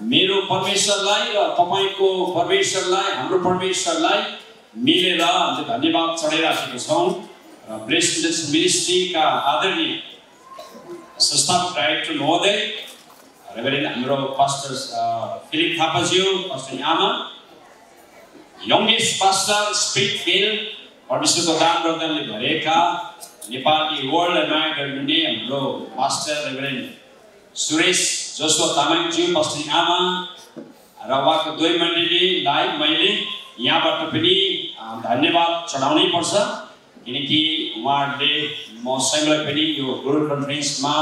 मेरो परमेश्वरलाई र तपाईँको परमेश्वरलाई हाम्रो परमेश्वरलाई मिलेर हामीले धन्यवाद चढाइराखेको छौँ र प्रेसिडेन्स मिनिस्ट्रीका आदरणीय संस्थापक डाइरेक्टर महोदय रेभरेन्ड हाम्रो पास्टर फिलिप थापाज्यू पास्टर आमा यङ्गेस्ट पास्टर स्पिट फेल परमेश्वरको दान गर्दाले भरेका नेपाली वर्ल्डलाई माया गरिदिने हाम्रो पास्टर रेभरेन्ड सुरेश जोसो तामाङज्यू पास्टर आमा र उहाँको दुई मण्डलीलाई मैले यहाँबाट पनि धन्यवाद चढाउनै पर्छ। किनकि उहाँहरूले म स्वयंलाई पनि यो गुरु कन्फरेन्समा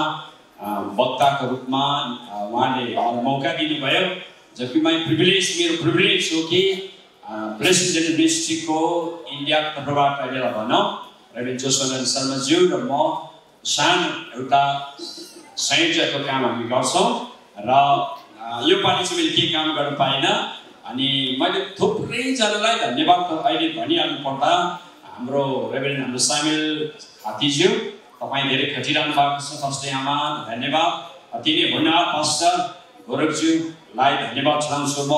वक्ताको रूपमा उहाँले मौका दिनुभयो। जबकि मै प्रिभिलेज मेरो प्रिभिलेज हो कि प्रेसिडेन्ट मिनिस्ट्रीको इन्डियाको तर्फबाट अहिले भनौँ। रेभेन जोसोनन शर्माज्यू र म सानो एउटा संयोजकको काम हामी गर्छौँ र यो पालि चाहिँ मैले के काम गर्नु पाइनँ अनि मैले थुप्रैजनालाई धन्यवाद अहिले भनिहाल्नु पर्दा हाम्रो रेभेन हाम्रो सामेल हात्तीज्यू तपाईँ धेरै खटिरहनु भएको छ फर्स्टै आमा धन्यवाद। अति नै हुनार पास्टर गोरखज्यूलाई धन्यवाद चढाउँछु म।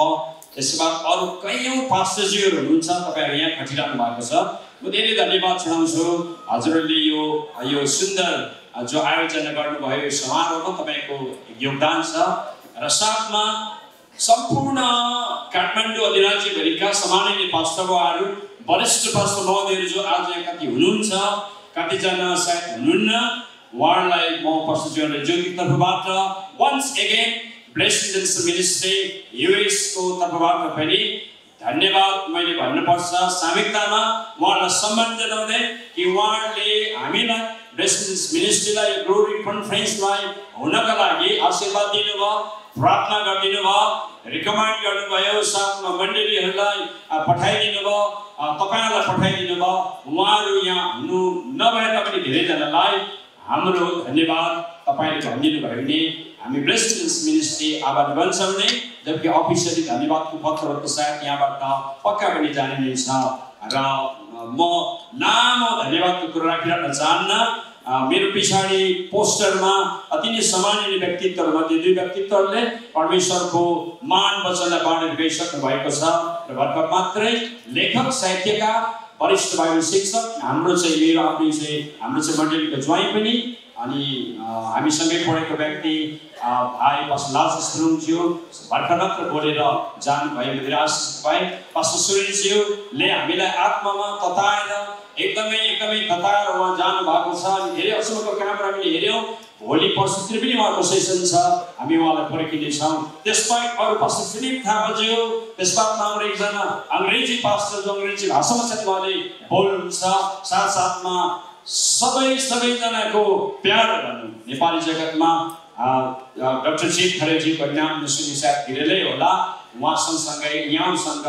त्यसको बाद अरू कैयौँ पास्टरज्यूहरू हुनुहुन्छ तपाईँहरू यहाँ खटिरहनु भएको छ। म धेरै धन्यवाद चढाउँछु हजुरहरूले यो यो सुन्दर जो आयोजना गर्नुभयो यो समारोहमा तपाईँको योगदान छ। र साथमा सम्पूर्ण काठमाडौँ अधिराज्यभरिका सामान्य पास्टरहरू वरिष्ठ पास्टर महोदयहरू जो आज कति हुनुहुन्छ कतिजना सायद हुनुहुन्न उहाँहरूलाई म पशुजीवनले ज्योति तर्फबाट वन्स एगेन प्रेसिडेन्स मिनिस्ट्री युएसको तर्फबाट पनि धन्यवाद मैले भन्नुपर्छ। सामिकतामा उहाँलाई सम्मान जनाउँदै कि उहाँहरूले हामीलाई प्रेसिडेन्स मिनिस्ट्रीलाई ग्लोरी कन्फरेन्सलाई हुनका लागि आशीर्वाद दिनुभयो प्रार्थना गरिदिनु भयो रिकमेन्ड गर्नुभयो साथमा मण्डलीहरूलाई पठाइदिनु भयो तपाईँहरूलाई पठाइदिनु भयो उहाँहरू यहाँ हुनु नभए तापनि धेरैजनालाई हाम्रो धन्यवाद तपाईँले भनिदिनु भयो भने हामी प्रेसिडेन्स मिनिस्ट्री आभार बन्छौँ नै जबकि अफिसियली धन्यवादको पत्रहरूको सायद यहाँबाट पक्का पनि जाने नै छ र म लामो धन्यवादको कुरो राखिरहन चाहन्न मेरो पछाडि पोस्टरमा अति नै सामान्य व्यक्तित्वहरूमध्ये दुई व्यक्तित्वहरूले परमेश्वरको मान वचनलाई बाँडेर गइसक्नु भएको छ र भर्खर मात्रै लेखक साहित्यकार वरिष्ठ बाइबल शिक्षक हाम्रो चाहिँ मेरो आफ्नो चाहिँ हाम्रो चाहिँ मण्डलीको ज्वाइँ पनि अनि हामीसँगै पढेको व्यक्ति भाइ पास लाल सुरुङज्यू भर्खर मात्र बोलेर जानुभयो धेरै आशिष पाएँ पास सुरेशज्यूले हामीलाई आत्मामा तताएर एकदमै एकदमै तताएर उहाँ जानुभएको छ। अनि धेरै अचम्मको कामहरू हामीले हेऱ्यौँ। भोलि पर्सितिर पनि उहाँको सेसन छ। हामी उहाँलाई पर्खिनेछौँ त्यसबाहेक अरू पास्टर फिलिप थापाज्यू त्यसबाट हाम्रो एकजना अङ्ग्रेजी पास्टर जो अङ्ग्रेजी भाषामा चाहिँ उहाँले बोल्नुहुन्छ। साथसाथमा सबै सबैजनाको प्यार भनौँ नेपाली जगतमा डक्टर चित खरेजीको नाम सुनि सायद धेरैले होला। उहाँ सँगसँगै यहाँसँग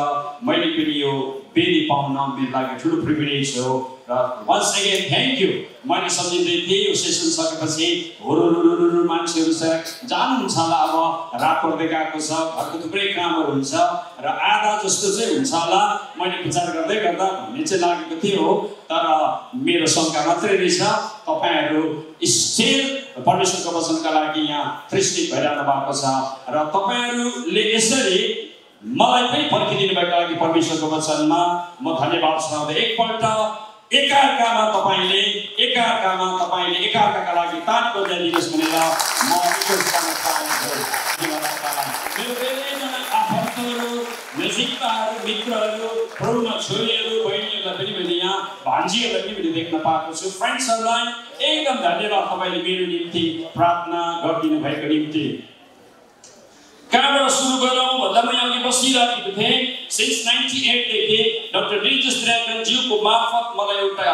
मैले पनि यो बेनी पाउन मेरो लागि ठुलो प्रिभिलेज हो। र वान्स अगेन थ्याङ्क यू मैले सम्झिँदै थिएँ यो सेसन सकेपछि हुरुरुरुरु मान्छेहरू छ जानुहुन्छ होला अब रात पर्दै गएको छ घरको थुप्रै कामहरू हुन्छ र आधा जस्तो चाहिँ हुन्छ होला मैले विचार गर्दै गर्दा भन्ने चाहिँ लागेको थियो तर मेरो शङ्का मात्रै रहेछ तपाईँहरू स्टिल परमेश्वरको वचनका लागि यहाँ तृष्टित भइरहनु भएको छ र तपाईँहरूले यसरी मलाई पनि पर्खिदिनु भएको लागि परमेश्वरको वचनमा म धन्यवाद सुनाउँदै एकपल्ट एकाअर्कामा तपाईँले एकाअर्कामा तपाईँले एकाअर्काका लागि तान बजाइदिनुहोस् भनेर म नजिकताहरू मित्रहरू प्रभुमा छोरीहरू बहिनीहरूलाई पनि मैले यहाँ भान्जीहरूलाई पनि मैले देख्न पाएको छु। फ्रेन्ड्सहरूलाई एकदम धन्यवाद तपाईँले मेरो निम्ति प्रार्थना गरिदिनु भएको निम्ति। कहाँबाट सुरु गरौँ भन्दा म अघि बसिरहेको थिएँ सिक्स नाइन्टी एटदेखि डक्टर रिजस ड्रागनज्यूको मार्फत मलाई एउटा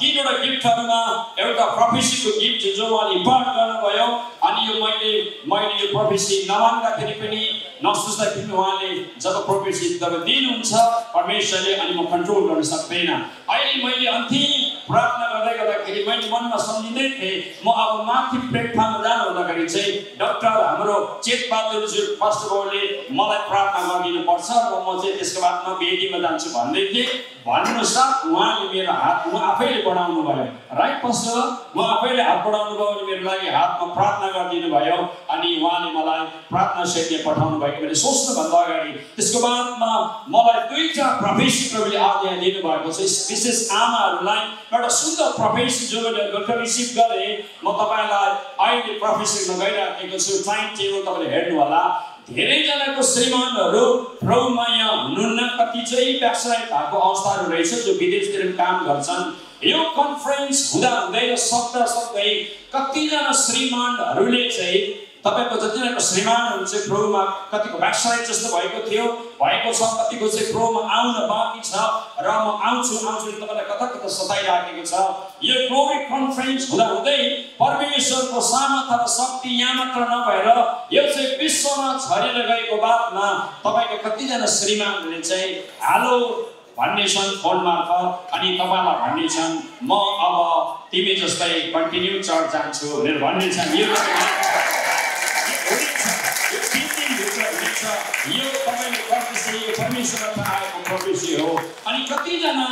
तिनवटा गिफ्टहरूमा एउटा प्रोफेसीको गिफ्ट जो उहाँले इम्पार्ट गर्नुभयो अनि यो मैले मैले यो प्रोफेसी नमाग्दाखेरि पनि नसोच्दाखेरि उहाँले जब प्रोफेसी जब दिनुहुन्छ परमेश्वरले अनि म कन्ट्रोल गर्न सक्दैन। अहिले मैले अन्तिम प्रार्थना गर्दै गर्दाखेरि मैले मनमा सम्झिँदै थिएँ म अब माथि प्लेटफर्ममा जानु हुँदाखेरि चाहिँ डक्टर हाम्रो चेतबहादुरजी फर्स्ट बाउले मलाई प्रार्थना गरिदिनु पर्छ र म चाहिँ त्यसको बादमा वेदीमा जान्छु भन्दै थिएँ भन्नु साथ उहाँले मेरो हात म आफैले बढाउनु भयो। राइट फर्स्ट म आफैले हात बढाउनु भयो भने मेरो लागि हातमा प्रार्थना गरिदिनु भयो अनि उहाँले मलाई प्रार्थना सेक्य पठाउनु भएको मैले सोच्नुभन्दा अगाडि। त्यसको बादमा मलाई दुईवटा प्रोफेसी प्रभुले आज्ञा दिनुभएको छ। विशेष आमाहरूलाई एउटा सुन्दर प्रोफेसी जो मैले रिसिभ गरेँ म तपाईँलाई अहिले प्रोफेसरमा गइराखेको छु। टाइम टेबल तपाईँले हेर्नु होला धेरैजनाको श्रीमानहरू प्रभुमा यहाँ हुनुहुन्न कति चाहिँ व्यवसाय भएको अवस्थाहरू रहेछ जो विदेशतिर काम गर्छन्। यो कन्फरेन्स हुँदा हुँदै र सक्दा सक्दै कतिजना श्रीमानहरूले चाहिँ तपाईँको जतिजनाको श्रीमानहरू चाहिँ प्रभुमा कतिको व्यवसाय जस्तो भएको थियो भएको छ कतिको चाहिँ प्रभुमा आउन बाँकी छ र म आउँछु आउँछु तपाईँलाई कता कता सताइराखेको छ। यो ग्लोरी कन्फरेन्स हुँदा हुँदै परमेश्वरको सामर्थ र शक्ति यहाँ मात्र नभएर यो चाहिँ विश्वमा छरेर गएको बादमा तपाईँको कतिजना श्रीमानहरूले चाहिँ हालो भन्ने छन् फोन मार्फत अनि तपाईँलाई भन्ने छन् म अब तिमी जस्तै कन्टिन्यू चर्च जान्छु भनेर भन्ने छन्। यो यो तपाईँले प्रकृति यो आएको प्रकृति हो अनि कतिजना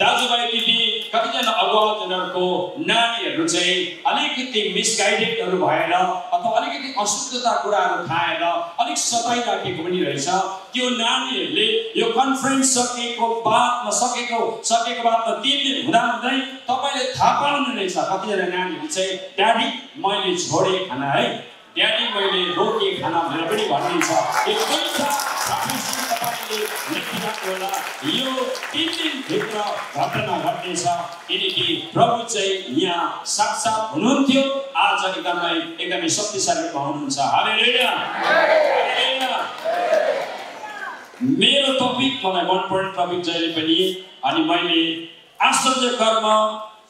दाजुभाइ दिदी कतिजना अगुवाजनहरूको नानीहरू चाहिँ अलिकति मिसगाइडेडहरू भएर अथवा अलिकति अशुद्धता कुराहरू खाएर अलिक सताइराखेको पनि रहेछ त्यो नानीहरूले यो कन्फरेन्स सकेको बादमा सकेको सकेको बादमा तिन दिन हुँदा हुँदै तपाईँले थाहा पाउनु रहेछ कतिजना नानीहरू चाहिँ ड्याडी मैले छोडेँ खाना है ड्याडी मैले रोकेँ खाना भनेर पनि भनिन्छ एकदम होला यो तिन दिनभित्र घटना घट्नेछ किनकि प्रभु चाहिँ यहाँ साक्षात् हुनुहुन्थ्यो आज एकदमै एकदमै शक्तिशाली रूपमा हुनुहुन्छ मेरो टपिक मलाई मनपर्ने टपिक जहिले पनि अनि मैले आश्चर्य कर्म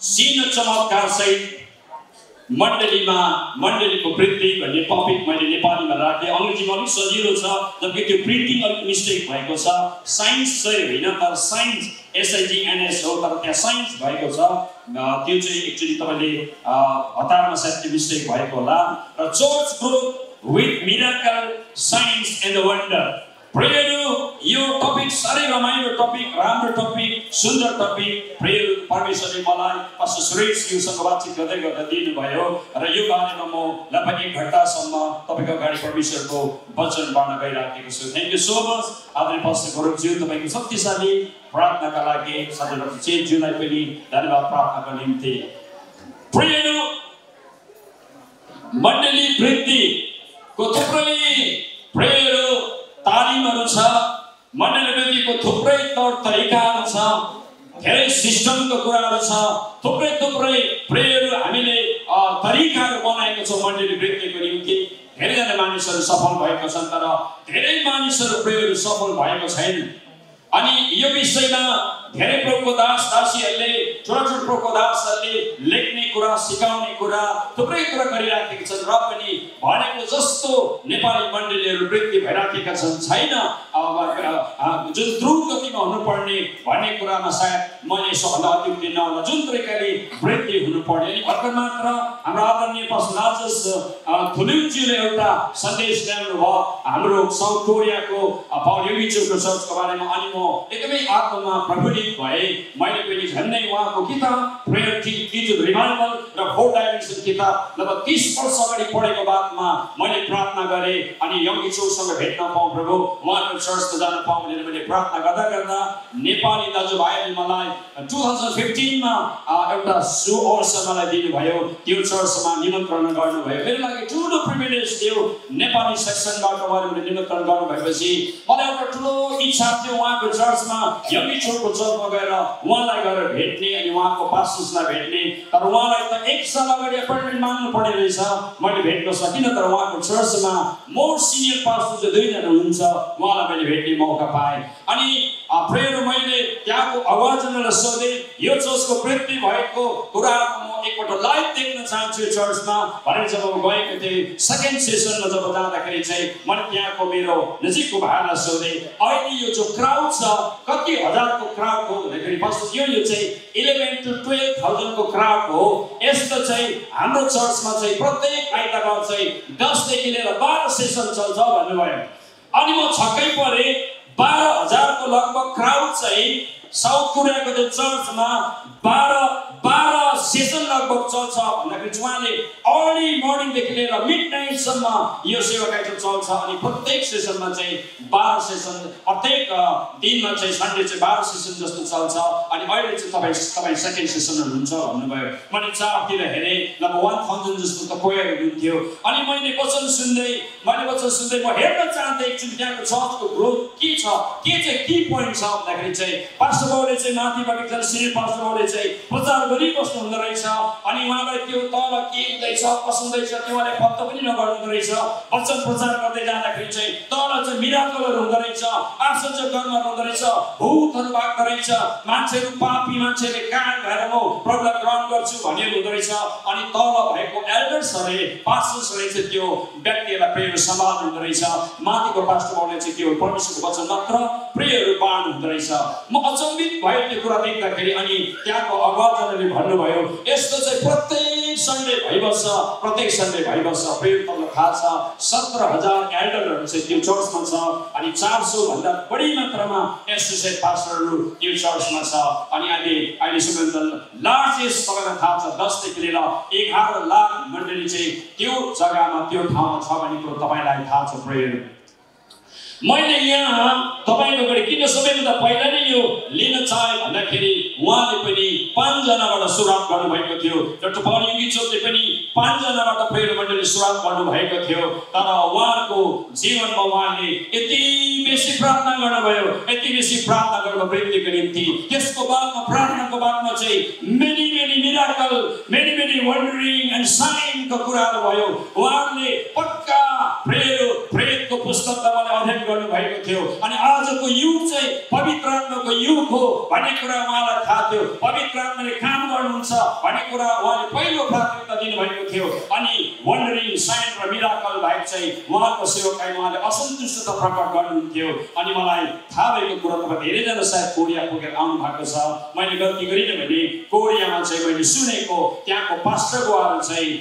सिन चमत्कार सहित मण्डलीमा मण्डलीको वृद्धि भन्ने टपिक मैले नेपालीमा राखेँ अङ्ग्रेजीमा अलिक सजिलो छ जबकि त्यो प्रिन्टिङ अलिक मिस्टेक भएको छ। साइन्स चाहिँ होइन तर साइन्स एसआइजिएनएस हो तर त्यहाँ साइन्स भएको छ। त्यो चाहिँ एक्चुली तपाईँले हतारमा सायद त्यो मिस्टेक भएको होला। र church group with miracle signs and the wonder प्रेयरु यो टपिक साह्रै रमाइलो टपिक राम्रो टपिक सुन्दर टपिक प्रेयरु परमेश्वरले मलाई पास्टर सुरेश युसँग बातचित गर्दै गर्दा दिनुभयो र यो बारेमा म लगभग एक घन्टासम्म तपाईँको अगाडि परमेश्वरको वचन बाँड्न गइराखेको छु थ्याङ्क यू सो मच आदरणीय पास्टर गौरवज्यू तपाईँको शक्तिशाली प्रार्थनाका लागि डक्टर चेतज्यूलाई पनि धन्यवाद प्रार्थनाको निम्ति प्रेयरु मण्डली वृद्धिको थुप्रै प्रेयरु तालिमहरू छ मण्डली वृद्धिको थुप्रै तौर तरिकाहरू छ धेरै सिस्टमको कुराहरू छ थुप्रै थुप्रै प्रेयरहरू हामीले तरिकाहरू बनाएको छौँ मण्डली वृद्धिको निम्ति। धेरैजना मानिसहरू सफल भएको छन् तर धेरै मानिसहरू प्रेयरहरू सफल भएको छैन अनि यो विषयमा धेरै प्रभुको दास दासीहरूले छोरा छोरा प्रभुको दासहरूले लेख्ने कुरा सिकाउने कुरा थुप्रै कुरा गरिराखेका छन् र पनि भनेको जस्तो नेपाली मण्डलीहरू वृद्धि भइराखेका छन् छैन। जुन द्रुत गतिमा हुनुपर्ने भन्ने कुरामा सायद मैले सबभन्दा अत्युक्ति नहोला। जुन तरिकाले वृद्धि हुनुपर्ने अनि भर्खर मात्र हाम्रो आदरणीय पशुराजस थुलिङज्यूले एउटा सन्देश ल्याउनु भयो हाम्रो साउथ कोरियाको पौडेवीचोको चर्चको बारेमा अनि एकदमै आत्मामा प्रफुल्लित भए। मैले पनि झन्डै उहाँको किताब प्रेयर टिचर रिभाइभल र फोर डाइमेन्सन किताब लगभग तिस वर्ष अगाडि पढेको बादमा मैले प्रार्थना गरेँ अनि यङ्गी चौसँग भेट्न पाउँ प्रभु उहाँको चर्चमा जान पाउँ भनेर मैले प्रार्थना गर्दा गर्दा नेपाली दाजुभाइले मलाई टु थाउजन्ड फिफ्टिनमा एउटा सु अवसर मलाई दिनुभयो। त्यो चर्चमा निमन्त्रण गर्नुभयो। मेरो लागि ठुलो प्रिभिलेज थियो नेपाली सेक्सनबाट उहाँले निमन्त्रण गर्नुभएपछि। मलाई एउटा ठुलो इच्छा थियो उहाँको चर्चमा यमी छोटको चर्चमा गएर उहाँलाई गएर भेट्ने अनि उहाँको पास्टर्सलाई भेट्ने। तर उहाँलाई त एक साल अगाडि एपोइन्टमेन्ट माग्नु पर्ने रहेछ। मैले भेट्न सकिनँ तर उहाँको चर्चमा मोर सिनियर पास्टर चाहिँ दुईजना हुनुहुन्छ। उहाँलाई मैले भेट्ने मौका पाएँ। अनि प्रेयर मैले त्यहाँको आवाजहरूलाई सोधेँ। यो चर्चको वृद्धि भएको कुराको म एकपल्ट लाइभ देख्न चाहन्छु चर्चमा। भनेर जब म गएको थिएँ सेकेन्ड सेसनमा जब जाँदाखेरि चाहिँ मैले त्यहाँको मेरो नजिकको भाइलाई सोधेँ अहिले यो जो क्राउड छ कति हजारको क्राउड हो? भन्दाखेरि फर्स्ट यो यो चाहिँ इलेभेन टु टुवेल्भ थाउजन्डको क्राउड हो। यस्तो चाहिँ हाम्रो चर्चमा चाहिँ प्रत्येक आइतबार चाहिँ दसदेखि लिएर बाह्र सेसन चल्छ भन्नुभयो। अनि म छक्कै परेँ बाह्र हजारको लगभग क्राउड चाहिँ साउथ कोरियाको त्यो चर्चमा बाह्र बाह्र सेसन लगभग चल्छ भन्दाखेरि उहाँले अर्ली मर्निङदेखि लिएर मिड नाइटसम्म यो सेवा कार्यक्रम चल्छ अनि प्रत्येक सेसनमा चाहिँ बाह्र सेसन प्रत्येक दिनमा चाहिँ सन्डे चाहिँ बाह्र सेसन जस्तो चल्छ अनि अहिले चाहिँ तपाईँ तपाईँ सेकेन्ड सेसन हुनुहुन्छ भन्नुभयो। मैले चारतिर हेरेँ लगभग वान थाउजन्ड जस्तो त कोयर हुनुहुन्थ्यो। अनि मैले वचन सुन्दै मैले वचन सुन्दै म हेर्न चाहन्थेँ एकचोटि त्यहाँको चर्चको ग्रोथ के छ के चाहिँ की पोइन्ट छ भन्दाखेरि चाहिँ पास्टर बाउले चाहिँ माथिबाट एकजना सिनियर पास्टर बाउले चाहिँ प्रचार गरिबस्नु हुँदो रहेछ। अनि उहाँलाई त्यो तल के हुँदैछ कसो हुँदैछ त्यो उहाँले पत्तो पनि नगर्नु हुँदो रहेछ। वचन प्रचार गर्दै जाँदाखेरि चाहिँ तल चाहिँ मिराकलहरू हुँदो रहेछ। आश्चर्य कर्महरू हुँदो रहेछ। भूतहरू भाग्दो रहेछ। मान्छेहरू पापी मान्छेले कहाँ भएर म प्रभुलाई ग्रहण गर्छु भनेर हुँदो रहेछ। अनि तल भएको एल्डर्सहरूले पास्टर्सहरूले चाहिँ त्यो व्यक्तिहरूलाई प्रेयर सम्हाल्नु हुँदो रहेछ। माथिको पास्टर बाउले चाहिँ त्यो परमेश्वरको वचन मात्र प्रेयरहरू बाँड्नु हुँदो रहेछ। म अचम्बित भयो त्यो कुरा देख्दाखेरि अनि त्यहाँको अगुवाजनले भन्नुभयो यस्तो चाहिँ प्रत्येक सन्डे भइबस्छ प्रत्येक सन्डे भइबस्छ। प्रेयर तपाईँलाई थाहा छ सत्र हजार एल्डरहरू चाहिँ त्यो चर्चमा छ अनि चार भन्दा बढी मात्रामा एसोसिएट पास्टरहरू त्यो चर्चमा छ। अनि अहिले अहिलेसम्म त लार्जेस्ट तपाईँलाई थाहा छ दसदेखि लिएर एघार लाख मण्डली चाहिँ त्यो जग्गामा त्यो ठाउँमा छ भन्ने कुरो तपाईँलाई थाहा छ प्रेयर मैले यहाँ तपाईँको अगाडि किन सबैभन्दा पहिला नै यो लिन चाहे भन्दाखेरि उहाँले पनि पाँचजनाबाट सुरुवात गर्नुभएको थियो। डाक्टर पवन युगी चोकले पनि पाँचजनाबाट प्रेयर मण्डली सुरुवात गर्नुभएको थियो। तर उहाँहरूको जीवनमा उहाँले यति बेसी प्रार्थना गर्नुभयो यति बेसी प्रार्थना गर्नु वृद्धिको निम्ति। त्यसको बादमा प्रार्थनाको बादमा चाहिँ many many miracle many many wondering and साइनको कुराहरू भयो। उहाँहरूले पक्का प्रेयर प्रेतको उहाँले अध्ययन गर्नुभएको थियो। अनि आजको युग चाहिँ पवित्र आत्माको युग हो भन्ने कुरा उहाँलाई थाहा थियो। पवित्र आत्माले काम गर्नुहुन्छ भन्ने कुरा उहाँले पहिलो प्राथमिकता दिनुभएको थियो। अनि वन्डरिङ साइन र मिराकल बाहेक चाहिँ उहाँको सेवकाई उहाँले असन्तुष्टता प्रकट गर्नुहुन्थ्यो। अनि मलाई थाहा भएको कुरा तपाईँ धेरैजना सायद कोरिया पुगेर आउनु भएको छ। मैले गल्ती गरिनँ भने कोरियामा चाहिँ मैले सुनेको त्यहाँको पास्टरद्वारा चाहिँ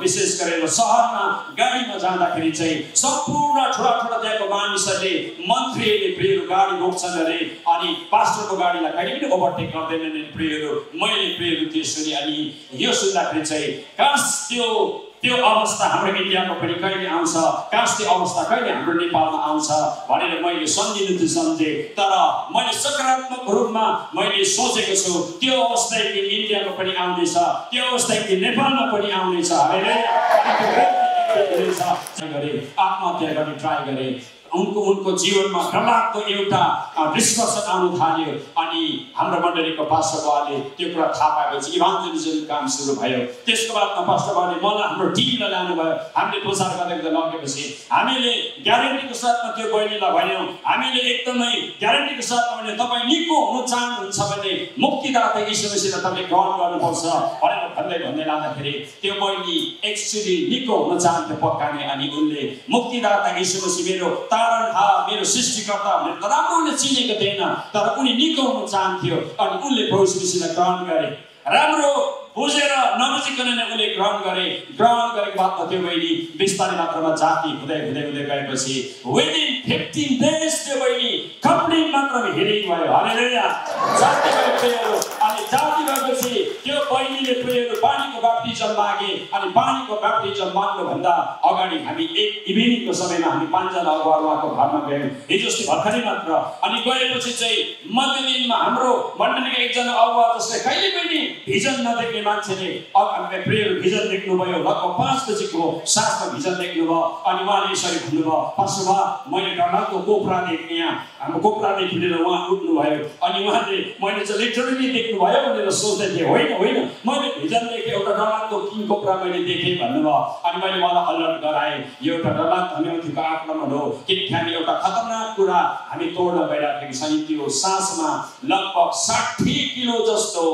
विशेष गरेर सहरमा गाडीमा जाँदाखेरि चाहिँ सम्पूर्ण ठुला ठुला त्यहाँको मानिसहरूले मन्त्रीहरूले प्रियहरू गाडी रोक्छन् अरे अनि पास्टरको गाडीलाई कहिले पनि ओभरटेक गर्दैनन् अरे प्रियहरू मैले प्रियहरू त्यो सुने अनि यो सुन्दाखेरि चाहिँ कास त्यो त्यो अवस्था हाम्रो इन्डियामा पनि कहिले आउँछ कास त्यो अवस्था कहिले हाम्रो नेपालमा आउँछ भनेर मैले सम्झिनु त सम्झेँ तर मैले सकारात्मक रूपमा मैले सोचेको छु त्यो अवस्था एक दिन इन्डियामा पनि आउँदैछ त्यो अवस्था एक दिन नेपालमा पनि आउनेछ हामीले आत्महत्या गर्ने ट्राई गरे। उनको उनको जीवनमा डरलाग्दो एउटा डिस्कसन आउनु थाल्यो। अनि हाम्रो मण्डलीको पास्टर बाबाले त्यो कुरा थाहा पाएपछि इभान्जलिजम काम सुरु भयो। त्यसको बादमा पास्टर बाबाले मलाई हाम्रो टिमलाई लानुभयो हामीले प्रचार गर्दै गर्दै लगेपछि हामीले ग्यारेन्टीको साथमा त्यो बहिनीलाई भन्यौँ हामीले एकदमै ग्यारेन्टीको साथमा भन्यो तपाईँ निको हुन चाहनुहुन्छ भने मुक्तिदाता यीशु मसीहलाई तपाईँले ग्रहण गर्नुपर्छ। भनेर भन्दै भन्दै लाँदाखेरि त्यो बहिनी एक्चुली निको हुन चाहन्थ्यो पक्का नै अनि उनले मुक्तिदाता यीशु मसीह मेरो तारणहार मेरो सृष्टिकर्ता भनेर त राम्रो उनले चिनेको थिएन तर उनी निको हुन चाहन्थ्यो अनि उनले प्रभु मसीहलाई ग्रहण गरे। राम्रो बुझेर नबुझिकन नै उसले ग्रहण गरे। ग्रहण गरेको बादमा त्यो बहिनी बिस्तारै मात्रामा जाति हुँदै हुँदै हुँदै गएपछि विदिन फिफ्टिन डेज त्यो बहिनी कम्प्लिट मात्रामा हिलिङ भयो। हालेलुया जाति भयो अनि जाति भएपछि त्यो बहिनीले प्रेयरहरू पानीको ब्याप्टिजम मागे अनि पानीको ब्याप्टिजम माग्नुभन्दा अगाडि हामी एक इभिनिङको समयमा हामी पाँचजना अगुवाको घरमा गयौँ। हिजो अस्ति भर्खरै मात्र। अनि गएपछि चाहिँ मध्य दिनमा हाम्रो मण्डलीका एकजना अगुवा जसले कहिले पनि भिजन नदेख्ने मान्छेले प्रेयर भिजन देख्नुभयो लगभग पाँच बजीको साथमा भिजन देख्नुभयो अनि उहाँले यसरी भन्नुभयो पशुभा मैले डरलाग्दो कोप्रा देख्ने यहाँ। हाम्रो कोप्रादेखि लिएर उहाँ उठ्नुभयो। अनि उहाँले मैले चाहिँ लिटरली देख्नुभयो भनेर सोच्दै थिएँ होइन होइन मैले भिजन देखेँ एउटा डरलाग्दो किङ कोप्रा मैले देखेँ भन्नुभयो। अनि मैले उहाँलाई अलर्ट गराएँ। यो एउटा डरलाग्दो हमेथीको आक्रमण हो। किनकि हामी एउटा खतरनाक कुरा हामी तोड्न गइराखेको छ। त्यो सासमा लगभग साठी किलो जस्तो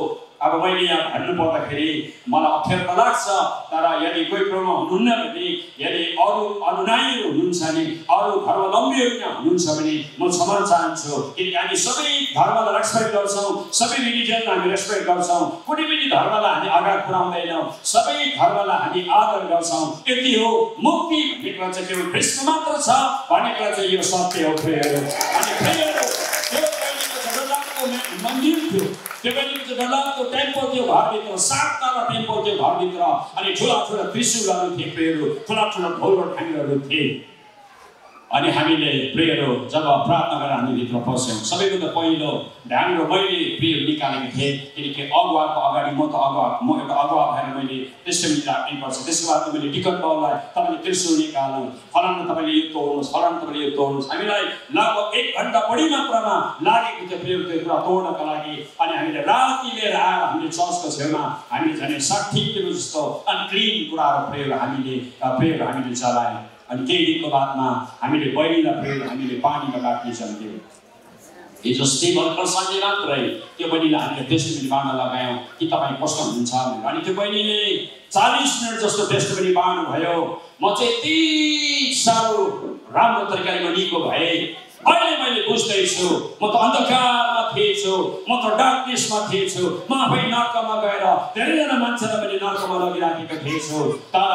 अब मैले यहाँ भन्नु पर्दाखेरि मलाई अप्ठ्यारो त लाग्छ तर यदि कोही प्रब्लम हुनुहुन्न भने यदि अरू अनुनायीहरू हुनुहुन्छ भने अरू धर्मावलम्बीहरू यहाँ हुनुहुन्छ भने म क्षमा चाहन्छु। किनकि हामी सबै धर्मलाई रेस्पेक्ट गर्छौँ सबै रिलिजनलाई हामी रेस्पेक्ट गर्छौँ। कुनै पनि धर्मलाई हामी अगाडि पुऱ्याउँदैनौँ सबै धर्मलाई हामी आदर गर्छौँ। यति हो मुक्ति भन्ने कुरा चाहिँ केवल कृष्ण मात्र छ भन्ने कुरा चाहिँ यो सत्य हो प्रियहरू। अनि मन्दिर थियो। त्यो बहिनीको चाहिँ टेम्पल थियो घरभित्र सात तला टेम्पल थियो घरभित्र अनि ठुला ठुला त्रिशुलहरू थिए ठुला ठुला ढोल ठाङ्गहरू थिए अनि हामीले प्रियहरू जब प्रार्थना गरेर हामी भित्र पस्यौँ सबैभन्दा पहिलो हाम्रो मैले प्रिय निकालेको थिएँ किनकि अगुवाको अगाडि म त अगुवा म एउटा अगुवा भएर मैले त्यसरी राख्नुपर्छ त्यसको बाद मैले टिकट बाउलाई तपाईँले त्रिशुल निकाल्नु फलाना तपाईँले यो तोड्नुहोस् फलाना तपाईँले यो तोड्नुहोस्। हामीलाई लगभग एक घन्टा बढी मात्रामा लागेको थियो प्रिय त्यो कुरा तोड्नको लागि। अनि हामीले राति लिएर आएर हामीले चर्चको छेउमा हामीले झन् साठी किलो जस्तो अनक्लिन कुराहरू प्रयोग हामीले प्रयोग हामीले चलायौँ। अनि केही दिनको बादमा हामीले बहिनीलाई प्रयोग हामीले पानीमा सक्यौँ हिजो भर्खर सन्डे मात्रै त्यो बहिनीलाई हामीले टेस्टमेनी बाँड्न लगायौँ कि तपाईँ कस्तो हुनुहुन्छ भनेर। अनि त्यो बहिनीले चालिस मिनट जस्तो टेस्टमेनी बाँड्नु भयो। म चाहिँ यति साह्रो राम्रो तरिकाले म निको भएँ। अहिले मैले बुझ्दैछु म त अन्धकारमा थिएछु म त डार्कनेसमा थिएछु म आफै नर्कमा गएर धेरैजना मान्छेलाई मैले नर्कमा लगिराखेको थिएछु तर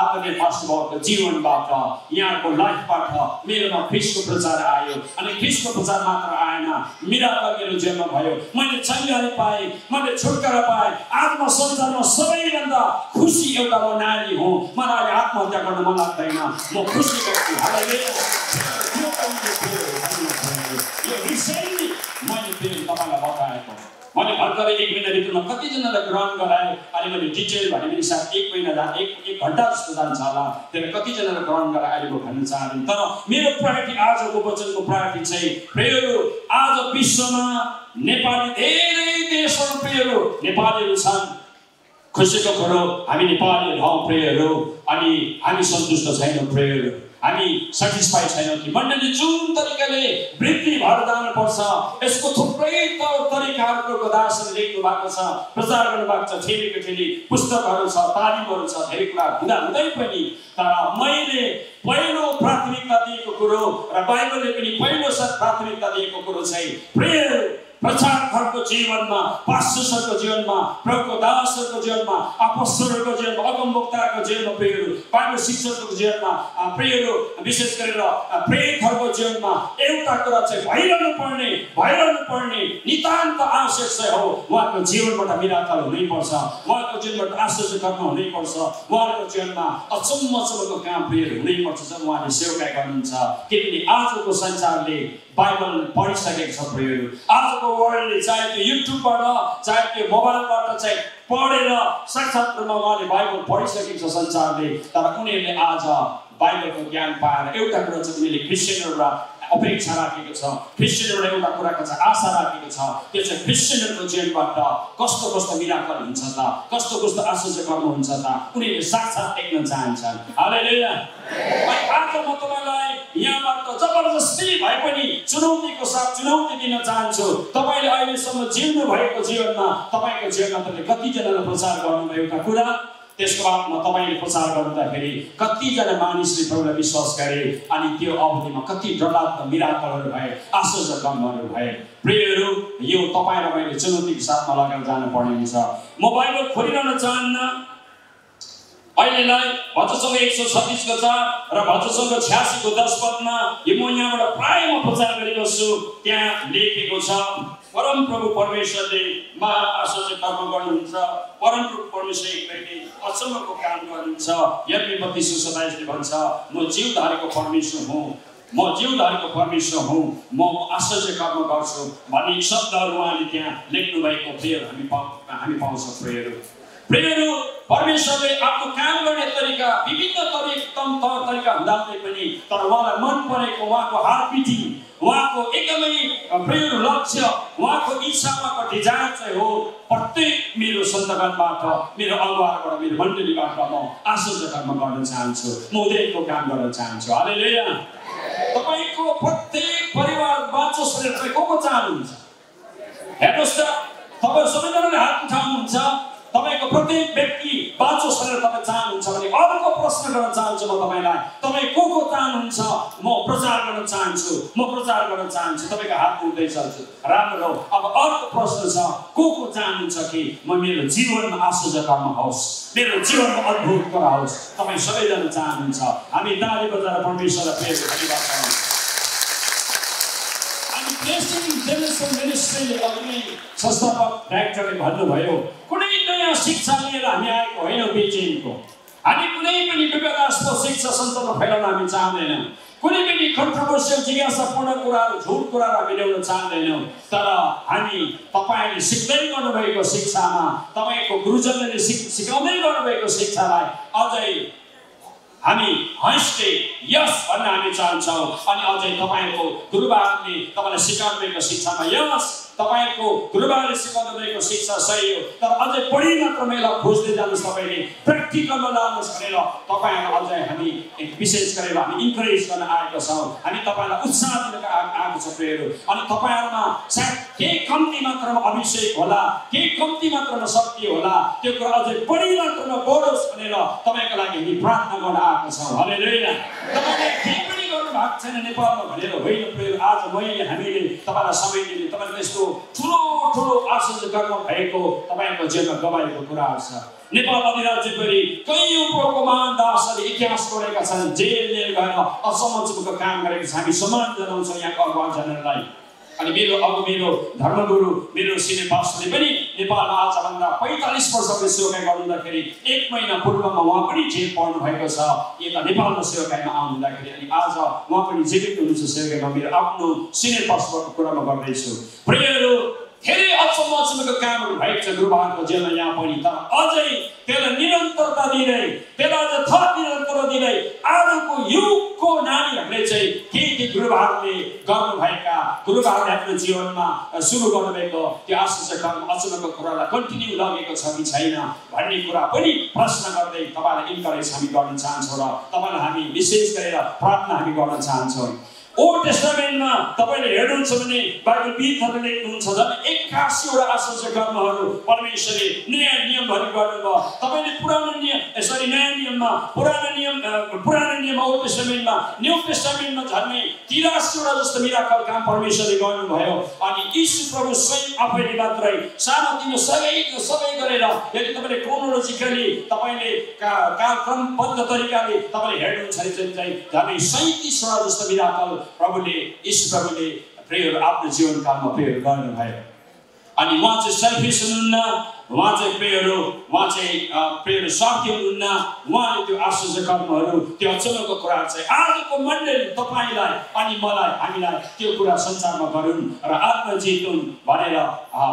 आदरणीय पास्टरको जीवनबाट यहाँको लाइफबाट मेरोमा ख्रिसको प्रचार आयो अनि ख्रिसको प्रचार मात्र आएन। मिराकल मेरो जीवनमा भयो। मैले चङ्गारी पाएँ मैले छुटकारा पाएँ। आत्मा सबैभन्दा खुसी एउटा म नारी हुँ। मलाई अहिले आत्महत्या गर्न मन लाग्दैन। म खुसी व्यक्ति। यो मैले भर्खरै एक महिनाभित्रमा कतिजनालाई ग्रहण गराएँ अहिले मैले डिटेल भने पनि सायद एक महिना जा एक एक घन्टा जस्तो जान्छ होला त्यसलाई कतिजनालाई ग्रहण गराए अहिले म भन्न चाहदिनँ तर मेरो प्रायोरिटी आजको वचनको प्रायोरिटी चाहिँ प्रेयरहरू आज विश्वमा नेपाली धेरै देशहरू प्रेयरहरू नेपालीहरू छन् खुसीको कुरो हामी नेपालीहरू हौ प्रेयरहरू अनि हामी सन्तुष्ट छैनौँ प्रेयरहरू हामी सेटिस्फाई छैनौँ कि। मण्डली जुन तरिकाले वृद्धि भएर जानुपर्छ यसको थुप्रै तौर तरिकाहरूको दासहरू लेख्नु भएको छ प्रचार गर्नुभएको छ ठेलीको ठेली पुस्तकहरू छ तालिमहरू छ धेरै कुरा हुँदा हुँदै पनि। तर मैले पहिलो प्राथमिकता दिएको कुरो र बाइबलले पनि पहिलो प्राथमिकता दिएको कुरो चाहिँ प्रेयर प्रचारकहरूको जीवनमा पास्टरहरूको जीवनमा प्रभुको दासहरूको जीवनमा अपस्तरहरूको जीवनमा अगमवक्ताहरूको जीवनमा प्रेयहरू बाइबल शिक्षकको जीवनमा प्रेयहरू विशेष गरेर प्रेयकहरूको जीवनमा एउटा कुरा चाहिँ भइरहनु पर्ने भइरहनु पर्ने नितान्त आवश्यक चाहिँ हो। उहाँको जीवनबाट मिराकल हुनैपर्छ उहाँको जीवनबाट आश्चर्य कर्म हुनैपर्छ उहाँको जीवनमा अचम्म अचम्मको काम प्रेयर हुनैपर्छ जब उहाँले सेवकाई गर्नुहुन्छ किनकि आजको संसारले बाइबल पढिसकेको छ प्रेयर आजको वर्ल्डले चाहे त्यो युट्युबबाट चाहे त्यो मोबाइलबाट चाहिँ पढेर साक्षात रूपमा उहाँले बाइबल पढिसकेको छ संसारले। तर उनीहरूले आज बाइबलको ज्ञान पाएर एउटा कुरा चाहिँ उनीहरूले क्रिस्चियनहरूबाट अपेक्षा राखेको छ क्रिस्चियनबाट एउटा कुराको चाहिँ आशा राखेको छ त्यो चाहिँ क्रिस्चियनहरूको जीवनबाट कस्तो कस्तो मिराकल हुन्छ त कस्तो कस्तो आश्चर्य कर्म हुन्छ त उनीहरूले साक्षात् देख्न चाहन्छन् आज म तपाईँलाई यहाँबाट जबरजस्ती भए पनि चुनौतीको साथ चुनौती दिन चाहन्छु तपाईँले अहिलेसम्म जिउनु भएको जीवनमा तपाईँको जीवनमा तपाईँले कतिजनालाई प्रचार गर्नुभयो एउटा कुरा त्यसको बादमा तपाईँले प्रचार गर्दाखेरि कतिजना मानिसले प्रभुलाई विश्वास गरे अनि त्यो अवधिमा कति डरलाग्दो मिराकलहरू भए आश्चर्य कर्महरू भए। प्रियहरू यो तपाईँ र मैले चुनौतीको साथमा लगेर जानुपर्ने हुन्छ। म बाइबल खोलिरहन चाहन्न अहिलेलाई भजसँग एक सौ छत्तिसको चार र भजसँग छ्यासीको दस पदमा यो म यहाँबाट प्राय म प्रचार गरिबस्छु त्यहाँ लेखेको छ परम प्रभु परमेश्वरले महा आश्चर्य कर्म गर्नुहुन्छ परम प्रभु परमेश्वर एकले अचम्मको काम गर्नुहुन्छ। यज्ञ बत्तिस सौ सताइसले भन्छ म जीवधारीको परमेश्वर हुँ। म जीवधारीको परमेश्वर हुँ। म आश्चर्य कर्म गर्छु भन्ने शब्दहरू उहाँले त्यहाँ लेख्नु भएको प्रेयर हामी पाउ हामी पाउँछौँ प्रेयरहरू। प्रेयरहरू परमेश्वरले आफ्नो काम गर्ने तरिका विभिन्न तरिका तरिका हुँदाहुँदै पनि तर उहाँलाई मन परेको उहाँको हातपिटी उहाँको एकदमै प्रेयर लक्ष्य उहाँको इच्छा उहाँको डिजायर चाहिँ हो। प्रत्येक मेरो सन्तगणबाट मेरो अगुवाबाट मेरो मण्डलीबाट म आश्चर्य कर्म गर्न चाहन्छु म उदयको काम गर्न चाहन्छु। हालेलुया तपाईँको प्रत्येक परिवार बाँचोस् भनेर तपाईँ को को चाहनुहुन्छ? हेर्नुहोस् त तपाईँ सबैजनाले हात उठाउनुहुन्छ। तपाईँको प्रत्येक व्यक्ति बाँचोस् भनेर तपाईँ चाहनुहुन्छ भने अर्को प्रश्न गर्न चाहन्छु म तपाईँलाई। तपाईँ को को चाहनुहुन्छ म प्रचार गर्न चाहन्छु म प्रचार गर्न चाहन्छु तपाईँको हात उठ्दै चल्छु। राम्रो अब अर्को प्रश्न छ को को चाहनुहुन्छ कि म मेरो जीवनमा आश्चर्य कर्म होस् मेरो जीवनमा अद्भुत गराओस्। तपाईँ सबैजना चाहनुहुन्छ। हामी ताली बजाएर परमेश्वरलाई संस्थापक डाइरेक्टरले भन्नुभयो कुनै नयाँ शिक्षा लिएर हामी आएको होइनौँ बेचेनको। हामी कुनै पनि विवेकास्पद शिक्षा संस्थामा फैलाउन हामी चाहँदैनौँ। कुनै पनि कन्ट्रोभर्सियल जिज्ञासापूर्ण कुराहरू झुट कुराहरू हामी ल्याउन चाहँदैनौँ। तर हामी तपाईँले सिक्दै गर्नुभएको शिक्षामा तपाईँको गुरुजनले सिक सिकाउँदै गर्नुभएको शिक्षालाई अझै हामी हैसले यस भन्न हामी चाहन्छौँ। अनि अझै तपाईँको गुरुबाहरूले तपाईँलाई सिकाउनु भएको शिक्षामा यस तपाईँको गुरुबाले सिकाउनु भएको शिक्षा सही हो। तर अझै बढी मात्रामा यसलाई खोज्दै जानुहोस् तपाईँले। प्र्याक्टिकलमा लानुहोस् भनेर तपाईँहरू अझै हामी विशेष गरेर हामी इन्करेज गर्न आएका छौँ। हामी तपाईँलाई उत्साह दिन आएको छ प्रेहरू अनि तपाईँहरूमा सायद केही कम्ती मात्रामा अभिषेक होला केही कम्ती मात्रामा शक्ति होला। त्यो कुरा अझै बढी मात्रामा बढोस् भनेर तपाईँको लागि हामी प्रार्थना गर्न आएको छौँ। छैन नेपालमा भनेर होइन आज मैले हामीले तपाईँलाई समय दिने तपाईँको यस्तो ठुलो ठुलो आश्चर्य कर्म भएको तपाईँको जीवनमा गवाएको कुराहरू छ नेपाल अधिराज्यभरि कैयौँ महान दासहरूले इतिहास गरेका छन्। जेल जेल गएर असमचुको काम गरेको छ। हामी सम्मान जनाउँछौँ यहाँको अगुवाजनहरूलाई अनि मेरो अब मेरो धर्मगुरु मेरो सिने पास्टरले पनि नेपालमा आजभन्दा पैँतालिस वर्षको सेवकाई गर्नुहुँदाखेरि एक महिना पूर्वमा उहाँ पनि जेल पढ्नु भएको छ यता नेपालमा सेवकाईमा आउनुहुँदाखेरि अनि आज उहाँ पनि जीवित हुनुहुन्छ सेवकाईमा मेरो आफ्नो सिनियर पास्टरको कुरामा गर्दैछु। प्रियहरू धेरै अचम्म अचम्मको कामहरू भएको छ गुरुबाको जेलमा यहाँ पनि तर अझै त्यसलाई निरन्तरता दिँदै त्यसलाई अझ थप निरन्तरता दिँदै आजको युगको नानीहरूले चाहिँ के के गुरुबाहरूले गर्नुभएका गुरुबाहरूले आफ्नो जीवनमा सुरु गर्नुभएको त्यो आशिष कर्म अचम्मको कुरालाई कन्टिन्यू लगेको छ कि छैन भन्ने कुरा पनि प्रश्न गर्दै तपाईँलाई इन्करेज हामी गर्न चाहन्छौँ र तपाईँलाई हामी विशेष गरेर प्रार्थना हामी गर्न चाहन्छौँ। ओल्ड टेस्टामेन्टमा तपाईँले हेर्नुहुन्छ भने बाइबल बिदहरू लेख्नुहुन्छ झन् एक्कासीवटा आश्चर्य कर्महरू परमेश्वरले नयाँ नियमहरू गर्नुभयो। तपाईँले पुरानो नियम सरी नयाँ नियममा पुरानो नियम पुरानो नियम ओल्ड टेस्टामेन्टमा न्यु टेस्टामेन्टमा झन्नै तिरासीवटा जस्तो मिराकल काम परमेश्वरले गर्नुभयो। अनि यीशु प्रभु स्वयं आफैले मात्रै सानोतिनो सबै सबै गरेर यदि तपाईँले क्रोनोलोजिकली तपाईँले कालक्रमबद्ध तरिकाले तपाईँले हेर्नुहुन्छ भने चाहिँ झन्डै सैतिसवटा जस्तो मिराकल प्रभुले यीशु प्रभुले प्रेयर आफ्नो जीवनकालमा प्रेयर गर्नुभयो। अनि उहाँ चाहिँ सेल्फिस हुनुहुन्न उहाँ चाहिँ प्रेयर हो उहाँ चाहिँ प्रेयर स्वार्थी हुनुहुन्न। उहाँले त्यो आश्चर्य कर्महरू त्यो अचम्मको कुराहरू चाहिँ आजको मण्डली तपाईँलाई अनि मलाई हामीलाई त्यो कुरा संसारमा गरून् र आत्मजितुन् भनेर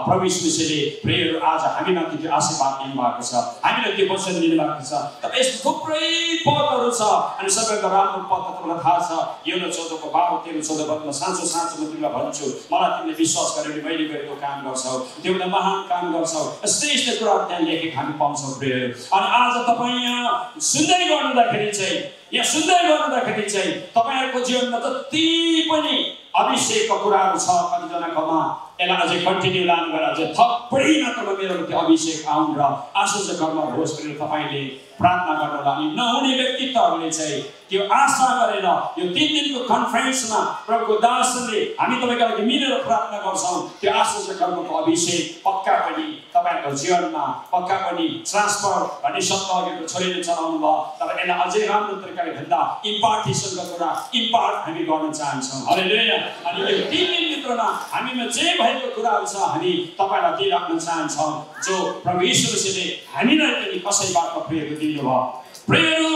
प्रभु विषयले प्रेयर आज हामीमाथि त्यो आशीर्वाद दिनुभएको छ। हामीलाई त्यो वचन दिनुभएको छ। तर यस्तो थुप्रै पदहरू छ अनि सबैको राम्रो पद तपाईँलाई थाहा छ। न चौधको बाह्र तेह्र चौध पदमा साँचो साँचो म तिमीलाई भन्छु। मलाई तिमीले विश्वास भने मैले गरेको काम गर्छौ। तिमीले महान काम गर्छौ। श्रेष्ठ कुराहरू त्यहाँ लेखेको हामी पाउँछौँ प्रिय। अनि आज तपाईँ यहाँ सुन्दै गर्नुहुँदाखेरि चाहिँ यहाँ सुन्दै गर्नुहुँदाखेरि चाहिँ तपाईँहरूको जीवनमा जति पनि अभिषेकको कुराहरू छ कतिजनाकोमा यसलाई अझै कन्टिन्यू लानु गरेर अझै थप्पै मात्रामा मेरो त्यो अभिषेक आउन् र आश्चर्य कर्म होस् भनेर तपाईँले प्रार्थना गर्नुहोला अनि नहुने व्यक्तित्वहरूले चाहिँ त्यो आशा गरेर यो तिन दिनको कन्फरेन्समा प्रभुको दासले हामी तपाईँको लागि मिलेर प्रार्थना गर्छौँ त्यो आश्चर्य कर्मको अभिषेक पक्का पनि तपाईँहरूको जीवनमा पक्का पनि ट्रान्सफर भन्ने शब्द अघिको छोरीले चलाउनु भयो। तर यसलाई अझै राम्रो तरिकाले भन्दा इम्पार्टेसनको कुरा इम्पार्ट हामी गर्न चाहन्छौँ। हरे अनि यो तिन दिनभित्रमा हामीमा जे भएको कुराहरू छ हामी तपाईँलाई दिइराख्न चाहन्छौँ। जो प्रभु ईश्वरले हामीलाई पनि कसैबाट प्रेरको दिनुभयो प्रेहरू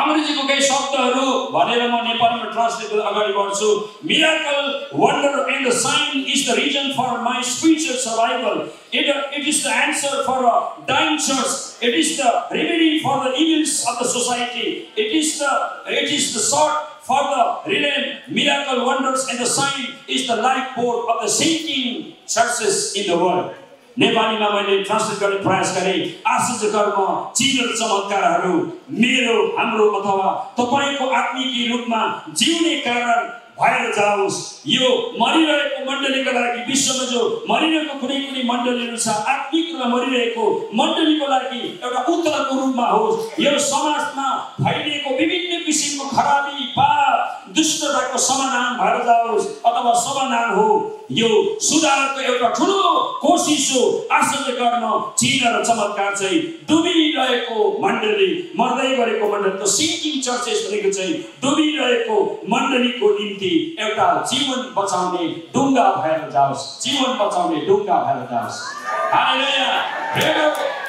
अङ्ग्रेजीको केही शब्दहरू भनेर म नेपालीमा ट्रान्सलेट गरेर अगाडि बढ्छु miracle wonder and the sign is the reason for my spiritual survival it it is the answer for dying church it is the remedy for the evils of the society it is the it is the sort for the relay miracle wonders and the sign is the lifeboat of the sinking churches in the world. नेपालीमा मैले translate गर्ने प्रयास गरेँ आश्चर्य कर्म चिन र चमत्कारहरू मेरो हाम्रो अथवा तपाईँको आत्मिकी रूपमा जिउने कारण भएर जाओस्। यो मरिरहेको मण्डलीको लागि विश्वमा जो मरिरहेको कुनै कुनै मण्डलीहरू छ आत्मिक रूपमा मरिरहेको मण्डलीको लागि एउटा उत्तरको रूपमा होस्। यो समाजमा फैलिएको विभिन्न किसिमको खराबी पाप दुष्टताको समाधान भएर जाओस् अथवा समाधान हो। यो सुधारको एउटा ठुलो कोसिस हो। आश्चर्य गर्न चिन र चमत्कार चाहिँ डुबिरहेको मण्डली मर्दै गरेको मण्डली। त सिङ्किङ चर्चेस भनेको चाहिँ डुबिरहेको मण्डलीको निम्ति एउटा जीवन बचाउने ढुङ्गा भएर जाओस्। जीवन बचाउने ढुङ्गा भएर जाओस्।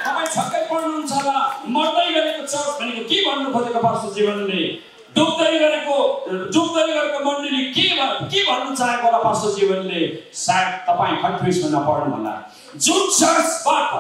तपाईँ छक्कै पढ्नुहुन्छ होला। मर्दै गरेको चर्च भनेको के भन्नु खोजेको पास्टर जीवनले? डुब्दै गरेको डुब्दै गरेको मण्डली के के भन्नु चाहेको होला पास्टर जीवनले? सायद तपाईँ कन्फ्युजनमा पढ्नु होला। जुन चर्चबाट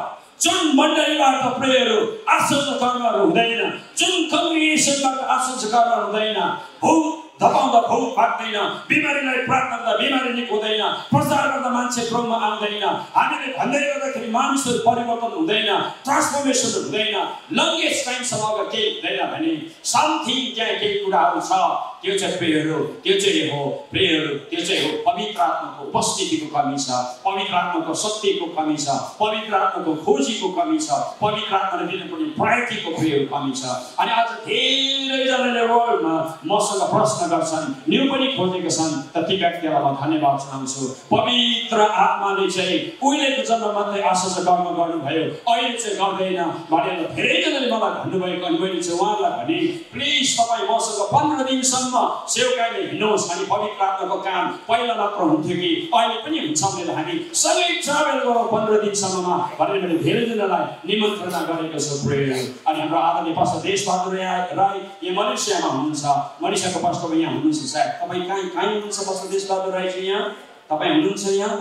जुन मण्डलीबाट प्रेयरहरू आश्चर्य कर्महरू हुँदैन जुन कङ्ग्रिगेसनबाट आश्चर्य कर्महरू हुँदैन भूत धपाउँदा भौ फाट्दैन बिमारीलाई प्रार्थना गर्दा बिमारी निको हुँदैन प्रचार गर्दा मान्छे क्रममा आउँदैन हामीले भन्दै गर्दाखेरि मानिसहरू परिवर्तन हुँदैन ट्रान्सफर्मेसन हुँदैन लङ्गेस्ट टाइमसम्म केही हुँदैन भने समथिङ त्यहाँ केही कुराहरू छ त्यो चाहिँ प्रेयर हो त्यो चाहिँ हो प्रेयर त्यो चाहिँ हो पवित्र आत्माको उपस्थितिको कमी छ पवित्र आत्माको शक्तिको कमी छ पवित्र आत्माको खोजीको कमी छ पवित्र आत्माले दिनुपर्ने प्रायोरिटीको प्रेयर कमी छ अनि आज धेरैजनाले वर्ल्डमा मसँग प्रश्न गर्छन् न्यु पनि खोजेका छन् त ती व्यक्तिहरूलाई म धन्यवाद चाहन्छु पवित्र आत्माले चाहिँ उहिलेको जन्म मात्रै आशा कर्म गर्नुभयो अहिले चाहिँ गर्दैन भनेर धेरैजनाले मलाई भन्नुभएको अनि मैले चाहिँ उहाँलाई भने प्लिज तपाईँ मसँग पन्ध्र दिनसम्म सेवकाइले हिँड्नुहोस् अनि पवित्र आत्माको काम पहिला मात्र हुन्थ्यो कि अहिले पनि हुन्छ भनेर हामी सँगै ट्राभल गरौँ पन्ध्र दिनसम्ममा भनेर मैले धेरैजनालाई निमन्त्रणा गरेको छु प्रेयर अनि हाम्रो आदरणीय पास्टर देशबहादुर राई यहाँ मलेसियामा हुनुहुन्छ। मलेसियाको पास्टरमा यहाँ हुनुहुन्छ सायद। तपाईँ कहीँ कहीँ हुनुहुन्छ बस्नु देशबहादुर राई चाहिँ यहाँ? तपाईँ हुनुहुन्छ यहाँ?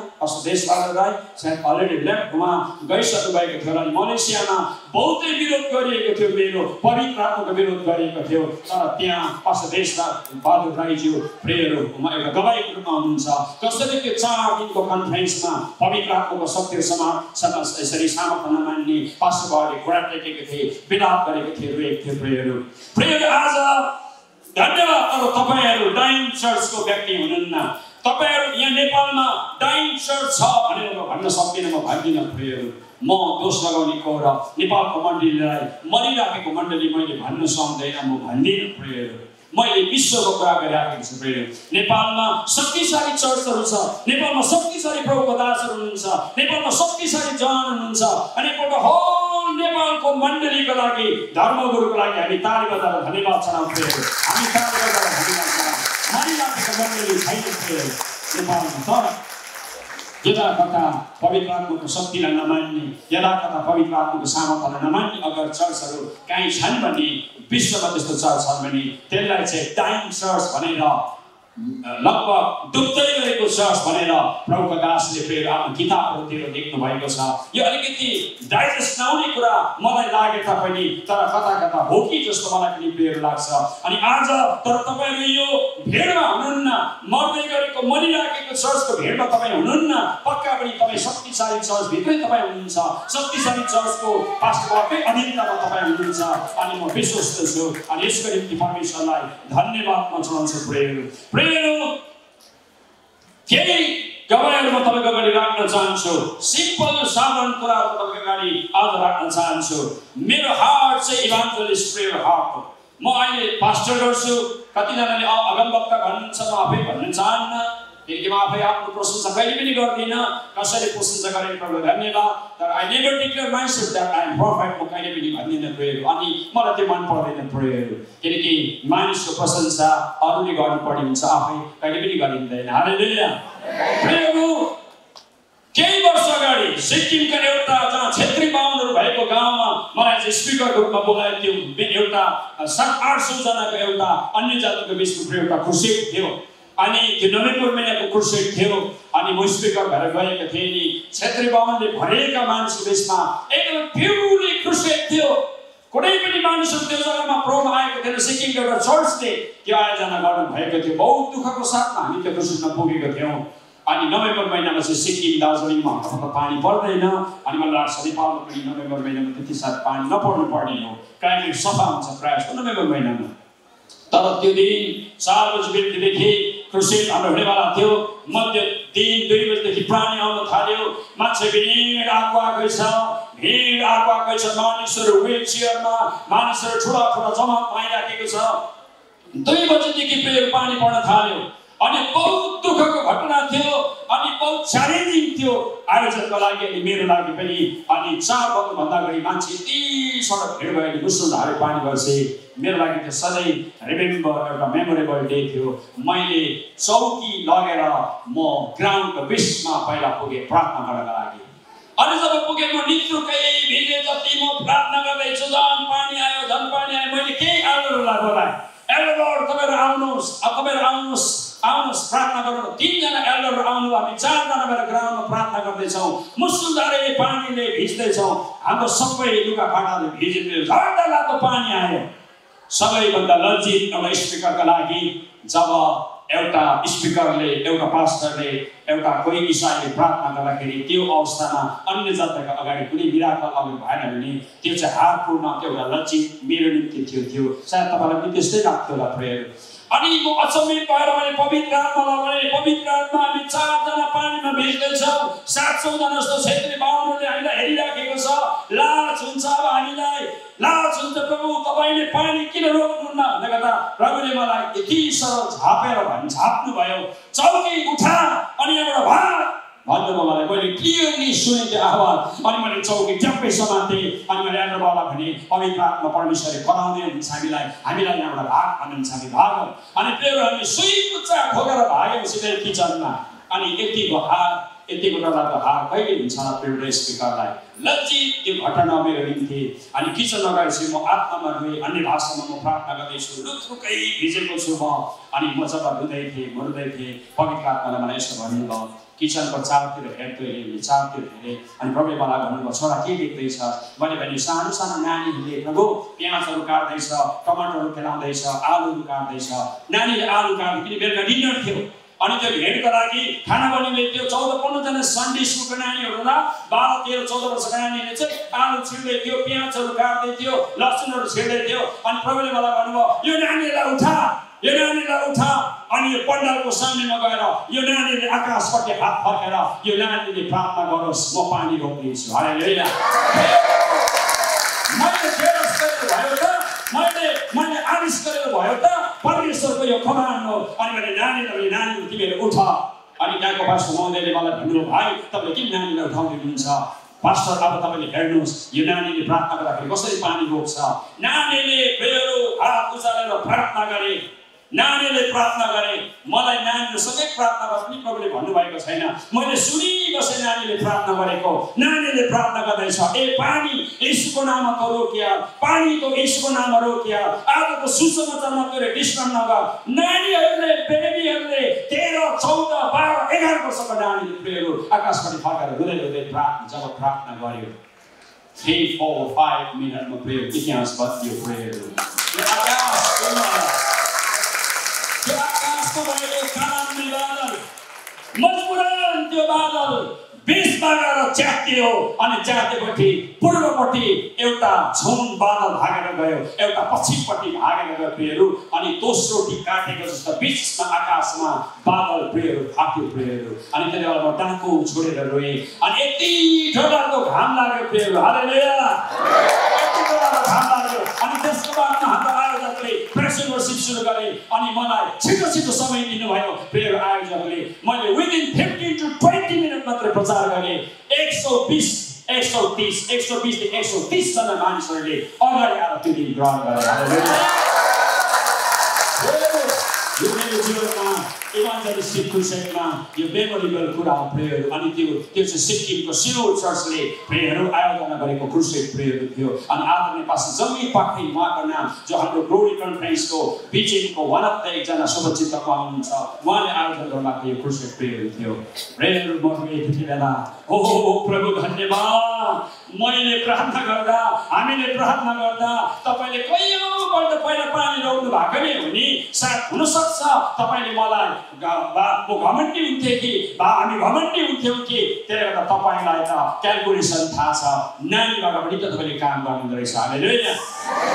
देशबहादुर राई सायद अलरेडी लेफ्ट गइसक्नु भएको थियो अनि मलेसियामा बहुतै विरोध गरिएको थियो मेरो पवित्र आत्माको विरोध गरिएको थियो। तर त्यहाँ देश बहादुर राईज्यू प्रेयर एउटा गवाईको रूपमा हुनुहुन्छ। कसरी त्यो चार दिनको कन्फरेन्समा पवित्र आत्माको शक्ति समाज यसरी सामर्थ्य नमान्ने पास्टरबाबुले घोडा टेकेको थिए विलाप गरेको थिए रोएको थियो प्रेयरहरू प्रेयर आज धन्यवाद अब तपाईँहरू डाइन चर्चको व्यक्ति हुनुहुन्न। तपाईँहरू यहाँ नेपालमा डाइन चर्च छ भनेर म भन्न सक्दिनँ म भन्दिनँ प्रेयर म दोष लगाउने को र नेपालको मण्डलीलाई मरिराखेको मण्डली मैले भन्न सक्दैन म भन्दिनँ प्रेयर मैले विश्वको कुरा गरिराखेको छु प्रेयर नेपालमा शक्तिशाली चर्चहरू छ नेपालमा शक्तिशाली प्रभुको दासहरू हुनुहुन्छ नेपालमा शक्तिशाली जवान हुनुहुन्छ अनि एकपल्ट होल नेपालको मण्डलीको लागि धर्मगुरुको लागि हामी ताली बजाएर धन्यवाद चढाउँछौँ हामी ताली बजाएर धन्यवाद मरिराखेको मण्डली छैन नेपालमा तर पवित्र आत्माको शक्तिलाई नमान्ने यदा कथा पवित्र आत्माको सामर्थ्यलाई नमान्ने अगर चर्चहरू काहीँ छन् भने विश्वमा त्यस्तो चर्च छन् भने त्यसलाई चाहिँ टाइम चर्च भनेर लगभग डुब्दै गरेको छ भनेर दासले फेरि आफ्नो किताबहरूतिर देख्नु भएको छ। यो अलिकति डाइजेस्ट नहुने कुरा मलाई लागे तापनि तर कता कता हो कि जस्तो मलाई पनि प्रेर लाग्छ। अनि आज तर तपाईँहरू यो भेडमा हुनुहुन्न मर्दै गरेको मरिराखेको चर्चको भेडमा तपाईँ हुनुहुन्न पक्का पनि तपाईँ शक्तिशाली चर्चभित्रै तपाईँ हुनुहुन्छ। शक्तिशाली चर्चको पास्टरकै अधीनतामा तपाईँ हुनुहुन्छ। अनि म विश्वस्त छु। अनि यसको निम्ति परमेश्वरलाई धन्यवाद म चढाउँछु प्रेयर प्रेयर केही गवाईहरू म तपाईँको अगाडि राख्न चाहन्छु सिम्पल साधारण कुराहरू तपाईँको अगाडि आज राख्न चाहन्छु मेरो हार्ट चाहिँ इभान्जलिस्ट प्रेयर हार्ट हो म अहिले पास्टर गर्छु कतिजनाले अगमवक्ता भन्नुहुन्छ म आफै भन्न चाहन्न किनकि म आफै आफ्नो प्रशंसा कहिले पनि गर्दिनँ। कसैले प्रशंसा गरेर प्रभु धन्यवाद। तर I never declare myself that I am perfect म कहिले पनि भन्दिनँ प्रेयर अनि मलाई त्यो मन पर्दैन प्रेयर किनकि मानिसको प्रशंसा अरूले गर्नुपर्ने हुन्छ आफै कहिले पनि गरिँदैन। हालेलुया केही वर्ष अगाडि सिक्किमका एउटा जहाँ छेत्री बाहुनहरू भएको गाउँमा मलाई चाहिँ स्पिकरको रूपमा बोलाएको थियो एउटा सात आठ सौजनाको एउटा अन्य जातिको बिचको एउटा खुसी थियो। अनि त्यो नोभेम्बर महिनाको क्रुसेड थियो। अनि म स्पिकर भएर गएको थिएँ नि। छेत्री बाहुनले भरेका मानिसको बिचमा एकदम प्युरली क्रुसेड थियो। कुनै पनि मानिसहरू त्यो जग्गामा प्रोग्राम आएको थिएन। सिक्किमको एउटा चर्चले त्यो आयोजना गर्नु भएको थियो। बहुत दुःखको साथमा हामी त्यो क्रुसेडमा पुगेको थियौँ। अनि नोभेम्बर महिनामा चाहिँ सिक्किम दार्जिलिङमा हतपत पानी पर्दैन। अनि मलाई लाग्छ नेपालमा पनि नोभेम्बर महिनामा त्यति साह्रो पानी नपर्नु पर्ने हो। क्लाइमेट सफा हुन्छ प्रायः जस्तो नोभेम्बर महिनामा। तर त्यो दिन चार बजी बेलुकीदेखि क्रुसेट हाम्रो हुनेवाला थियो। मध्य दिन दुई बजीदेखि प्राणी आउन थाल्यो। मान्छे भिड आएको आएकै छ भिड आएको आएकै छ मानिसहरू विल चेयरमा मानिसहरू ठुला ठुला जमा पाइराखेको छ। दुई बजीदेखि पानी पर्न थाल्यो। अनि बहुत दुःखको घटना थियो अनि बहुत च्यालेन्जिङ थियो। आयोजकको लागि अनि मेरो लागि पनि अनि चार बग्नुभन्दा अगाडि मान्छे यति सडक भिड भयो भने मुसुलधारे पानी गर्छे मेरो लागि त्यो सधैँ रिमेम्बर एउटा मेमोरेबल डे थियो। मैले चौकी लगेर म ग्राउन्डको बिचमा पहिला पुगेँ प्रार्थना गर्नको लागि। अनि जब पुगेँ म नित्रुकै भिजे जति म प्रार्थना गर्दैछु झन् पानी आयो झन् पानी आयो मैले केही आलोलाई बोलाएँ एल्डर तपाईँहरू आउनुहोस् तपाईँहरू आउनुहोस्। आउनुहोस् प्रार्थना गरौँ तिनजना एल्डरहरू आउनु हामी चारजना भएर ग्राउन्डमा प्रार्थना गर्दैछौँ। मुसुलधारे पानीले भिज्दैछौँ। हाम्रो सबै लुगा फाटाले भिजिँदै झट्टा लाग्दो पानी आयो। सबैभन्दा लज्जित एउटा स्पिकरका लागि जब एउटा स्पिकरले एउटा पास्टरले एउटा कोही इसाईले प्रार्थना गर्दाखेरि त्यो अवस्थामा अन्य जातका अगाडि कुनै मिराकल अघि भएन भने त्यो चाहिँ त्यो एउटा लज्जित मेरो निम्ति थियो थियो। सायद तपाईँलाई पनि त्यस्तै लाग्थ्यो होला प्रेयर अनि म अचम्मित भएर मैले पवित्र आत्मालाई भने पवित्र आत्मा हामी चारजना पानीमा भिज्दैछौँ। सात सौजना जस्तो क्षेत्रीय बाहुनले हामीलाई हेरिराखेको छ। लाज हुन्छ अब हामीलाई। लाज हुन्छ प्रभु तपाईँले पानी किन रोक्नुहुन्न? भन्दा गर्दा प्रभुले मलाई यति सरल झापेर भन् झाप्नु भयो चौकी उठा अनि एउटा भार भन्नुभयो मलाई मैले क्लियरली सुने त्यो आवाज अनि मैले चौकी ट्याप्पै समातेँ अनि मैले बाबा भने पवित्र परमेश्वरले कराउँदै हुनुहुन्छ हामीलाई हामीलाई यहाँबाट भाग भन्नुहुन्छ हामी भागौँ अनि त्यो हामी सुई कुच्चा खोकेर भाग्यौँ सिधै किचनमा अनि यतिको हार यतिको डरलाग्दो हार कहिले हुन्छ? एउटा स्पिकरलाई। लज्जित त्यो घटना मेरो निम्ति। अनि किचन लगाएपछि म आत्मामा रुएँ अन्य भाषामा म प्रार्थना गर्दैछु। रुखरुकै भिजेको छु म। अनि म जब रुँदै थिएँ म रुँदै थिएँ पवित्र आत्माले मलाई यसो भन्नुभयो किचनको चारतिर हेर्दै हेर्ने चारतिर हेरेँ। अनि प्रभुले मलाई भन्नुभयो छोरा के देख्दैछ? मैले भने सानो सानो नानीहरूले प्रभु प्याजहरू काट्दैछ टमाटरहरू खेलाउँदैछ आलुहरू काट्दैछ। नानीले आलु काट्दै किन बेलुका डिनर थियो। अनि त्यो भेटको लागि खाना बनाउने त्यो चौध पन्ध्रजना सन्डे स्कुलको नानीहरू होला बाह्र तेह्र चौध वर्षको नानीहरूले चाहिँ आलु छिर्दै थियो प्याजहरू काट्दै थियो लसुनहरू छिर्दै थियो। अनि प्रभुले मलाई भन्नुभयो यो नानीहरूलाई उठा यो नानीलाई उठा। अनि यो पण्डालको सामनेमा गएर यो नानीले आकाशपट्टि हात फर्केर यो नानीले प्रार्थना गरोस् म पानी रोकिदिन्छु हालेलुया मैले मैले गरेर भयो त परमेश्वरको यो कमान हो। अनि मैले नानीलाई नानीहरू तिमीहरू उठ। अनि त्यहाँको पास्टर महोदयले मलाई भन्नुभयो भाइ तपाईँले किन नानीलाई उठाउँदै हुनुहुन्छ? पास्टर अब तपाईँले हेर्नुहोस् यो नानीले प्रार्थना गर्दाखेरि कसरी पानी रोक्छ नानीले फेरो हात उचालेर प्रार्थना गरे। नानीले प्रार्थना गरे। मलाई नानीहरूसँगै प्रार्थना गर पनि प्रभुले भन्नुभएको छैन। मैले सुनिबसेँ नानीले प्रार्थना गरेको। नानीले प्रार्थना गर्दैछ। ए पानी यीशुको नाममा रोकिया पानीको यीशुको नाममा रोकिया आजको सुसमाचारमा तैँले डिस्टर्ब नगर नानीहरूले बेबीहरूले तेह्र चौध बाह्र एघार वर्षको नानीले प्रेहरू आकाशबाट फर्केर हुँदै हुँदै प्रार्थना जब प्रार्थना गर्यो थ्री फोर फाइभ मिनटमा प्रेयर इतिहास बदलियो प्रेयरहरू आकाश आकाशको भएको कालान्ती बादल मजबुरन त्यो बादल बिचबाट च्यातियो अनि च्यातेपछि पूर्वपट्टि एउटा झुन बादल भागेर गयो एउटा पश्चिमपट्टि भागेर गयो प्रियहरू। अनि दोस्रो टी काटेको जस्तो बिचमा आकाशमा बादल प्रियहरू फाट्यो प्रियहरू। अनि त्यति बेला म टाँको छोडेर रोएँ। अनि यति डरलाग्दो घाम लाग्यो प्रियहरू। हालेर डरलाग्दो घाम अनि त्यसको बादमा हाम्रो आयोजकले सुरु गरे अनि मलाई छिटो छिटो समय दिनुभयो आयोजकले मैले फिफ्टिन टु ट्वेन्टी मिनट मात्रै प्रचार गरेँ एक सौ बिस एक सौ तिस एक सौ बिसदेखि एक सौ तिसजना मानिसहरूले अगाडि आएर इभान्जलिस्टिक क्रुसेडमा यो मेमोरेबल कुरा हो प्रेयरहरू अनि त्यो त्यो चाहिँ सिक्किमको आयोजना गरेको क्रुसेड प्रेयरहरू थियो अनि पास जमी पाखै उहाँको नाम ग्लोरी कन्फरेन्सको बिजेपीको वान अफ द एकजना उहाँले गर्नुभएको हो प्रभु धन्यवाद मैले प्रार्थना गर्दा हामीले प्रार्थना गर्दा तपाईँले कैयौँपल्ट पहिला पानी रोक्नु भएको नै हो नि? सायद हुनसक्छ। तपाईँले मलाई म घमण्डी हुन्थेँ कि? बा हामी घमण्डी हुन्थ्यौँ कि? त्यसले गर्दा तपाईँलाई त क्यालकुलेसन थाहा छ। नानीबाट पनि त तपाईँले काम गर्नुहुँदो रहेछ। हालेलुया।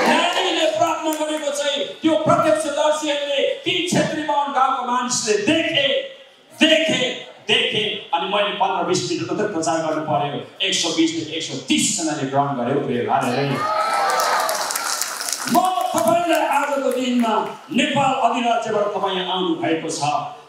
नानीले प्रार्थना गरेको चाहिँ त्यो प्रत्यक्षदर्शीहरूले ती क्षेत्री गाउँको मानिसले देखे देखे देखे। अनि मैले पन्ध्र बिस मिनट मात्रै प्रचार गर्नु पर्यो। एक सौ बिसदेखि एक सौ तिसजनाले ग्रहण गर्यो म तपाईँलाई आजको दिनमा नेपाल अधिराज्यबाट तपाईँ आउनु भएको छ।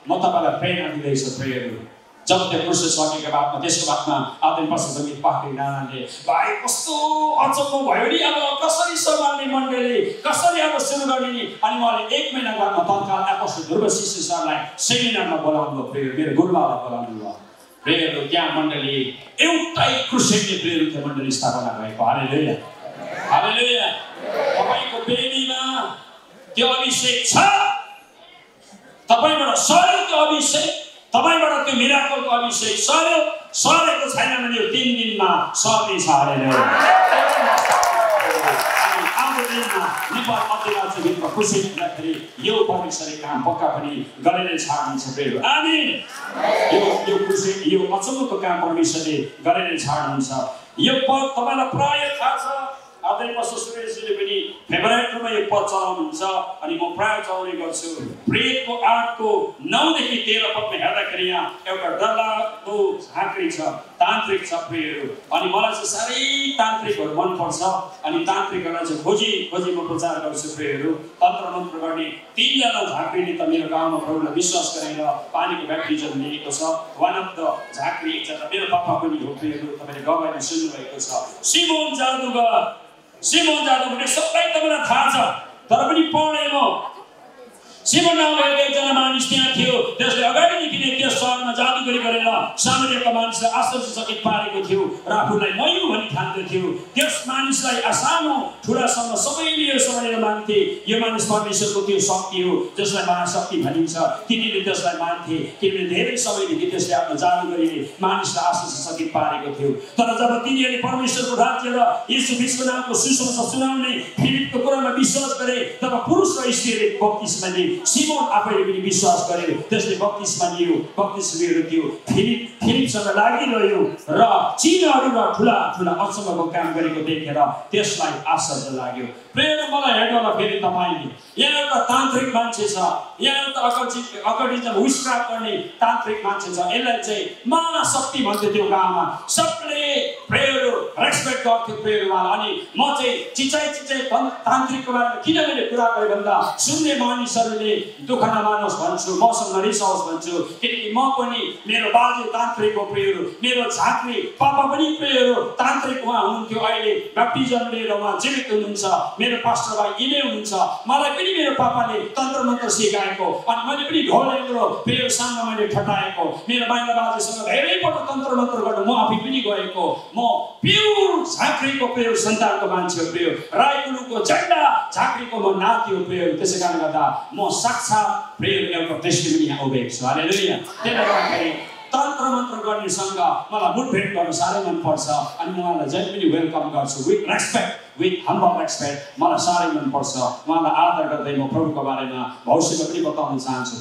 म तपाईँलाई प्रेरणा दिँदैछु प्रेयरहरू जब त्यो क्रुस सकेको बादमा त्यसको बादमा आदिन वर्ष सङ्गीत पाखरी नानाले भाइ कस्तो अचम्म भयो नि अब कसरी सम्हाल्ने मण्डली? कसरी अब सुरु गर्ने नि? अनि उहाँले एक महिना बादमा तत्काल एपोस्ट ध्रुव शिशु सरलाई सेमिनारमा बोलाउनु भयो मेरो गुरुबालाई बोलाउनु भयो प्रेयरहरू त्यहाँ मण्डली? एउटै क्रुसेडले त्यो मण्डली स्थापना भएको। हालेलुया। हालेलुया। तपाईँको बेनीमा त्यो अभिषेक छ। तपाईँबाट सर्यो त्यो अभिषेक तपाईँबाट त्यो मिराकलको अभिषेक सर्यो सरेको छैन भने यो तिन दिनमा सर्नेछ। हालेलुया। दिनमा नेपाल अधिराज्यभित्र खुसी हुँदाखेरि यो परमेश्वरी काम पक्का पनि गरेर छाड्नुहुन्छ प्रेम आमिन। यो यो खुसी यो अचम्मको काम परमेश्वरले गरेर छाड्नुहुन्छ। यो पद तपाईँलाई प्राय थाहा छ। आदरणीय पशु पनि फेभरेट रूपमा यो पद चलाउनुहुन्छ अनि म प्राय चलाउने गर्छु। प्रेतको आठको नौदेखि तेह्र पदमा हेर्दाखेरि यहाँ एउटा डरलाग्दो झाँक्री छ तान्त्रिक छ प्रेयहरू। अनि मलाई चाहिँ साह्रै तान्त्रिकहरू मनपर्छ। अनि तान्त्रिकहरूलाई चाहिँ खोजी खोजी म प्रचार गर्छु प्रेयहरू। तन्त्र मन्त्र गर्ने तिनजना झाँक्रीले त मेरो गाउँमा प्रभुलाई विश्वास गरेर पानीको ब्याप्टिजम लिएको छ। वान अफ द झाँक्री एकजना मेरो पापा पनि हो प्रेयहरू। तपाईँले गवाईमा सुन्नुभएको छ। सिमोन जादुगर सिमोन जादुगर सबै तपाईँलाई थाहा छ तर पनि पढेँ सिमोन नामको एकजना मानिस त्यहाँ थियो। त्यसले अगाडिदेखि त्यस सहरमा जादुगरी गरेर सामान्यका मानिसलाई आश्चर्यचकित पारेको थियो र आफूलाई मयु भनी ठान्दथ्यो त्यस मानिसलाई सानो ठुलासँग सबैले यो समलेर मान्थे यो मानिस परमेश्वरको त्यो शक्ति हो जसलाई महाशक्ति भनिन्छ। तिनीले त्यसलाई मान्थे। किनभने धेरै समयदेखि त्यसले आफ्नो जादुगरीले मानिसलाई आश्चर्यचकित पारेको थियो। तर जब तिनीहरूले परमेश्वरको राज्य र यीशु ख्रिस्टको नामको सुसमाचार सुनाउने फिलिपको कुरामा विश्वास गरे तब पुरुष र स्त्रीले बत्तिसमा सिमोन आफैले पनि विश्वास गर्यो त्यसले बत्तिसमा लियो बत्तिस लिएर त्यो फिलिप फिलिपसँग लागिरह्यो र चिनहरू र ठुला ठुला अचम्मको काम गरेको देखेर त्यसलाई आश्चर्य लाग्यो। प्रेम मलाई हेर्नु फेरि तपाईँले। यहाँ एउटा तान्त्रिक मान्छे छ। यहाँ एउटा अकर्जित अकर्जित विस्क्राप गर्ने तान्त्रिक मान्छे छ। यसलाई चाहिँ महाशक्ति भन्थ्यो त्यो गाउँमा। सबले प्रेयरहरू रेस्पेक्ट गर्थ्यो प्रेयरवाला अनि म चाहिँ चिचाइ चिचाइ तन्- तान्त्रिकको बारेमा किन मैले कुरा गरेँ भन्दा सुन्ने मानिसहरूले दुःख नमानोस् भन्छु मसँग नरिसाओस् भन्छु। किनकि म पनि मेरो बाजे तान्त्रिक हो प्रेयर मेरो झाँक्री पापा पनि प्रेयर हो तान्त्रिक उहाँ हुनुहुन्थ्यो अहिले। ब्याप्टिजम लिएर उहाँ जीवित हुनुहुन्छ मेरो पास्टर भाइ यिनै हुनुहुन्छ। मलाई पनि मेरो पापाले तन्त्र मन्त्र सिकाएको अनि मैले पनि ढोल एङ्ग्रो प्रेयर साममा मैले ठटाएको। मेरो माइला बाजेसँग धेरैपल्ट तन्त्र मन्त्र गर्नु म आफै पनि गएको। म प्युर झाँक्रीको प्रेयर सन्तानको मान्छे हो प्रेयर राईकुलुको झन्डा झाँक्रीको म नाति हो त्यसै कारणले गर्दा म साक्षात प्रेयर एउटा पनि यहाँ उभिएको छु। हालेलुया। त्यसले गर्दाखेरि तन्त्र मन्त्र गर्नेसँग मलाई मुठभेट गर्न साह्रै मनपर्छ अनि म उहाँलाई जहिले पनि वेलकम गर्छु। With respect with humble respect मलाई साह्रै मनपर्छ। उहाँलाई आदर गर्दै म प्रभुको बारेमा भविष्यमा पनि बताउन चाहन्छु।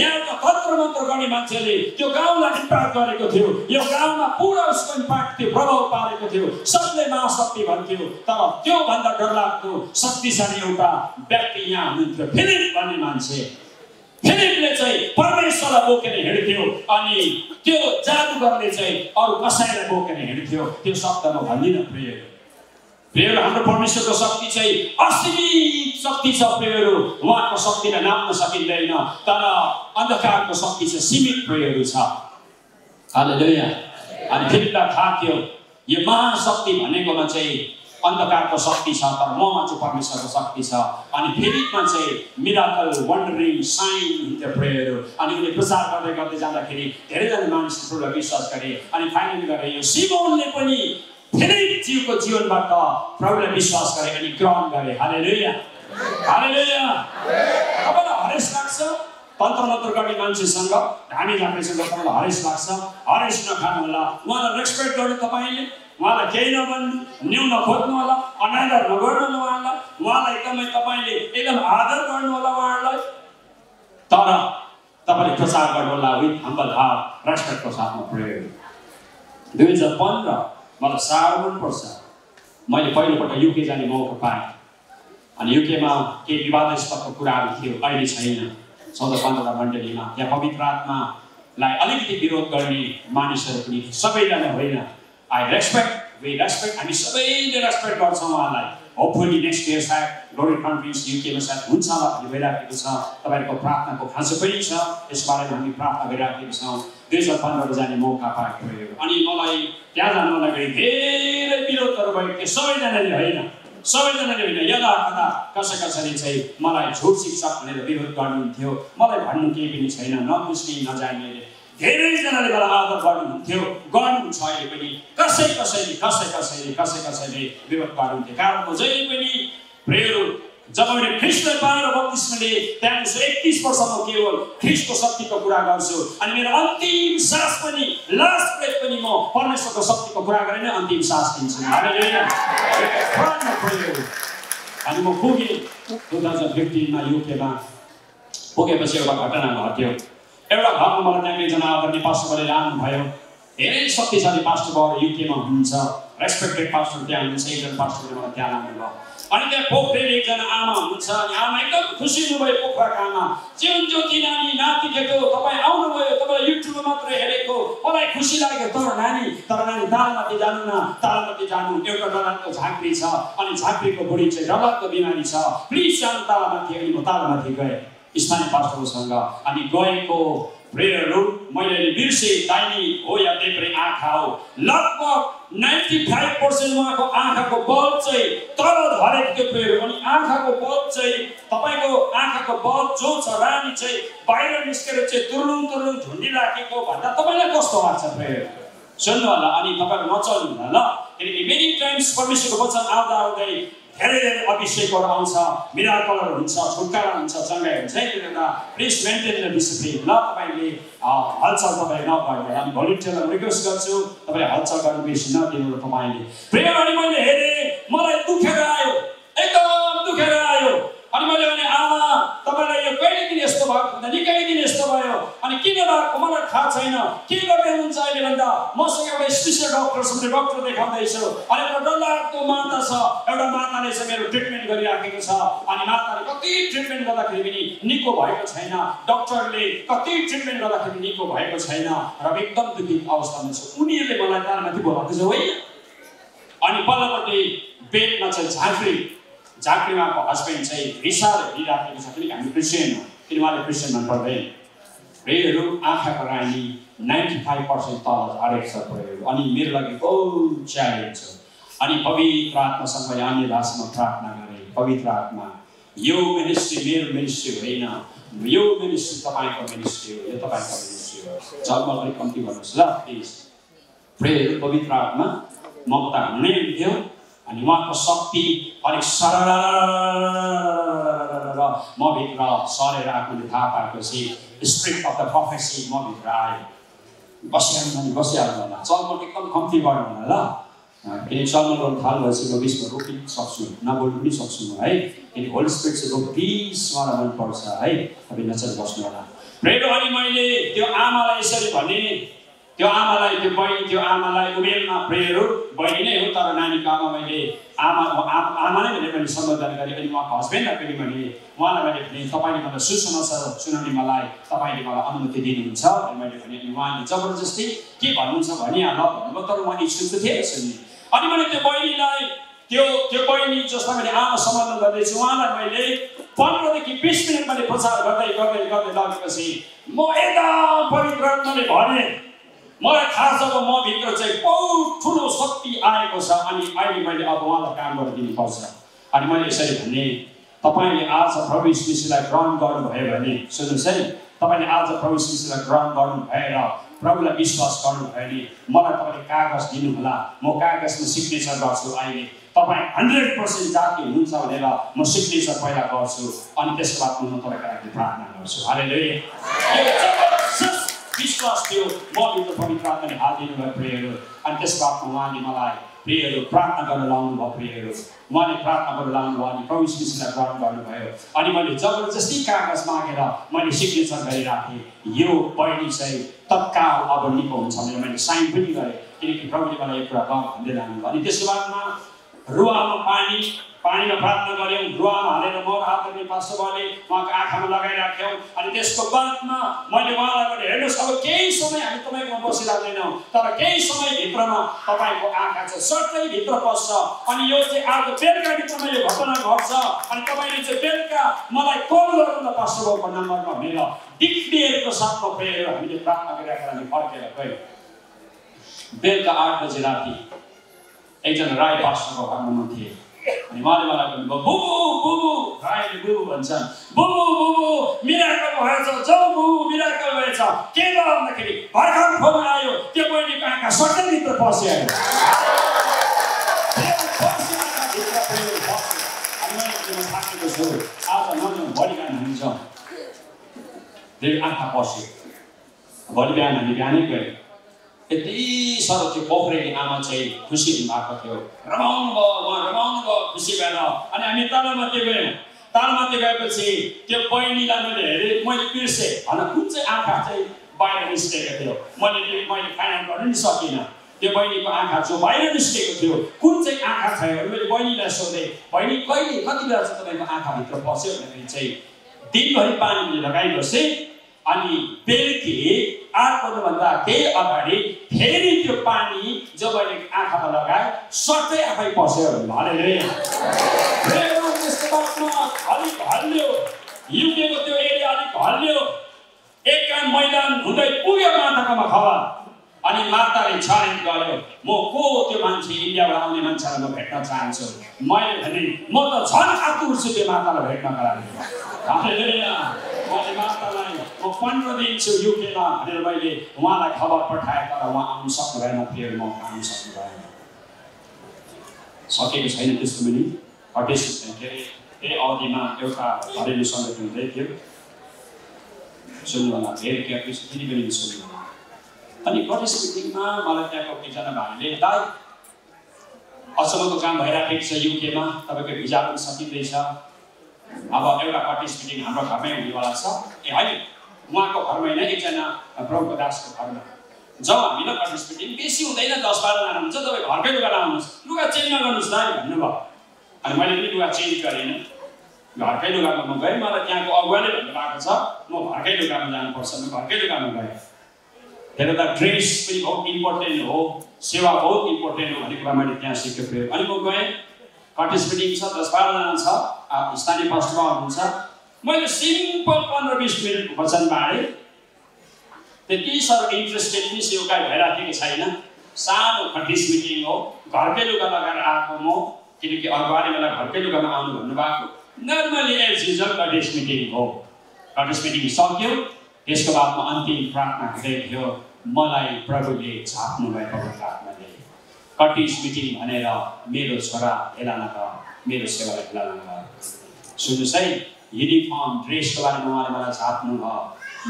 यहाँ एउटा तन्त्र मन्त्र गर्ने मान्छेले त्यो गाउँलाई इम्प्याक्ट गरेको थियो। यो गाउँमा पुरा उसको इम्प्याक्ट थियो प्रभाव पारेको थियो। सबले महाशक्ति भन्थ्यो। तर त्योभन्दा डरलाग्दो शक्तिशाली एउटा व्यक्ति यहाँ हुनुहुन्थ्यो फिलिप भन्ने मान्छे। फिलिपले चाहिँ परमेश्वरलाई बोकेर हिँड्थ्यो अनि त्यो जादुगरले चाहिँ अरू कसैलाई बोकेर हिँड्थ्यो। त्यो शब्द म भन्दिनँ प्रिय। प्रेयर हाम्रो परमेश्वरको शक्ति चाहिँ असीमित शक्ति छ प्रेयरहरू उहाँको शक्तिलाई नाप्न सकिँदैन तर अन्धकारको शक्ति चाहिँ सीमित प्रेयरहरू छ। हालेलुया। अनि फिलिपलाई थाहा थियो यो महाशक्ति भनेकोमा चाहिँ अन्धकारको शक्ति छ तर ममा चाहिँ परमेश्वरको शक्ति छ। अनि फिलिपमा चाहिँ मिराकल वन्डरिङ साइन हुन्थ्यो प्रेयरहरू अनि उनले प्रचार गर्दै गर्दै जाँदाखेरि धेरैजना मानिसहरूले विश्वास गरे। अनि फाइनली गरे यो सिमोनले पनि फिलिप जीवको जीवनबाट प्रभुलाई विश्वास गरे अनि ग्रहण गरे हालेलुया तपाईँलाई हरेस लाग्छ तन्त्र मन्त्र गर्ने मान्छेसँग धामी झाँक्रीसँग तपाईँलाई हरेस लाग्छ हरेस नखानु होला उहाँलाई रेस्पेक्ट गर्नु तपाईँले उहाँलाई केही नभन्नु न्यु नखोज्नु होला अनादर नगर्नु होला उहाँलाई उहाँलाई एकदमै तपाईँले एकदम आदर गर्नु होला उहाँहरूलाई तर तपाईँले प्रचार गर्नुहोला विथ हम्बल हार्ट रेस्पेक्टको साथमा प्रयोग दुई हजार पन्ध्र मलाई साह्रो मनपर्छ। मैले पहिलोपल्ट युके जाने मौका पाएँ। अनि युकेमा केही विवादास्पदको कुराहरू थियो अहिले छैन। चौध पन्ध्रवटा मण्डलीमा त्यहाँ पवित्र आत्मालाई अलिकति विरोध गर्ने मानिसहरू पनि सबैजना होइन। आई रेस्पेक्ट वी रेस्पेक्ट हामी सबैले रेस्पेक्ट गर्छौँ उहाँलाई। होपफुली नेक्स्ट इयर सायद ग्लोरी कन्फरेन्स युकेमा सायद हुन्छ होला भन्ने भइराखेको छ। तपाईँहरूको प्रार्थनाको खाँचो पनि छ। यस बारेमा हामी प्रार्थना गरिराखेका छौँ। दुई हजार पन्ध्र जाने मौका पाएको थियो। अनि मलाई त्यहाँ जानु लागि धेरै विरोधहरू भएको थियो। सबैजनाले होइन सबैजनाले होइन यदा कदा कसै कसैले चाहिँ मलाई झुट शिक्षक भनेर विरोध गर्नुहुन्थ्यो। मलाई भन्नु केही पनि छैन नबुझ्ने नजान्ने। धेरैजनाले मलाई आदर गर्नुहुन्थ्यो। गर्नुहुन्छ अहिले पनि। कसै कसैले कसै कसैले कसै कसैले विरोध गर्नुहुन्थ्यो। कारण म जहिले पनि प्रेयर जब मैले ख्रिस्टलाई पाएर बत्तिसमाले त्यहाँदेखि एकतिस वर्षमा केवल ख्रिस्टको शक्तिको कुरा गर्छु अनि मेरो अन्तिम सास पनि लास्ट ब्रेथ पनि म परमेश्वरको शक्तिको कुरा गरेर नै अन्तिम सास लिन्छु अनि म पुगेँ टु थाउजन्ड फिफ्टिनमा युकेमा। पुगेपछि एउटा घटना घट्यो। एउटा घरमा मलाई त्यहाँ एकजना आदरणीय पास्टरले लानुभयो। धेरै शक्तिशाली पास्टर युकेमा हुनुहुन्छ। रेस्पेक्टेड पास्टर त्यहाँ हुनुहुन्छ। एकजना पास्टरले मलाई त्यहाँ लानुभयो। अनि त्यहाँ पोखरेल एकजना आमा हुनुहुन्छ अनि आमा एकदम खुसी हुनुभयो पोखराको आमा जीवन ज्योति नानी नाति केटो तपाईँ आउनुभयो तपाईँलाई युट्युबमा मात्र हेरेको मलाई खुसी लाग्यो तर नानी तर नानी तालमाथि जानु न तालमाथि जानु एउटा डलाको झाँक्री छ अनि झाँक्रीको बुढी चाहिँ डलाको बिमारी छ प्लिज जानु तालमाथि अनि म तालमाथि गएँ स्थानीय पास्टरहरूसँग अनि गएको प्रेयरहरू मैले बिर्से दाहिनी हो या देब्रे आँखा हो। लगभग नाइन्टी फाइभ पर्सेन्ट उहाँको आँखाको बल्ब चाहिँ तल झरेको थियो। प्रेयर अनि आँखाको बल्ब चाहिँ तपाईँको आँखाको बल्ब जो छ रानी चाहिँ बाहिर निस्केर चाहिँ तुरुङ तुरुङ झुन्डिराखेको भन्दा तपाईँलाई कस्तो लाग्छ प्रेयर सुन्नु होला अनि तपाईँहरू नचल्नु होला किनकि मेनी टाइम्स परमेश्वरको वचन आउँदा आउँदै धेरै धेरै अभिषेकहरू आउँछ मिराकलहरू हुन्छ छुटकारा हुन्छ चङ्गाइ हुन्छ। है त्यसले गर्दा प्लिज मेन्टेन द डिसिप्लिन ल तपाईँले हलचल तपाईँ होला अनि भोलिन्टियरलाई रिक्वेस्ट गर्छु। तपाईँले हलचल गर्नु बेसी नदिनु तपाईँले। प्रेम अनि मैले हेरेँ मलाई दुखेर आयो। एकदम दुखेर आयो। अनि मैले भने आमा तपाईँलाई यो कहिले दिन यस्तो भएको भन्दा निकै दिन यस्तो भयो अनि किन भएको मलाई थाहा छैन के गर्दै हुनुहुन्छ अहिले भन्दा मसँग एउटा स्पेसियल डक्टरसँग डक्टर देखाउँदैछु अनि एउटा डल्लाको माता छ एउटा माताले चाहिँ मेरो ट्रिटमेन्ट गरिराखेको छ अनि माताले कति ट्रिटमेन्ट गर्दाखेरि पनि निको भएको छैन डक्टरले कति ट्रिटमेन्ट गर्दाखेरि निको भएको छैन र एकदम दुखित अवस्थामा छ उनीहरूले मलाई तारमाथि बोलाएको छ होइन अनि पल्लोपट्टि बेडमा चाहिँ झाँक्री झाँक्रीमाको हस्बेन्ड चाहिँ रिसाएर हिँडिराखेको छ किनकि हामी क्रिस्चियन हो किन उहाँले क्रिस्चियन मन पर्दैन प्रेहरू आँखाको रानी नाइन्टी फाइभ पर्सेन्ट तल झरेको छ अनि मेरो लागि बहुत च्यालेन्ज छ अनि पवित्र आत्मासँग अन्य भाषामा प्रार्थना गरेँ पवित्र आत्मा यो मिनिस्ट्री मेरो मिनिस्ट्री होइन यो मिनिस्ट्री तपाईँको मिनिस्ट्री हो यो तपाईँको मिनिस्ट्री हो जब अलिक कम्ती भन्नुहोस् ल प्लिज प्रेहरू पवित्र आत्मा ममता हुनै हुन्थ्यो अनि उहाँको शक्ति अलिक सरल म भित्र सरेर आफूले थाहा पाएपछि स्प्रिट अफ द प्रोफेसी म भित्र आयो बसिहाल्नु भने बसिहाल्नु होला चलमट एकदम कम्ती गर्नु होला ल किनकि चलमट गर्नु थाल भएपछि म बिचमा रोकिन सक्छु नबोल्नु पनि सक्छु म है किनकि होल स्पिरिट चाहिँ रोक मलाई मनपर्छ है तपाईँ नचर बस्नु होला प्रेरो अनि मैले त्यो आमालाई यसरी भने त्यो आमालाई त्यो बहिनी त्यो आमालाई उमेरमा प्रेयर हो बहिनी नै हो तर नानीको आमा मैले आमा आमा नै भने मैले सम्बोधन गरेँ। अनि उहाँको हस्बेन्डलाई पनि भने उहाँलाई मैले भने तपाईँले मलाई सुसमाचार सुनाउने मलाई तपाईँले मलाई अनुमति दिनुहुन्छ। भने मैले भने अनि उहाँले जबरजस्ती के भन्नुहुन्छ भनिहाल भन्नुभयो। तर उहाँ इच्छुक त थिएन सुन्ने अनि मैले त्यो बहिनीलाई त्यो त्यो बहिनी जसलाई मैले आमा सम्बोधन गर्दैछु उहाँलाई मैले पन्ध्रदेखि बिस मिनट मैले प्रचार गर्दै गर्दै गर्दै लगेपछि म एकदम पवित्र मैले भने मलाई थाहा छ म भित्र चाहिँ बहुत ठुलो शक्ति आएको छ अनि अहिले मैले अब उहाँलाई काम गरिदिनुपर्छ अनि मैले यसरी भने तपाईँले आज प्रभु शिशुलाई ग्रहण गर्नुभयो भने सुन्नुहोस् है तपाईँले आज प्रभु शिशुलाई ग्रहण गर्नु भएर प्रभुलाई विश्वास गर्नुभयो भने मलाई तपाईँले कागज दिनुहोला। म कागजमा सिग्नेचर गर्छु अहिले। तपाईँ हन्ड्रेड पर्सेन्ट जाति हुनुहुन्छ भनेर म सिग्नेचर पहिला गर्छु। अनि त्यसको बाद म तपाईँको लागि प्रार्थना गर्छु। हालेलुया। विश्वास थियो म भित्र पवित्र आत्माले हात दिनुभयो प्रेयर अनि त्यसबाट उहाँले मलाई प्रियहरू प्रार्थना गर्न लाउनु भयो प्रियहरू उहाँले प्रार्थना गर्न लाउनु भयो अनि प्रभु शिशुलाई ग्रहण गर्नुभयो अनि मैले जबरजस्ती कागज मागेर मैले सिग्नेचर गरिराखेँ यो बहिनी चाहिँ तत्काल अब निको हुन्छ भनेर मैले साइन पनि गरेँ किनकि प्रभुले मलाई यो कुरा गर भन्दै लानुभयो अनि त्यसको बादमा रुवामा पानी पानीमा प्रार्थना गऱ्यौँ रुवामा हालेर मर गर्ने पास्टरबाले उहाँको आँखामा लगाइराख्यौँ अनि त्यसको बादमा मैले उहाँलाई पनि हेर्नुहोस् अब केही समय हामी तपाईँकोमा बसिराख्दैनौँ तर केही समयभित्रमा तपाईँको आँखा चाहिँ सट्टै भित्र पस्छ। अनि यो चाहिँ आज बेलुका भित्रमा यो घटना घट्छ। अनि तपाईँले चाहिँ बेलुका मलाई कल गर्नु न पास्टरबाबुको नम्बरमा मेरो डिक्लियरको साथमा प्रेयर हामीले प्रार्थना गरिराखेर हामी फर्केर गयौँ। बेलुका आठ बजी राति एकजना राई पास्टरको घरमा थिएँ अनि उहाँले मलाई भन्नुभयो बुबु बुबु राईले बुबु भन्छन्। बुबु बुबु मिराकल भएछ जाउ बुबु मिराकल भएछ। के भयो भन्दाखेरि भर्खर फोन आयो त्यो बहिनीको आँखा सटैभित्र पस्यो। थाकेको आज भोलि बिहान हामी जाउँ आँखा पस्यो। भोलि बिहान हामी बिहानै गयौँ यति साह्रो त्यो पोखरेली आमा चाहिँ खुसी हुनुभएको थियो रमाउनु भयो उहाँ रमाउनु भयो खुसी भएर अनि हामी तालमाथि गयौँ तालमाथि गएपछि त्यो बहिनीलाई मैले हेरेँ मैले बिर्सेँ होइन कुन चाहिँ आँखा चाहिँ बाहिर निस्केको थियो मैले मैले फाइनल गर्नु नि सकिनँ त्यो बहिनीको आँखा जो बाहिर निस्केको थियो कुन चाहिँ आँखा छ मैले बहिनीलाई सोधेँ बहिनी कहिले कति बेला चाहिँ तपाईँको आँखाभित्र पस्यो भन्दाखेरि चाहिँ दिनभरि पानी लगाइ बसेँ अनि बेलुकी आठ बज्नुभन्दा केही अगाडि फेरि त्यो पानी जो मैले आँखामा लगाएँ सट्टै आफै पस्यो अलिक हल्लियो युकेको त्यो एरिया अलिक हल्लियो एक मैदान हुँदै पुग्यो माताकोमा खबर। अनि माताले च्यालेन्ज गर्यो म को त्यो मान्छे? इन्डियाबाट आउने मान्छेलाई म भेट्न चाहन्छु। मैले भने म त झन् आतुर छु त्यो मातालाई भेट्नका लागि। मैले मातालाई म पन्ध्र दिन छु युकेमा भनेर मैले उहाँलाई खबर पठाएँ तर उहाँ आउनु सक्नु भएन फेरि म आउनु सक्नु भएन। सकेको छैन त्यस्तो पनि। हटेस के अरे त्यही अवधिमा एउटा घरेलु सङ्गठन हुँदै थियो। सुन्नु होला धेरै के त्यस्तो फेरि पनि सुन्नु अनि गणेश मिटिङमा मलाई त्यहाँको एकजना भाइले दाइ अचम्मको काम भइराखेको छ युकेमा तपाईँको भिजा पनि सकिँदैछ। अब एउटा मिटिङ हाम्रो घरमै हुनेवाला छ। ए होइन उहाँको घरमा होइन एकजना प्रभुको दासको घरमा। जाउँ हामीलाई मिटिङ बेसी हुँदैन दस बाह्रजना हुन्छ तपाईँ घरकै लुगा लाउनुहोस्। लुगा चेन्ज नगर्नुहोस् दाइ भन्नुभयो। अनि मैले पनि लुगा चेन्ज गरेन। घरकै लुगामा म गएँ मलाई त्यहाँको अगुवाले भन्नुभएको छ म घरकै लुगामा जानुपर्छ म घरकै लुगामा गएँ। हेर त ड्रेस पनि बहुत इम्पोर्टेन्ट हो सेवा बहुत इम्पोर्टेन्ट हो भन्ने कुरा मैले त्यहाँ सिकेको थिएँ अनि म गएँ कटेज मिटिङ छ दस बाह्रजना छ स्थानीय पास्टरमा हुनुहुन्छ मैले सिम्पल पन्ध्र बिस मिनट वचन बाँडेँ त्यति साह्रो इन्ट्रेस्टेड पनि सेवकाई भइराखेको छैन सानो खटिस मिटिङ हो घरकै लुगा लगाएर आएको म किनकि अगुवाले मलाई घरकै लुगामा आउनु भन्नुभएको normally as usual cottage meeting हो कटेज मिटिङ सक्यो त्यसको बादमा अन्तिम प्रार्थना हुँदै थियो मलाई प्रभुले छाप्नु पवित्र आत्माले कटिस मिटिङ भनेर मेरो छोरा हेला मेरो हेला नगर सुन्नुहोस् है युनिफर्म ड्रेसको बारेमा उहाँले मलाई छाप्नु भयो।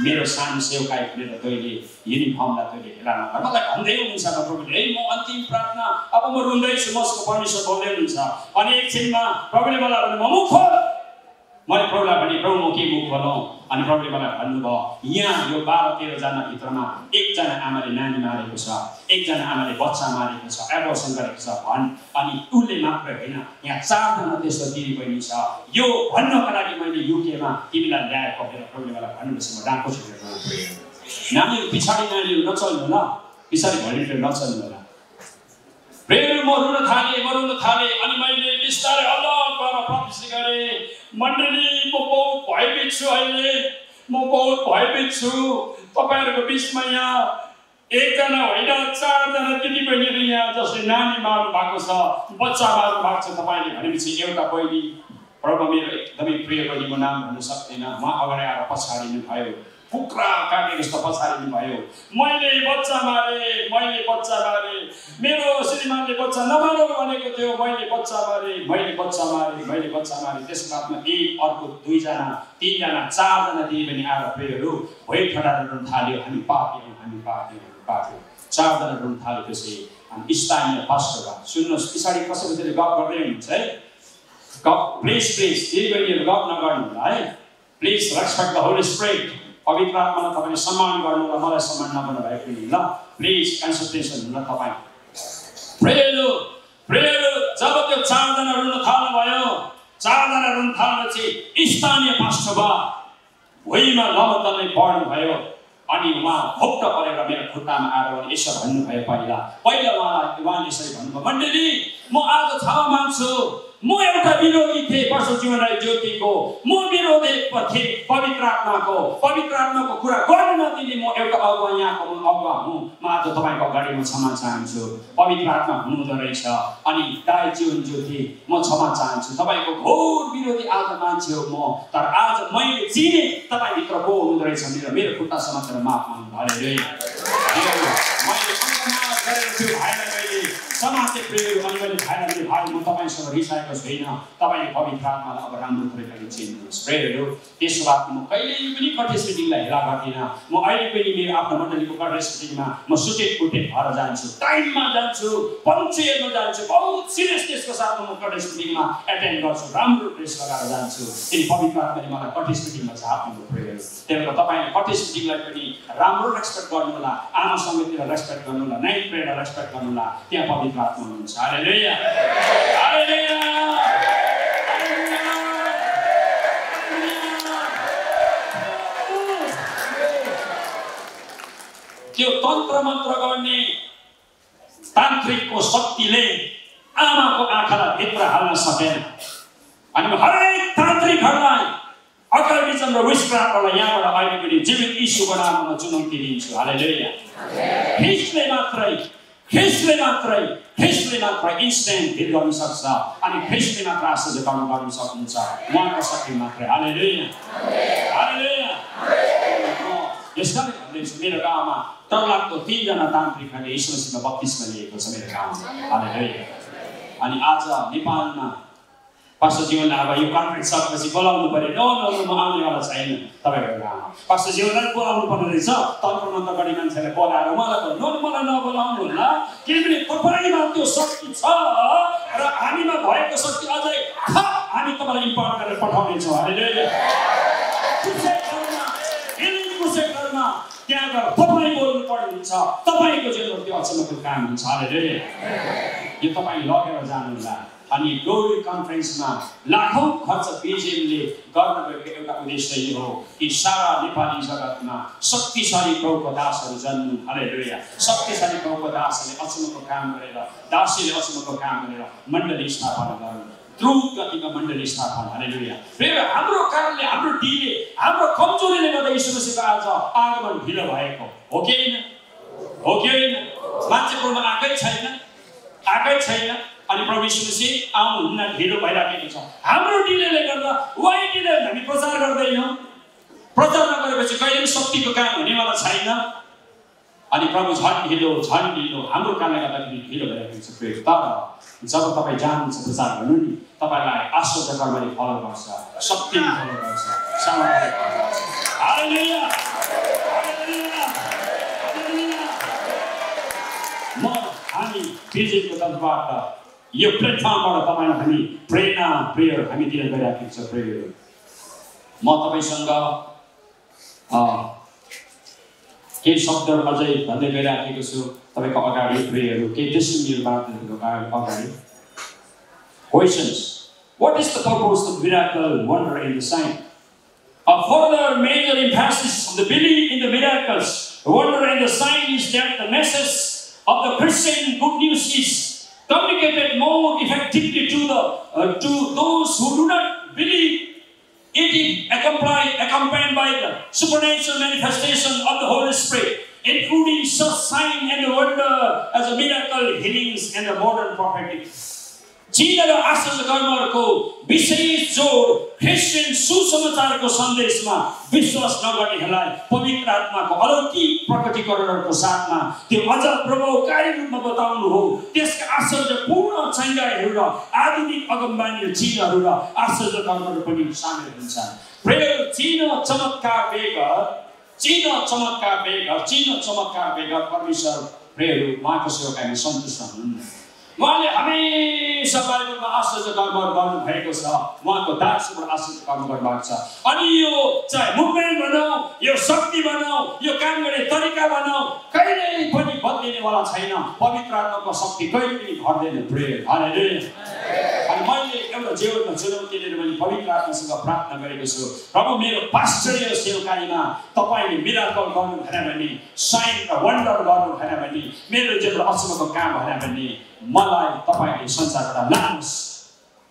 मेरो सानो सेवकाई भनेर तैँले युनिफर्मलाई तैँले हेला नगर मलाई भन्दै हुनुहुन्छ प्रभुले है म अन्तिम प्रार्थना अब म रुँदैछु मसँग परमेश्वर बोल्दै हुनुहुन्छ। अनि एकछिनमा प्रभुले मलाई भने म मुख मैले प्रभुलाई भने प्रभु म के मुख खोलौँ अनि प्रभुले मलाई भन्नुभयो यहाँ यो बाह्र तेह्रजना भित्रमा एकजना आमाले नानी मारेको छ एकजना आमाले बच्चा मारेको छ एबोर्सन गरेको छ भन्। अनि उसले मात्रै होइन यहाँ चारजना त्यस्तो दिदी बहिनी छ। यो भन्नको लागि मैले युकेमा तिमीलाई ल्याएको भनेर प्रभुले मलाई भन्नुभएछ म डाको छु। नानीहरू पछाडि नानीहरू नचल्नु होला पछाडि भलिन्टियर नचल्नु होला। फेरि म थालेँ म रुन थालेँ अनि मैले बिस्तारै अलग गरेर प्रवेश गरेँ। मण्डली म बहुत भयभीत छु अहिले। म बहुत भयभीत छु। तपाईँहरूको बिचमा यहाँ एकजना होइन चारजना दिदीबहिनीहरू यहाँ जसले नानी मार्नु भएको छ बच्चा मार्नु भएको छ तपाईँले भनेपछि एउटा बहिनी प्रभु मेरो एकदमै प्रिय बहिनी म नाम भन्न सक्दिनँ। उहाँ अगाडि आएर पछाडिनु भयो। कुखुरा काटे जस्तो पछाडिनु भयो। मैले बच्चा मारेँ मैले बच्चा मारेँ। मेरो श्रीमानले बच्चा नमारौँ भनेको थियो मैले बच्चा मारेँ मैले बच्चा मारेँ मैले बच्चा मारेँ। त्यसको बादमा एक अर्को दुईजना तिनजना चारजना दिदी आएर प्रेयरहरू भोइ रुन थाल्यो। हामी पाप्यौँ हामी पाप्यौँ पाप्यौँ चारजना रुन थालेपछि हामी स्थानीय पास्टरबाट सुन्नुहोस् पछाडि कसै कसैले गफ गर्दै हुनुहुन्छ है? गफ प्लिज प्लिज दिदी बहिनीहरू गफ नगर्नु होला है? Please respect the whole spread पवित्र आत्मालाई तपाईँले सम्मान गर्नु र मलाई सम्मान नगर्नु भयो पनि ल प्लिज कन्सन्ट्रेसन हुन तपाईँ। जब त्यो चारजना रुन थाल्नुभयो चारजना रुन थाल्पछि स्थानीय पास्टरबा भुइँमा लमतल्लै पढ्नुभयो अनि उहाँ भोक्ट परेर मेरो खुट्टामा आएर यसो भन्नुभयो पहिला। पहिला उहाँ उहाँले यसरी भन्नुभयो मण्डली म आज थाहा मान्छु म एउटा विरोधी थिएँ परशु जीवन राई ज्योतिको म विरोधी थिएँ पवित्र आत्माको पवित्र आत्माको कुरा गर्नु नदिने म एउटा अगुवा यहाँको अगुवा हुँ म आज तपाईँको अगाडि म क्षमा चाहन्छु पवित्र आत्मा हुनुहुँदो रहेछ अनि दाई जीवन ज्योति म क्षमा चाहन्छु तपाईँको घोर विरोधी आज मान्छे हो म तर आज मैले चिने तपाईँभित्र को हुनुहुँदो रहेछ मेरो मेरो खुट्टा समातेर माफ माग्नु भयो मैले समाते प्रेम अनि मैले मैले भाइ म तपाईँसँग रिसाएको छैन। तपाईँले पवित्र आत्मालाई अब राम्रो तरिकाले चिन्नुहोस् प्रेयरहरू त्यसो बात म कहिल्यै पनि कटेस मिटिङलाई हेला गर्दिनँ। म अहिले पनि मेरो आफ्नो मण्डलीको मिटिङमा म सुटेड कुटेड भएर जान्छु। टाइममा जान्छु। पङ्क्चुएलमा जान्छु। बहुत सिरियसनेसको साथमा म मिटिङमा एटेन्ड गर्छु। राम्रो ड्रेस लगाएर जान्छु। पवित्र आत्माले मलाई कटेस मिटिङमा झाप्नु प्रेयर त्यही भएर तपाईँले मिटिङलाई पनि राम्रो रेस्पेक्ट गर्नु होला आमा समितिलाई रेस्पेक्ट गर्नु होला नाइट प्रेयरलाई रेस्पेक्ट गर्नु होला त्यहाँ आत्मा हुनुहुन्छ हालेलुया। हालेलुया। त्यो तन्त्र मन्त्र गर्ने तान्त्रिकको शक्तिले आमाको आँखालाई भित्र हाल्न सकेन। अनि हरेक तान्त्रिकहरूलाई अकर्मिजम र विश्वासहरूलाई यहाँबाट अहिले पनि जीवित इस्यु बनाउनमा चुनौती दिन्छु। हालेलुया। मात्रै ख्रिस्टले मात्रै ख्रिस्टले मात्रै इन्स्टेन्ट हिट गर्नु सक्छ अनि ख्रिस्टले मात्र आश्चर्य गर्नु सक्नुहुन्छ उहाँको शक्ति मात्रै हालेलुया यस भन्दैछु मेरो गाउँमा तर्लाकको तिनजना तान्त्रिकहरूले ईश्वरसित बत्तिसमा लिएको छ मेरो गाउँमा अनि आज नेपालमा पास्टर जीवनलाई अब यो कन्फरेन्स सकेपछि बोलाउनु पऱ्यो नो नो म आउनेवाला छैन तपाईँहरूको गाउँमा पास्टर जीवनलाई बोलाउनु पर्ने रहेछ तन्त्र मन्त्र गर्ने मान्छेलाई बोलाएर बोलाउनु नो मलाई नबोलाउनु होला किनभने तपाईँमा त्यो शक्ति छ र हामीमा भएको शक्ति अझै हामी तपाईँलाई इम्पोर्ट गरेर पठाउनेछौँ हामीले त्यहाँ गएर तपाईँ बोल्नु पर्ने हुन्छ तपाईँको जीवनमा त्यो अचम्मको काम हुन्छ अरे यो तपाईँ लगेर जानुहुला अनि ग्लोरी कन्फरेन्समा लाखौँ खर्च बिजेमले गर्न गएको एउटा उद्देश्य यो हो कि सारा नेपाली जगतमा शक्तिशाली प्रभुको दासहरू जन्मु हरे शक्तिशाली प्रभुको दासहरूले अचम्मको काम गरेर दासीले अचम्मको काम गरेर मण्डली स्थापना गर्नु। द्रुत गतिमा मण्डली स्थापना हालेलुया। फेरि हाम्रो कारणले हाम्रो ढिले हाम्रो कमजोरीले गर्दा यीशु मसीहको आज आगमन ढिलो भएको हो कि होइन? हो कि होइन? मान्छेकोमा आएकै छैन? आएकै छैन? अनि प्रभु यीशु आउनुहुन्न ढिलो भइराखेको छ। हाम्रो डिलेले गर्दा वाइ डिले हामी प्रचार गर्दैनौँ। प्रचार नगरेपछि कहिले पनि शक्तिको काम हुनेवाला छैन। अनि प्रभु झन् ढिलो झन् ढिलो हाम्रो कारणले गर्दाखेरि ढिलो भइरहेको छ। प्रेम तर जब तपाईँ जानुहुन्छ प्रचार गर्नु नि तपाईँलाई आश्चर्य कर्मले फलो गर्छ शक्तिले फलो गर्छ! म हामी बिजेपीको तर्फबाट यो प्लेटफर्मबाट तपाईँलाई प्रेयर प्रेयर। केही शब्दहरू अझै भन्दै गइराखेको छु। तपाईँको अगाडि प्रेयरहरू केही टेस्टिङहरू बाटोहरूको अगाडि। Questions what is the purpose of miracle wonder in the sign A further major emphasis on the belief in the miracles, wonder and the sign is that the message of the Christian good news is communicated more effectively to the uh, to those who do not believe it is accompanied, accompanied by the supernatural manifestation of the Holy Spirit, including such sign and wonder as a miracle, healings, and the modern prophetic. चिन र आश्चर्य कर्महरूको विशेष जोड Christian सुसमाचारको सन्देशमा विश्वास नगर्नेहरूलाई पवित्र आत्माको अलौकिक प्रकटीकरणहरूको साथमा त्यो अझ प्रभावकारी रूपमा बताउनु हो। त्यसका आश्चर्यपूर्ण चङ्गाहरू र आधुनिक अगमबानी चिनहरू र आश्चर्य कर्महरू पनि सामेल हुन्छन्। प्रेम चिन चमत्कार बेगर चिन चमत्कार बेगर चिन चमत्कार बेगर परमेश्वर प्रेहरू उहाँको सेवकामा सन्तुष्ट हुनुहुन्न। उहाँले हमेसा बाइबलमा आश्चर्य कर्महरू गर्नु भएको छ। उहाँको दासबाट आश्चर्य कर्म गर्नुभएको छ। अनि यो चाहे मुभमेन्ट भनौँ यो शक्ति भनौँ यो काम गर्ने तरिका भनौँ कहिल्यै पनि बदलिनेवाला छैन। पवित्र आत्माको शक्ति कहिले पनि घट्दैन। प्रेयर अनि मैले एउटा जीवनमा चुनौती लिएर मैले पवित्र आत्मासँग प्रार्थना गरेको छु। प्रभु मेरो पाश्चर्य सेवकाईमा तपाईँले मिराकल गर्नु भएन भने साइन र वन्डर गर्नु भएन भने मेरो जेब्रो अचम्मको काम भएन भने मलाई तपाईँले संसारबाट लानुहोस्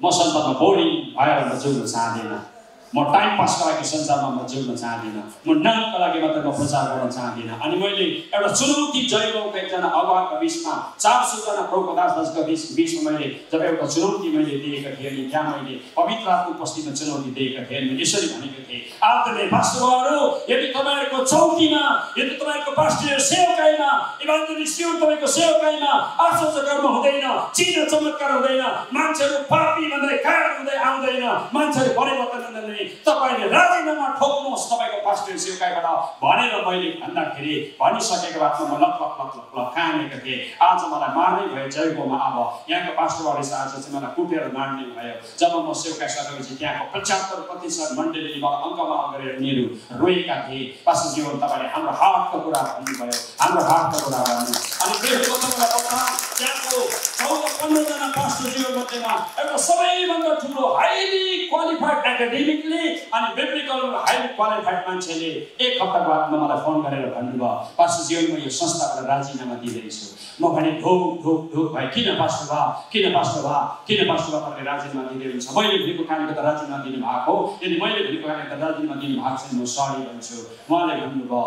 म संसारमा बोरिङ भएर म जिउन चाहँदिनँ। म टाइम पासको लागि संसारमा म जिउन चाहदिनँ। म नामको लागि मात्र म प्रचार गर्न चाहदिनँ। अनि मैले एउटा चुनौती जयगाउँको एकजना अगुवाको बिचमा चार सौजना प्रभुको दासदासको बिच बिचमा मैले जब एउटा चुनौती मैले दिएको थिएँ अनि त्यहाँ मैले पवित्र आत्मा उपस्थितिमा चुनौती दिएको थिएँ मैले यसरी भनेको थिएँ। आदरणीय पास्टरहरू यदि तपाईँहरूको चौकीमा यदि तपाईँहरूको पास्टर सेवकाईमा इमान्जली शिव तपाईँको सेवकाईमा आश्चर्य कर्म हुँदैन चिन चमत्कार हुँदैन मान्छेहरू पापी भन्दै कारण हुँदै आउँदैन मान्छेहरू परिवर्तन हुँदैन तपाईँले राजीनामा ठोक्नुहोस् तपाईँको पास्टर सेवकाईबाट भनेर मैले भन्दाखेरि भनिसकेको बादमा म लक लक लक थिएँ? आज मलाई मार्नै भयो जयगोमा अब यहाँको पास्टरबारे आज चाहिँ मलाई कुटेर मार्ने भयो। जब म सेवकाई सकेपछि त्यहाँको पचहत्तर प्रतिशत मण्डलीले मलाई अङ्कमा गरेर उनीहरू रोएका थिए। पास्टर जीवन तपाईँले हाम्रो हातको कुरा भन्नुभयो। हाम्रो हातको कुरा भन्नु अनि पन्ध्रजना पास्टर जीवनमध्येमा एउटा सबैभन्दा ठुलो हाइली क्वालिफाइड एकाडेमिकली अनि बिब्लिकल हाइली क्वालिफाइड मान्छेले एक हप्ता बादमा मलाई फोन गरेर भन्नुभयो पास्टर जीवनमा यो संस्थाबाट राजीनामा दिँदैछु। म भने ढोक ढोक ढोक भाइ किन पास्टर भा? किन पास्टर भा? किन पास्टर भा तपाईँले राजीनामा दिँदै हुन्छ मैले भनेको कारणले त राजीनामा दिनु भएको यदि मैले भनेको कारणले त राजीनामा दिनु भएको छैन म सरी भन्छु। उहाँले भन्नुभयो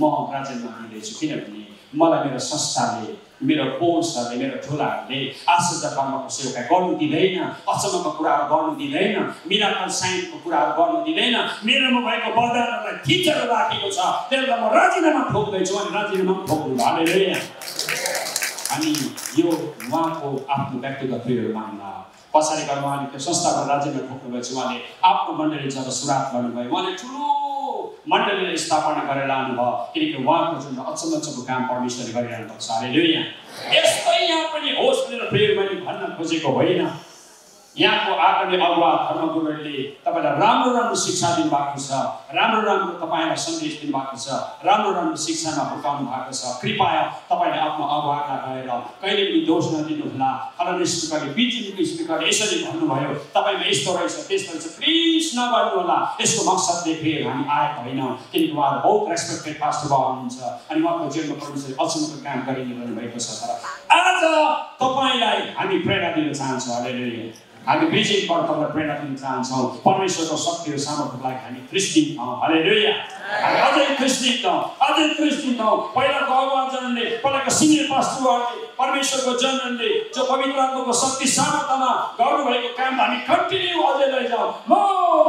म राजीनामा दिँदैछु किनभने मलाई मेरो संस्थाले मेरो पोल्सहरूले मेरो ठुलाहरूले आश्चर्य कर्मको सेवका गर्नु दिँदैन अचम्मको कुराहरू गर्नु दिँदैन मिराकल साइनको कुराहरू गर्नु दिँदैन मेरोमा भएको वरदानहरूलाई थिचेर राखेको छ। त्यसलाई म राजीनामा ठोक्दैछु अनि राजीनामा ठोक्नु हालेर अनि यो उहाँको आफ्नो व्यक्तिगत उयोहरू मान्दा पछाडि गएर उहाँले त्यो संस्थाको राज्यमा ठोक्नुभएपछि उहाँले आफ्नो मण्डली जब सुरुवात गर्नुभयो उहाँले ठुलो मण्डलीलाई स्थापना गरेर लानुभयो किनकि उहाँको जुन अचम्मचको काम परमेश्वरले गरिरहनु भएको छ। अरे यहाँ यस्तै यहाँ पनि होस् भनेर प्रेम मैले भन्न खोजेको होइन। यहाँको आदरणीय अगुवा धर्मगुरुहरूले तपाईँलाई राम्रो राम्रो शिक्षा दिनुभएको छ राम्रो राम्रो तपाईँलाई सन्देश दिनुभएको छ राम्रो राम्रो शिक्षामा हुर्काउनु भएको छ। कृपया तपाईँले आफ्नो अगुवालाई गएर कहिले पनि दोष नदिनुहोला फलाने स्पिकरले बिजुलीको स्पिकरले यसरी भन्नुभयो तपाईँमा यस्तो रहेछ त्यस्तो रहेछ प्लिज नगर्नुहोला यसको मकसदले फेरि हामी आएको होइन। किनकि उहाँहरू बहुत रेस्पेक्टेड पास्टर बाबा हुनुहुन्छ अनि उहाँको जीवनमा परमेश्वरले अचम्मको काम गरिरहनु भएको छ। तर आज तपाईँलाई हामी प्रेरणा दिन चाहन्छौँ। अलिअलि हामी विजय कर्तव्य प्रेरणा दिन चाहन्छौँ परमेश्वरको शक्ति र सामर्थ्यको लागि हामी क्रिस्टिन हौँ हामी अझै हौँ अझै क्रिस्टिन हौँ पहिलाको अगुवाजनले पहिलाको सिनियर पास्टरहरूले परमेश्वरको जननले जो पवित्र आत्माको शक्ति सामर्थ्यमा गर्नुभएको काम हामी कन्टिन्यू अझै लैजाउँ म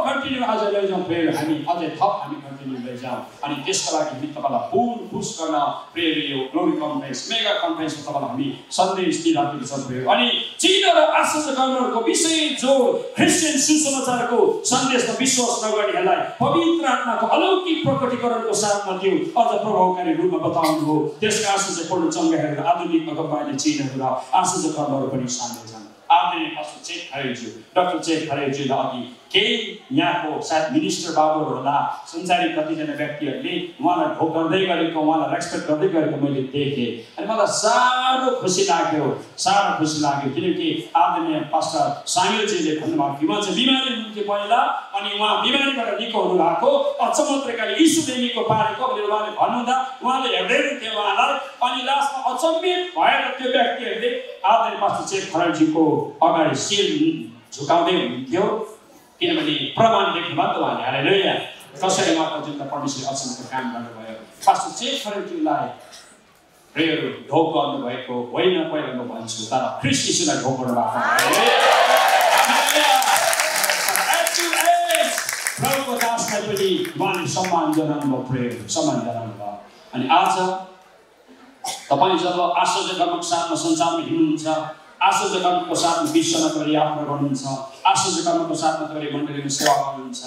कन्टिन्यू अझै लैजाउँ हामी अझै थप हामी लैजाउँ अनि त्यसको लागि हामी तपाईँलाई फुल पुस गर्न प्रेर यो ग्लोरी कन्फरेन्स मेगा कन्फरेन्समा तपाईँलाई हामी सन्देश दिइराखेको छ अनि चिन र आश्चर्य कर्महरूको विषय जो क्रिस्चियन सुसमाचारको सन्देशमा विश्वास नगर्नेहरूलाई पवित्र आत्माको अलौकिक प्रकटीकरणको साथमा त्यो अझ प्रभावकारी रूपमा बताउनु हो त्यसका आश्चर्य पूर्ण चङ्गा आधुनिक तपाईँले चिनहरू र आश्चर्य कर्महरू पनि सामेल छन् आदरणीय पास्टर चेक खरेलज्यू डक्टर चेक खरेलज्यूलाई अघि केही यहाँको सायद मिनिस्टर बाबुहरू होला संसारी कतिजना व्यक्तिहरूले उहाँलाई भोग गर्दै गरेको उहाँलाई रेस्पेक्ट गर्दै गरेको मैले देखेँ। अनि मलाई साह्रो खुसी लाग्यो साह्रो खुसी लाग्यो। किनकि आदरणीय पास्टर सामेलजीले भन्नुभएको थियो उहाँ चाहिँ बिमारी हुनुहुन्थ्यो पहिला अनि उहाँ बिमारीबाट निको हुनु भएको अचम्मत्रकाले यीशुले निको पारेको भनेर उहाँले भन्नुहुँदा उहाँले हेर्दै हुन्थ्यो उहाँलाई। अनि लास्टमा अचम्मित भएर त्यो व्यक्तिहरूले आदरणीय पास्टर चेक खरालजीको अगाडि शिर झुकाउँदै हुनुहुन्थ्यो। किनभने प्रमाण भयो त उहाँले हालेर कसरी उहाँको जुन परमेश्वरले अचम्मको काम गर्नुभयो? फास्ट चेक फरेन्टीलाई प्रेयरहरू ढोक गर्नुभएको होइन पहिला म भन्छु तर ख्रिस यीशुलाई ढोक गर्नुभएको दासलाई पनि उहाँले सम्मान जनाउनु भयो सम्मान जनाउनु भयो। अनि आज तपाईँ जब आश्चर्यजनक साथमा संसारमा हिँड्नुहुन्छ आश्चर्य कर्मको साथमा विश्वमा तपाईँले यात्रा गर्नुहुन्छ आश्चर्य कर्मको साथमा तपाईँले मण्डलीमा सेवा गर्नुहुन्छ।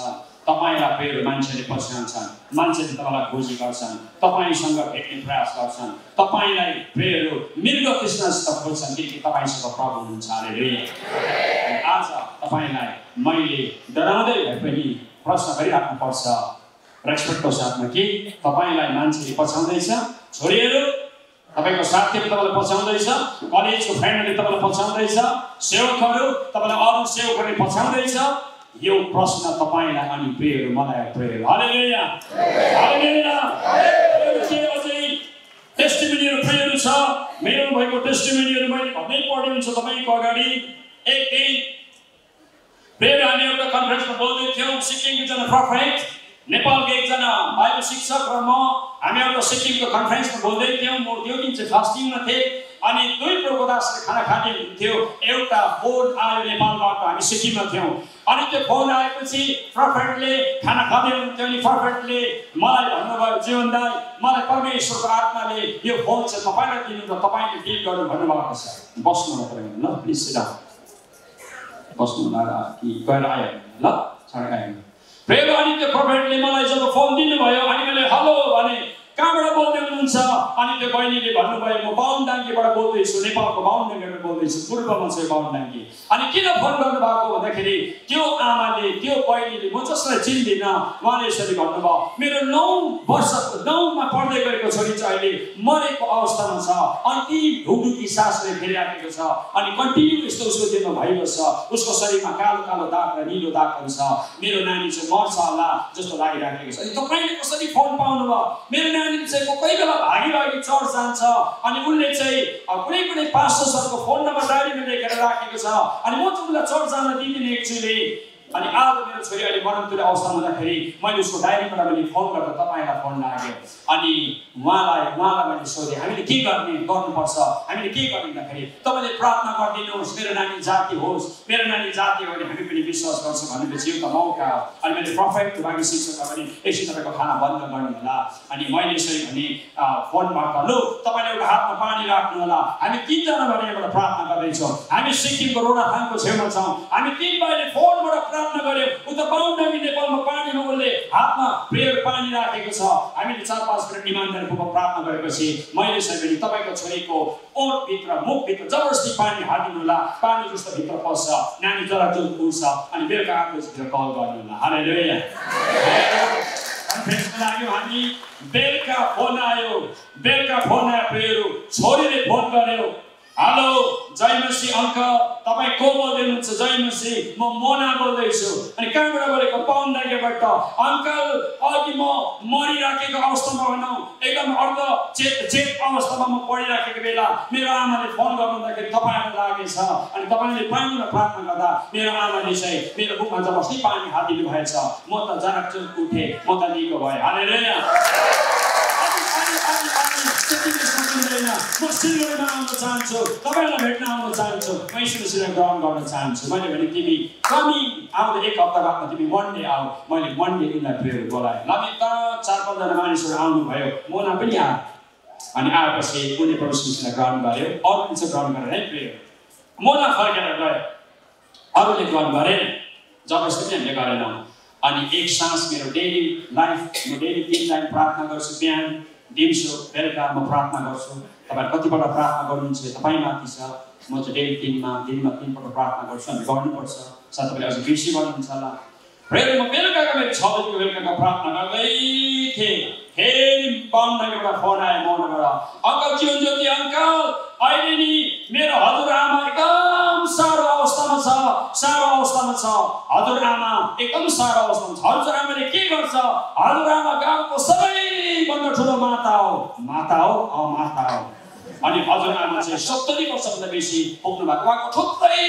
तपाईँलाई प्रेयर मान्छेले पछ्याउँछन्। मान्छेले तपाईँलाई खोजी गर्छन्। तपाईँसँग भेट्ने प्रयास गर्छन्। तपाईँलाई प्रेयरहरू मृग कृष्णसित खोज्छन् किनकि तपाईँसँग प्रभु हुनुहुन्छ अरे आज तपाईँलाई मैले डराउँदै भए पनि प्रश्न गरिराख्नुपर्छ। रेस्पेक्टको साथमा कि? तपाईँलाई मान्छेले पछ्याउँदैछ। छोरीहरू तपाईँको साथीहरू तपाईँलाई पछ्याउँदैछ कलेजको फ्रेन्डहरूले तपाईँलाई पछ्याउँदैछ सेवकहरू तपाईँलाई अरू सेवकहरूले पछ्याउँदैछ यो प्रश्न तपाईँलाई अनि प्रेयहरू मलाई प्रेयर हालेलुया। हालेलुया। टेस्टिमनीहरू प्रेयहरू छ। मेरो भएको टेस्टिमनीहरू मैले भन्दै पढ्ने हुन्छ तपाईँको अगाडि। एक दिन प्रेयर हामी एउटा कन्फरेन्समा बोल्दै थियौँ सिक्किमको एकजना प्रफेक्ट नेपालको एकजना बाइबल शिक्षक र म हामी एउटा सिक्किमको कन्फरेन्समा बोल्दै थियौँ म त्यो दिन चाहिँ फास्टिङमा थिएँ अनि दुई प्रभुदासले खाना खाने थियो एउटा फोन आयो नेपालबाट हामी सिक्किममा थियौँ। अनि त्यो फोन आएपछि प्रफेटले खाना खाँदै हुनुहुन्थ्यो अनि प्रफेटले मलाई भन्नुभयो जीवन दाई मलाई परमेश्वरको आत्माले यो फोन चाहिँ तपाईँलाई दिनु र तपाईँले डिल गर्नु भन्नुभएको छ। बस्नु ल प्लिज सिधा बस्नु कि गएर आयो ल सडक आयो फेरि अनि त्यो प्रफेटले मलाई जब फोन दिनुभयो अनि मैले हेलो भने कहाँबाट बोल्दै हुनुहुन्छ? अनि त्यो बहिनीले भन्नुभयो म बाहुनडाङ्गीबाट बोल्दैछु नेपालको बाहुनडाङ्गीबाट बोल्दैछु पूर्वमा चाहिँ बाहुनडाङ्गी अनि किन फोन गर्नुभएको भन्दाखेरि त्यो आमाले त्यो बहिनीले म जसलाई चिन्दिनँ उहाँले यसरी भन्नुभयो मेरो नौ वर्ष नौमा पढ्दै गरेको छोरी चाहिँ अहिले मरेको अवस्थामा छ अनि ती ढुकढुकी सासले फेरिराखेको छ अनि कन्टिन्यू यस्तो उसको दिनमा भइबस्छ उसको शरीरमा कालो कालो दाग र निलो दागहरू छ। मेरो नानी चाहिँ मर्छ होला जस्तो लागिराखेको छ। अनि तपाईँले कसरी फोन पाउनुभयो? मेरो नानी नानी चाहिँ कोही बेला भागी भागी चर्च जान्छ अनि उसले चाहिँ कुनै कुनै पास्टर्सहरूको फोन नम्बर डायरीमा लेखेर राखेको छ अनि म उसलाई चर्च जान दिँदिनँ एक्चुली अनि आज मेरो छोरी अहिले मरणतुल्य अवस्थामा हुँदाखेरि मैले उसको डायरीबाट मैले फोन गर्दा तपाईँलाई फोन लाग्यो। अनि उहाँलाई उहाँलाई मैले सोधेँ हामीले के गर्ने गर्नुपर्छ? हामीले के गर्ने भन्दाखेरि तपाईँले प्रार्थना गरिदिनुहोस् मेरो नानी जाति होस्। मेरो नानी जाति हो भने हामी पनि विश्वास गर्छौँ भनेपछि एउटा मौका अनि मैले पर्फेक्ट भागी शिक्षक भने एकछिन तपाईँको खाना बन्द गर्नु होला। अनि मैले यसरी भने फोनबाट लु तपाईँले एउटा हातमा पानी राख्नु होला। हामी तिनजना भने एउटा प्रार्थना गर्दैछौँ। हामी सिक्किमको रोडाथाङको छेउमा छौँ। हामी तिन भाइले फोनबाट गर्यो। उता बाहुनडाङ्गी नेपालमा पानीमा उसले हातमा प्रेयर पानी राखेको छ। हामीले चार पाँच मिनट इमान्दारीपूर्वक प्रार्थना गरेपछि मैले भने तपाईँको छोरीको ओठभित्र मुखभित्र जबरजस्ती पानी हालिदिनु होला पानी जस्तो भित्र पस्छ। नानी जराजुल उठ्छ अनि बेलुका आठ बजीतिर कल गर्नु होला हालेलुया हामी बेलुका फोन आयो। बेलुका फोन आयो प्रेयरहरू छोरीले फोन गर्यो। हेलो जय मसी अङ्कल तपाईँ को बोल्दै हुनुहुन्छ जय मसी म मोना बोल्दैछु। अनि कहाँबाट बोलेको? पाउन लागेबाट अङ्कल अघि म मरिराखेको अवस्थामा भनौँ एकदम अर्ध चेत चेत अवस्थामा म पढिराखेको बेला मेरो आमाले फोन गर्नुहुँदाखेरि तपाईँलाई लागेछ। अनि तपाईँले पानीमा प्रार्थना गर्दा मेरो आमाले चाहिँ मेरो बुकमा जब अस्ति पानी हालिदिनु भएछ। म त जनक उठेँ म त निको भएँ। हालेर सकिँदैन म सिलगढीमा आउन चाहन्छु। तपाईँलाई भेट्न आउन चाहन्छु। म ईश्वरसँग ग्रहण गर्न चाहन्छु। मैले भने तिमी कमी आउँदा एक हप्ता बादमा तिमी वान डे आऊ। मैले वान डे उनलाई प्रेयर बोलाएँ। लमी त चार पाँचजना मानिसहरू आउनुभयो। मोना पनि आयो अनि आएपछि उनले प्रभुसँग ग्रहण गर्यो। अरूले चाहिँ ग्रहण गरेर है प्रेयर मोना फर्केर गयो अरूले ग्रहण गरेन जबरजस्ती हामीले गरेनौँ। अनि एक सास मेरो डेली लाइफ म डेली तिन टाइम प्रार्थना गर्छु बिहान। दिउँसो बेलुका म प्रार्थना गर्छु। तपाईँ कतिपल्ट प्रार्थना गर्नुहुन्छ तपाईँमाथि छ म चाहिँ डेली दिनमा दिनमा तिनपल्ट प्रार्थना गर्छु अनि गर्नुपर्छ। सायद तपाईँले अझ बिर्सी गर्नुहुन्छ होला। र म बेलुकाको मेरो छ बजीको बेलुकाको प्रार्थना गर्दै थिएँ। फेरि बाहुनबाट फोन आयो मौनबाट अङ्कल जीवन ज्योति अङ्कल अहिले नि मेरो हजुर आमा एकदम साह्रो अवस्थामा छ साह्रो अवस्थामा छ। हजुर आमा एकदम साह्रो अवस्थामा छ। हजुर आमाले के गर्छ? हजुर आमा गाउँको सबैभन्दा ठुलो माता हो। माता हो? माता हो। अनि हजुरआमा चाहिँ सत्तरी वर्षभन्दा बेसी पुग्नु भएको उहाँको थुप्रै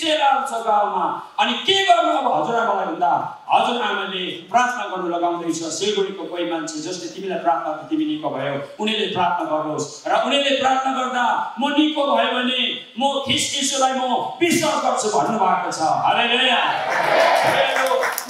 चेलाहरू छ गाउँमा। अनि के गर्नु अब हजुरआमालाई भन्दा? हजुरआमाले प्रार्थना गर्नु लगाउँदैछ। सिलगढीको कोही मान्छे जसले तिमीलाई प्रार्थना तिमी निको भयो। उनीहरूले प्रार्थना गर्नुहोस्। र उनीहरूले प्रार्थना गर्दा म निको भयो भने म ख्रिस यीशुलाई म विश्वास गर्छु भन्नुभएको छ।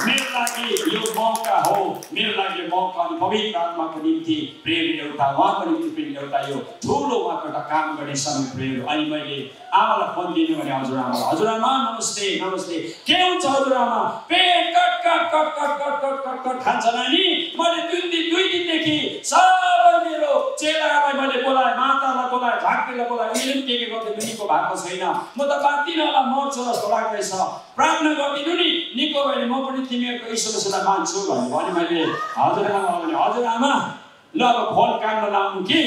मेरो लागि यो मौका हो। मेरो लागि यो मौका अनि पवित्र आत्माको निम्ति प्रेम एउटा उहाँको निम्ति प्रेम एउटा यो ठुलो उहाँको एउटा काम गर्ने समय प्रेम। अनि मैले आमालाई फोन दिने भने हजुरआमा हजुरआमा नमस्ते नमस्ते। के हुन्छ हजुरआमा पेट कटका। कट कट कट कट कट खान्छ नानी मैले दुई दिन दुई दिनदेखि सबै मेरो चेलालाई मैले बोलाएँ मातालाई बोलाएँ झाँक्रीलाई बोलाएँ उहिले पनि के के गर्दै निको भएको छैन म त बाँच्दिनँ होला मर्छु जस्तो लाग्दैछ प्रार्थना गरिदिनु नि निको भयो भने म पनि तिमीहरूको ईश्वरलाई मान्छु भन्यो भने मैले हजुर आमा भने हजुर आमा ल अब फोन काट्न लाउनु कि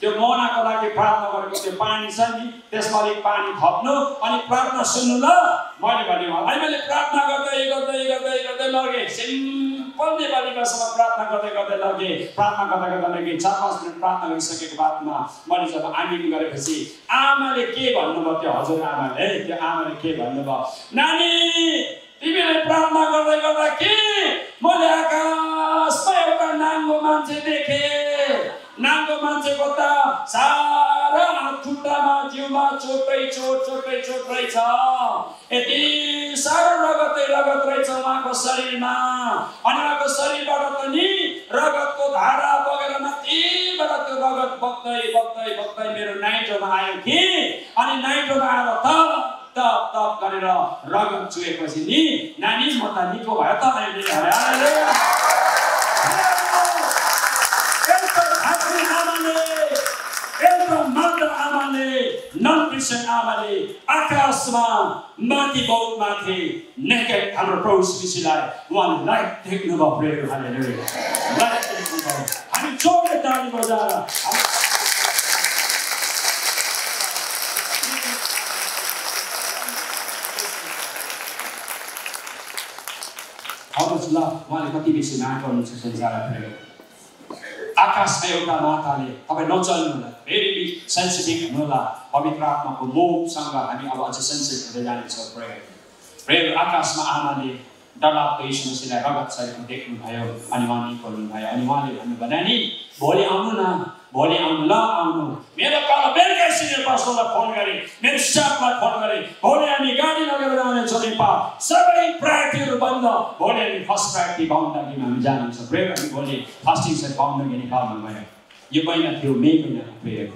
त्यो मौनाको लागि प्रार्थना गरेको त्यो पानी छ नि त्यसमा अलिक पानी थप्नु अनि प्रार्थना सुन्नु ल। मैले भने अनि मैले प्रार्थना गर्दै गर्दै गर्दै गर्दै लगेँ। सिम्पल नेपाली भाषामा प्रार्थना गर्दै गर्दै लगेँ। प्रार्थना गर्दा गर्दा लगेँ। चार पाँच मिनट प्रार्थना गरिसकेको बादमा मैले जब आमिन गरेपछि आमाले के भन्नुभयो त्यो हजुर आमाले? त्यो आमाले के भन्नुभयो? नानी तिमीले प्रार्थना गर्दै गर्दा के? मैले आकाशमा एउटा नाङ्गो मान्छे देखेँ। नाङ्गो मान्छेको त सारा खुट्टामा जिउमा चोटै चोट चोटै चोट रहेछ। यति साह्रो रगतै रगत रहेछ उहाँको शरीरमा। अनि उहाँको शरीरबाट नि रगतको धारा बगेर माथिबाट त्यो रगत बग्दै बग्दै बग्दै मेरो नाइटोमा आयो कि? अनि नाइटोमा आएर त तप तप गरेर रगत चुहेपछि नि नानी म त निको भयो त एउटा भाग्ने आमाले एउटा मात्र आमाले नन क्रिस्चियन आमाले आकाशमा माथि बहुत माथि नेकेट हाम्रो प्रभु श्रीलाई उहाँले लाइट देख्नुभयो प्रेयर हालेर लाइट देख्नुभयो हामी जोडले ताली बजाएर आउनुहोस् ल उहाँले कति बेसी माया गर्नुहुन्छ संसारलाई आकाशमा एउटा माताले तपाईँ नचल्नु होला भेरी सेन्सिटिभ हुनु होला पवित्र आत्माको मोहसँग हामी अब अझै सेन्सिटिभ हुँदै जानेछौँ प्रेयर आकाशमा आमाले डरलाग्दो यीशु रगत शरीरमा देख्नुभयो अनि उहाँ निकोल्नु भयो अनि उहाँले भन्नुभयो नानी भोलि आउनु न। भोलि आउनु ल आउनु मेरो पालो बेलुका सिनियर पास्टरलाई फोन गरेँ मेरो स्टाफलाई फोन गरेँ भोलि हामी गाडी लगेर जानेछौँ नेपाल सबै प्रायोरिटीहरू बन्द भोलि हामी फर्स्ट प्रायोरिटी बाहुन्डागीमा हामी जानेछ प्रेयर हामी भोलि फास्टिङ सेट बाहुन्डागी नेपालमा गयौँ यो महिना थियो मे महिनाको प्रेयर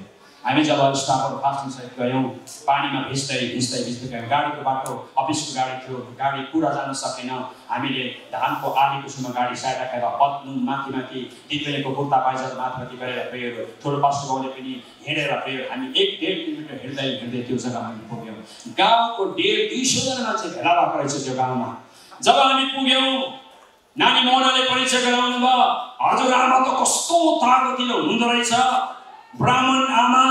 हामी जब स्टाफहरू फास्टिङ सहित गयौँ पानीमा भिज्दै भिज्दै भिज्दै गयौँ गाडीको बाटो अफिसको गाडी थियो गाडी पुरा जान सकेन हामीले धानको आली कुसुममा गाडी साइड राखेर पत्नु माथि माथि दिदीबहिनीको कुर्ता पाइजामा माथि माथि गरेर प्रेयर ठुलो पास्टर गाउँले पनि हिँडेर प्रेयर हामी एक डेढ किलोमिटर हिँड्दै हिँड्दै त्यो जग्गामा हामी पुग्यौँ गाउँको डेढ दुई सौजना मान्छे भेला भएको रहेछ त्यो गाउँमा जब हामी पुग्यौँ नानी मोनाले परिचय गराउनु भयो हजुर आमा त कस्तो तागतिलो हुँदो रहेछ ब्राह्मण आमा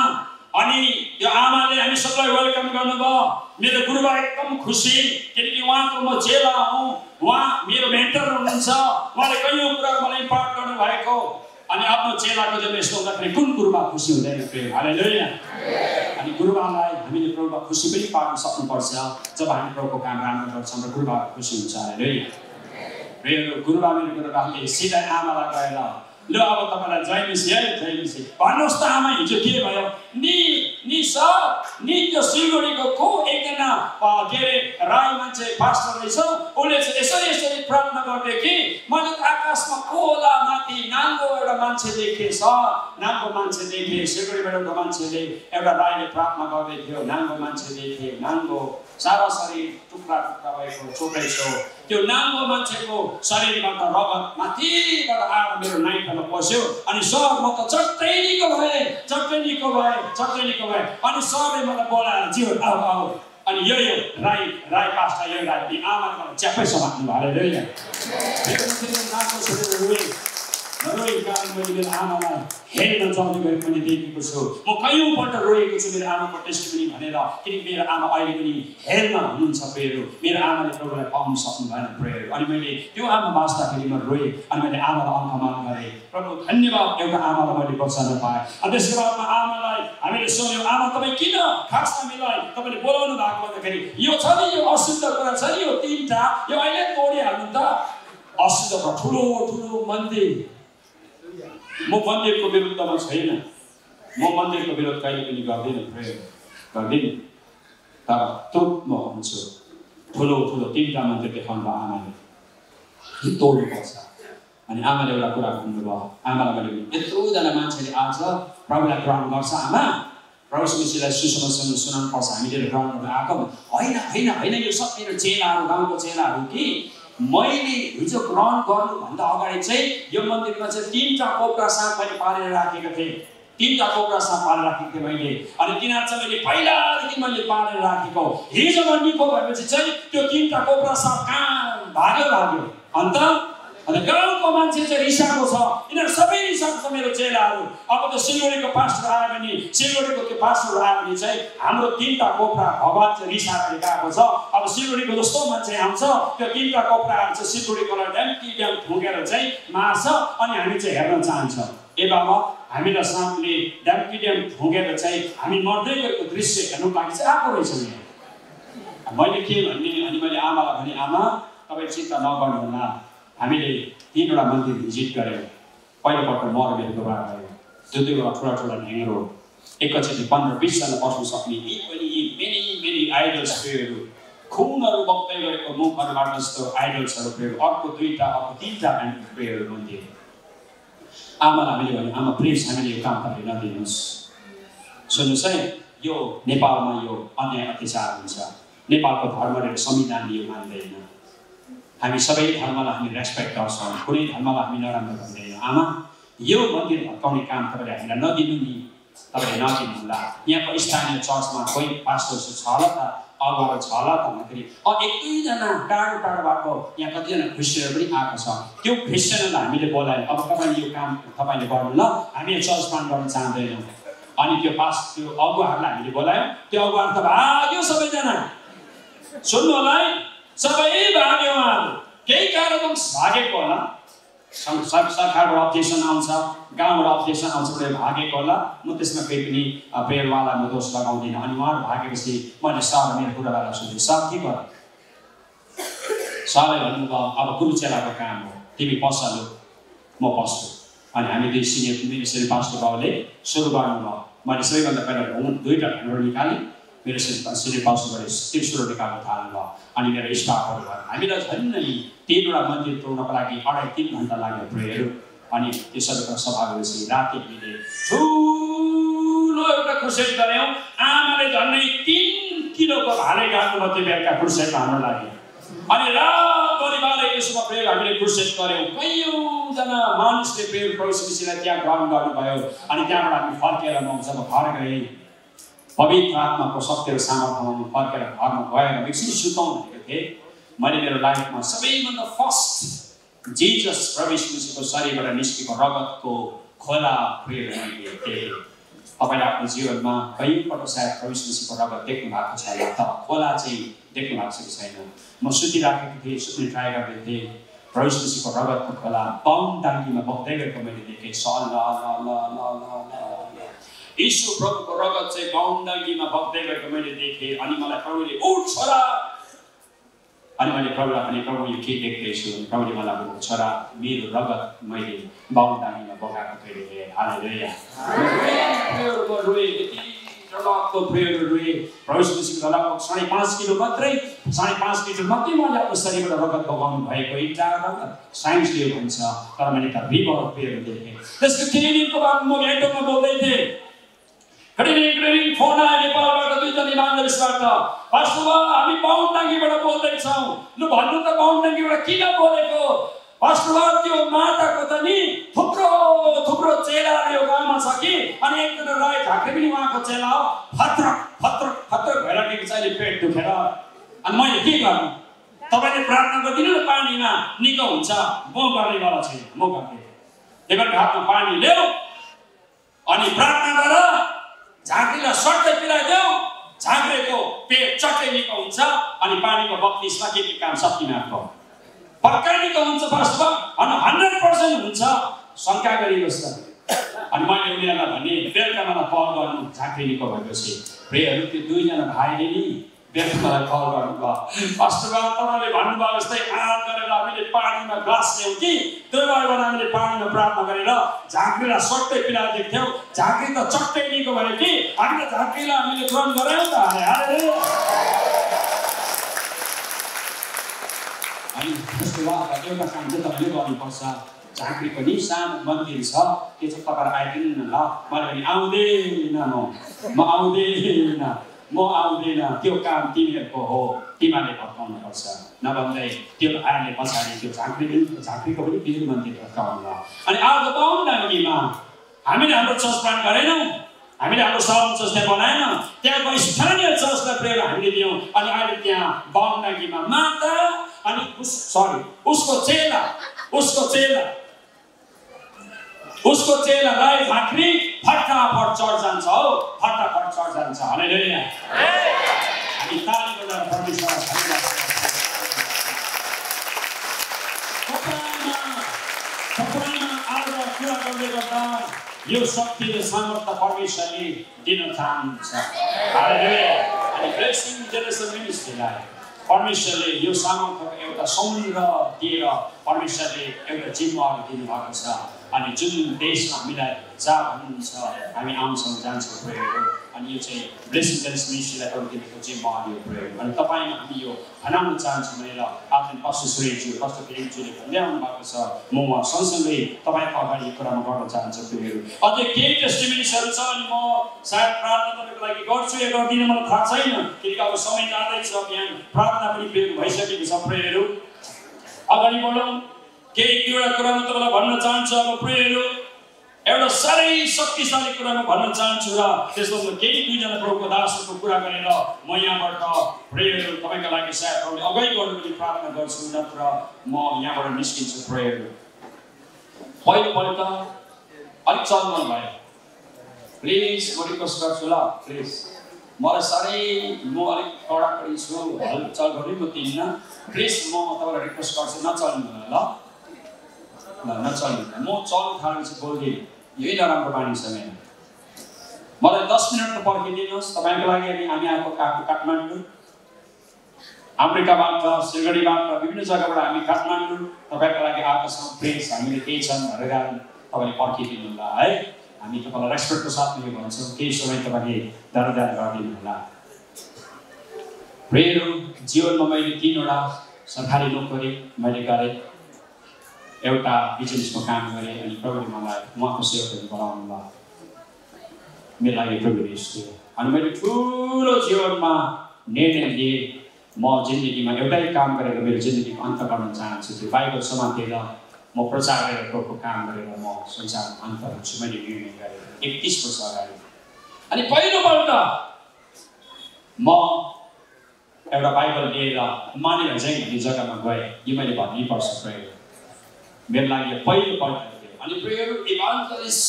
अनि त्यो आमाले हामी सबलाई वेलकम गर्नुभयो। मेरो गुरुबा एकदम खुसी किनकि उहाँको म चेला हुँ उहाँ मेरो मेन्टर हुनुहुन्छ। उहाँले कैयौँ कुरा मलाई इम्पार्ट गर्नुभएको। अनि आफ्नो चेलाको जब यस्तो हुँदाखेरि कुन गुरुबा खुसी हुँदैन अनि गुरुबालाई हामीले प्रभुमा खुसी पनि पार्न सक्नुपर्छ जब हामी प्रभुको काम राम्रो गर्छौँ र गुरुबा खुसी हुन्छ। मेरो गुरुबा मेरो गुरुबाले सिधै आमालाई गएर ल अब तपाईँलाई जय मिसी है जय मिसी भन्नुहोस् त आमा हिजो के भयो? नि नि सर नि त्यो सिलगढीको को एकजना के अरे राई मान्छे पास्टर रहेछ उसले यसरी यसरी प्रार्थना गर्थ्यो कि मैले आकाशमा को होला माथि नाङ्गो एउटा मान्छे देखेँ सर। नाङ्गो मान्छे देखेँ सिलगढीबाट मान्छेले एउटा राईले प्रार्थना गर्दै थियो नाङ्गो मान्छे देखेँ नाङ्गो। सारा शरीर टुक्रा टुक्रा भएको चोटै छो। त्यो नाङ्गो मान्छेको शरीरबाट रगत माथिबाट आएर मेरो नाइटमा पस्यो अनि सर म त चट्टै निको भएँ चट्टै निको भएँ निको भएँ। अनि सरले मलाई बोलाएर जिउ आऊ आऊ। अनि यो यो राई राई पास्टा यो राई आमाले मलाई च्यापै समात्नु भयो अरे रोएँ रोएँ कारण मैले मेरो आमालाई हेर्न जाने गरेको मैले देखेको छु। म कयौँपल्ट रोएको छु मेरो आमाको टेस्टमनी भनेर। किनकि मेरो आमा अहिले पनि हेर्न हुनुहुन्छ प्रेयर मेरो आमाले प्रभुलाई पाउनु सक्नु भएन प्रेयर अनि मैले त्यो आमा बाँच्दाखेरि म रोएँ अनि मैले आमालाई अङ्कमान गरेँ। प्रभु धन्यवाद। एउटा आमालाई मैले बचाउन पाएँ। अनि त्यसको बादमा आमालाई हामीले सोध्यौँ आमा तपाईँ किन खास हामीलाई तपाईँले बोलाउनु भएको भन्दाखेरि यो छ नि यो अशुद्ध कुरा छ नि यो तिनवटा यो अहिले तोडिहाल्नु त। अशुद्ध ठुलो ठुलो मन्दिर। म मन्दिरको विरुद्धमा छैन। म मन्दिरको विरोध कहिले पनि गर्दिनँ प्रयोग गर्दिनँ। तर तुप म हुन्छु। ठुलो ठुलो तिनवटा मन्दिर देखाउनु भयो आमाले। तोड्नुपर्छ। अनि आमाले एउटा कुरा भन्नुभयो। आमालाई मैले यत्रोजना मान्छेले आज प्रभुलाई ग्रहण गर्छ आमा। प्रभु सुसमाचार सुनाउनु पर्छ। हामीले ग्रहण आएको होइन होइन होइन। यो सब मेरो चेलाहरू गाउँको चेलाहरू कि मैले हिजो ग्रहण गर्नुभन्दा अगाडि चाहिँ यो मन्दिरमा चाहिँ तिनवटा कोब्रा साँप मैले पालेर राखेको थिएँ। तिनवटा कोब्रा साँप पालेर राखेको थिएँ मैले। अनि तिनीहरू चाहिँ मैले पहिलादेखि मैले पालेर राखेको हिजो म निको भएपछि चाहिँ त्यो तिनवटा कोब्रा साँप कहाँ भाग्यो भाग्यो? अन्त अनि गाउँको मान्छे चाहिँ रिसाएको छ यिनीहरू सबै रिसाएको छ मेरो चेलाहरू अब त सिलगढीको पास्टर आयो भने सिलगढीको त्यो पास्टर आयो भने चाहिँ हाम्रो तिनवटा कोप्रा भगवान् चाहिँ रिसाएर गएको छ अब सिलगढीको जस्तो मान्छे आउँछ त्यो तिनवटा कोप्राहरू चाहिँ सिलगढीको ड्याम ड्याम ठुङ्गेर चाहिँ मार्छ अनि हामी चाहिँ हेर्न चाहन्छ ए बाबा हामीलाई साँपले ड्याम टी ड्याम ठुङ्गेर चाहिँ हामी मर्दै गएको दृश्य हेर्नु लागि चाहिँ आएको रहेछ मैले के भन्ने अनि मैले आमालाई भने आमा तपाईँ चिन्ता नगर्नु होला हामीले तिनवटा मन्दिर भिजिट गऱ्यौँ पहिलोपल्ट बुबा गऱ्यौँ दुई दुईवटा ठुला ठुला ढ्याङ्ग्रो एकैचोटि पन्ध्र बिसजना बस्नु सक्ने यी पनि यी मेनी मेनी आइडल्स खुनहरू बग्दै गरेको मुखहरूबाट जस्तो आइडल्सहरू पेय अर्को दुईवटा अर्को तिनवटा पेयहरू मन्दिर। आमालाई हामीले भन्यो आमा प्लिज हामीले यो काम तपाईँ नदिनुहोस्। सुन्नुहोस् है यो नेपालमा यो अन्याय अत्याचार हुन्छ। नेपालको धर्मले संविधानले यो मान्दैन। हामी सबै धर्मलाई हामी रेस्पेक्ट गर्छौँ। कुनै धर्मलाई हामी नराम्रो भन्दैनौँ। आमा यो मन्दिर भत्काउने काम तपाईँले हामीलाई नदिनु नि। तपाईँले नदिनु होला यहाँको स्थानीय चर्चमा कोही पास्टर छ होला त अगुवाको छ होला त भन्दाखेरि एक दुईजना टाढो टाढोबाट यहाँ कतिजना क्रिस्चियनहरू पनि आएको छ। त्यो क्रिस्चियनलाई हामीले बोलायौँ। अब तपाईँले यो काम तपाईँले गर्नु ल। हामी चर्च पान गर्न चाहँदैनौँ। अनि त्यो पास त्यो अगुवाहरूलाई हामीले बोलायौँ। त्यो अगुवाहरू त भाग्यो सबैजना। सुन्नु होला है। सबै भाग्यो उहाँहरू केही कारणवश भागेको होला सरकारबाट अब्जेक्सन आउँछ गाउँबाट अब्जेक्सन आउँछ भने भागेको होला म त्यसमा केही पनि प्रेरवाला म दोष लगाउँदिनँ। अनि उहाँहरू भागेपछि मैले सर मेरो कुरालाई सोधेँ। सर के गर सरले भन्नुभयो अब कुरुचेलाको काम हो। तिमी पसलु म पस्छु। अनि हामी दुई सिनियर मेरो पास्टर बाउले सुरु गर्नुभयो। मैले सबैभन्दा पहिला दुईवटा ढङ्गहरू निकालेँ। मेरो सिने पाउसो गरे तिर्सुरो निकाल्न थाल्नुभयो अनि मेरो स्टाफहरू भयो हामीलाई झन् तिनवटा मन्दिर तोड्नको लागि अढाई तिन घन्टा लाग्यो प्रेहरू अनि त्यो सबैको सभा गरेपछि राति हामीले ठुलो एउटा खुर्सेट गऱ्यौँ आमाले झन्डै तिन किलोको भाले गाड्नुभयो त्यो बेलुका खुर्सेट हाम्रो लागि अनि रातभरि बाले यसोमा प्रेम हामीले खुर्सेट गऱ्यौँ कैयौँजना मानिसले प्रेम प्रवेश त्यहाँ ग्रहण गर्नुभयो अनि त्यहाँबाट हामी फर्केर म जब घर गएँ पवित्र आत्माको र सामर्थ्यमा फर्केर घरमा गएर एकछिन सुताउनु भनेको थिएँ। मैले मेरो लाइफमा सबैभन्दा फर्स्ट जिजस प्रवेश मुसीको शरीरबाट निस्केको रगतको खोला प्रयोग मैले थिएँ तपाईँले आफ्नो जीवनमा कहीँपल्ट सायद प्रवेश मुसीको रगत देख्नु भएको छैन तर खोला चाहिँ देख्नु भएको छ कि छैन। म सुतिराखेको थिएँ सुत्ने ट्राई गर्दै थिएँ। प्रवेश मुसीको रगतको खोला पाउन टाङ्कीमा बग्दै गएको मैले देखेँ। सल ल ल ल ल ल। यीशु प्रभुको रगत चाहिँ बाहुन्डङ्गीमा बग्दै गएको मैले देखेँ। अनि मलाई प्रभुले उठ छोरा! अनि मैले प्रभुलाई भने प्रभु यो के देख्दैछु? प्रभुले मलाई भनेको छोरा मेरो रगत मैले बाहुन्डङ्गीमा बगाएको मैले यति रगतको प्रेयर रोएँ। प्रवेश लगभग साढे पाँच किलो मात्रै साढे पाँच लिटर मात्रै मैले आफ्नो शरीरबाट रगत बगाउनु भएको एउटा रगत साइन्सले भन्छ। तर मैले त रिभर प्रेयर देखेँ। त्यसको केही दिनको बाद म भेटोमा बोल्दै थिएँ। पास्टुबा हामी बाहुनडाङ्गीबाट बोल्दैछौँ लु भन्नु त बाहुनडाङ्गीबाट किन बोलेको पास्टुबा त्यो माताको त नि थुप्रो थुप्रो चेलाहरू यो गाउँमा छ कि अनि एकजना राई झाँक्रे पनि उहाँको चेला हो फत्रक फत्रक फत्रक भइराखेको छ अहिले पेट दुखेर अनि मैले के गर्नु तपाईँले प्रार्थना गरिदिनु न पानीमा निको हुन्छ म गर्नेवाला छैन म गर्ने त्यही हातमा पानी ल्याऊ अनि प्रार्थना गर झाँक्रीलाई सट्टै पिलाइदेऊ। झाँक्रेको पेट चट्टै निको हुन्छ अनि पानीको बत्तिसमा के के काम सकिमाको पक्का निको हुन्छ फर्स्टमा अनि हन्ड्रेड पर्सेन्ट हुन्छ। शङ्का गरिनुहोस् त। अनि मैले उनीहरूलाई भने बेलुका मलाई कल गर्नु झाँक्री निको भएपछि। प्रेहरू त्यो दुईजना भाइले नि बेलुका मलाई कल जस्तै आँट गरेर हामीले पानीमा ग्लास ल्याउँ कि त्यो भएर हामीले पानीमा प्रार्थना गरेर झाँक्रीलाई सट्टै पिलाइदिएको थियौँ झाँक्री त चट्टै निको भने कि हामी त झाँक्रीलाई हामीले ग्रहण गऱ्यौँ त अनि त्यसको एउटा काम चाहिँ तपाईँले गर्नुपर्छ झाँक्री पनि सानो मन्दिर छ त्यो चाहिँ तपाईँहरू आइदिनु न ल मैले भने आउँदैन म आउँदैन म आउँदैन त्यो काम तिमीहरूको हो तिमीहरूले भत्काउनुपर्छ नभन्दै त्यो आएर पछाडि त्यो झाँक्री पनि झाँक्रीको पनि वीर मन्दिर भत्काउनु अनि आज पाउनु अघिमा हामीले हाम्रो चर्च प्लान गरेनौँ हामीले हाम्रो सहर चर्च त्यहाँ बनाएनौँ त्यहाँको स्थानीय चर्चलाई प्रेम हामीले दियौँ अनि अहिले त्यहाँ बाहुनागीमा माता अनि उस सरी उसको चेला उसको चेला उसको चेला राई झाँक्री फटाफट चढ जान्छ हौ। फटाफट चढ जान्छ। यो शक्ति र सामर्थ्य परमेश्वरले दिन चाहनुहुन्छ। परमेश्वरले यो सामर्थ्यको एउटा समुद्र दिएर परमेश्वरले एउटा जिम्माहरू दिनुभएको छ। अनि जुन देशमा हामीलाई जा भन्नुहुन्छ हामी आउँछौँ जान्छौँ प्रयोग अनि यो चाहिँ ब्लेसिङ जेनेरेसन मिनिस्ट्रीलाई एउटा दिनेको जिम्माहरू यो प्रयोग अनि तपाईँमा हामी यो भनाउन चाहन्छौँ भनेर आफ्नो पशु सुरेशज्यू कस्तो प्रेमज्यूले भन्दै आउनु भएको छ म उहाँ सँगसँगै तपाईँको अगाडि यो कुरामा गर्न चाहन्छु प्रेहरू अझै केही टेस्टिमिनिसहरू छ अनि म सायद प्रार्थना तपाईँको लागि गर्छु या गर्दिनँ मलाई थाहा छैन किनकि अब समय जाँदैछ बिहान प्रार्थना पनि प्रेम भइसकेको छ प्रेहरू अगाडि बढौँ केही एउटा कुरामा तपाईँलाई भन्न चाहन्छु अब प्रेहरू एउटा साह्रै शक्तिशाली कुरामा भन्न चाहन्छु र त्यसमा म केही दुईजना प्रभुको दासहरूको कुरा गरेर म यहाँबाट प्रेयरहरू तपाईँको लागि सायद तपाईँले अगाडि गर्नु पनि प्रार्थना गर्छु नत्र म यहाँबाट निस्किन्छु प्रेयरहरू पहिलोपल्ट अलिक चल्नु भयो प्लिज म रिक्वेस्ट गर्छु ल प्लिज मलाई साह्रै म अलिक कडाकडी छु हलचल पनि म दिन्न प्लिज म तपाईँलाई रिक्वेस्ट गर्छु नचल्नु ल नचल्नु म चल्नु थालेपछि बोल्दिनँ यही नराम्रो बानी छ मेरो। मलाई दस मिनट त पर्खिदिनुहोस्। तपाईँको लागि हामी हामी आएको काठमाडौँ अमेरिकाबाट सिलगढीबाट विभिन्न जग्गाबाट हामी काठमाडौँ तपाईँको लागि आएको छौँ प्लिज हामीले केही छन् भनेर तपाईँले पर्खिदिनु होला है? हामी तपाईँलाई रेस्पेक्टको साथमा भन्छौँ। केही समय तपाईँले दरदार गरिदिनु होला प्रेहरू जीवनमा मैले तिनवटा सरकारी नोकरी मैले गरेँ। एउटा बिजनेसमा काम गरेँ अनि प्रभुले मलाई उहाँको सेवकहरू बनाउनु भयो मेरो लागि प्रिभिलेज थियो। अनि मैले ठुलो जीवनमा निर्णय लिएँ। म जिन्दगीमा एउटै काम गरेर मेरो जिन्दगीको अन्त गर्न चाहन्छु। त्यो बाइबल समातेर म प्रचार गरेर प्रभुको काम गरेर म संसारमा अन्त हुन्छु मैले निर्णय गरेँ एकतिस वर्ष अगाडि। अनि पहिलोपल्ट म एउटा बाइबल लिएर मानेर चाहिँ भन्ने जग्गामा गएँ। यो मैले भन्नै पर्छ प्रयोग मेरो लागि यो पहिलोपल्ट थियो अनि प्रेयर इभान्जलिस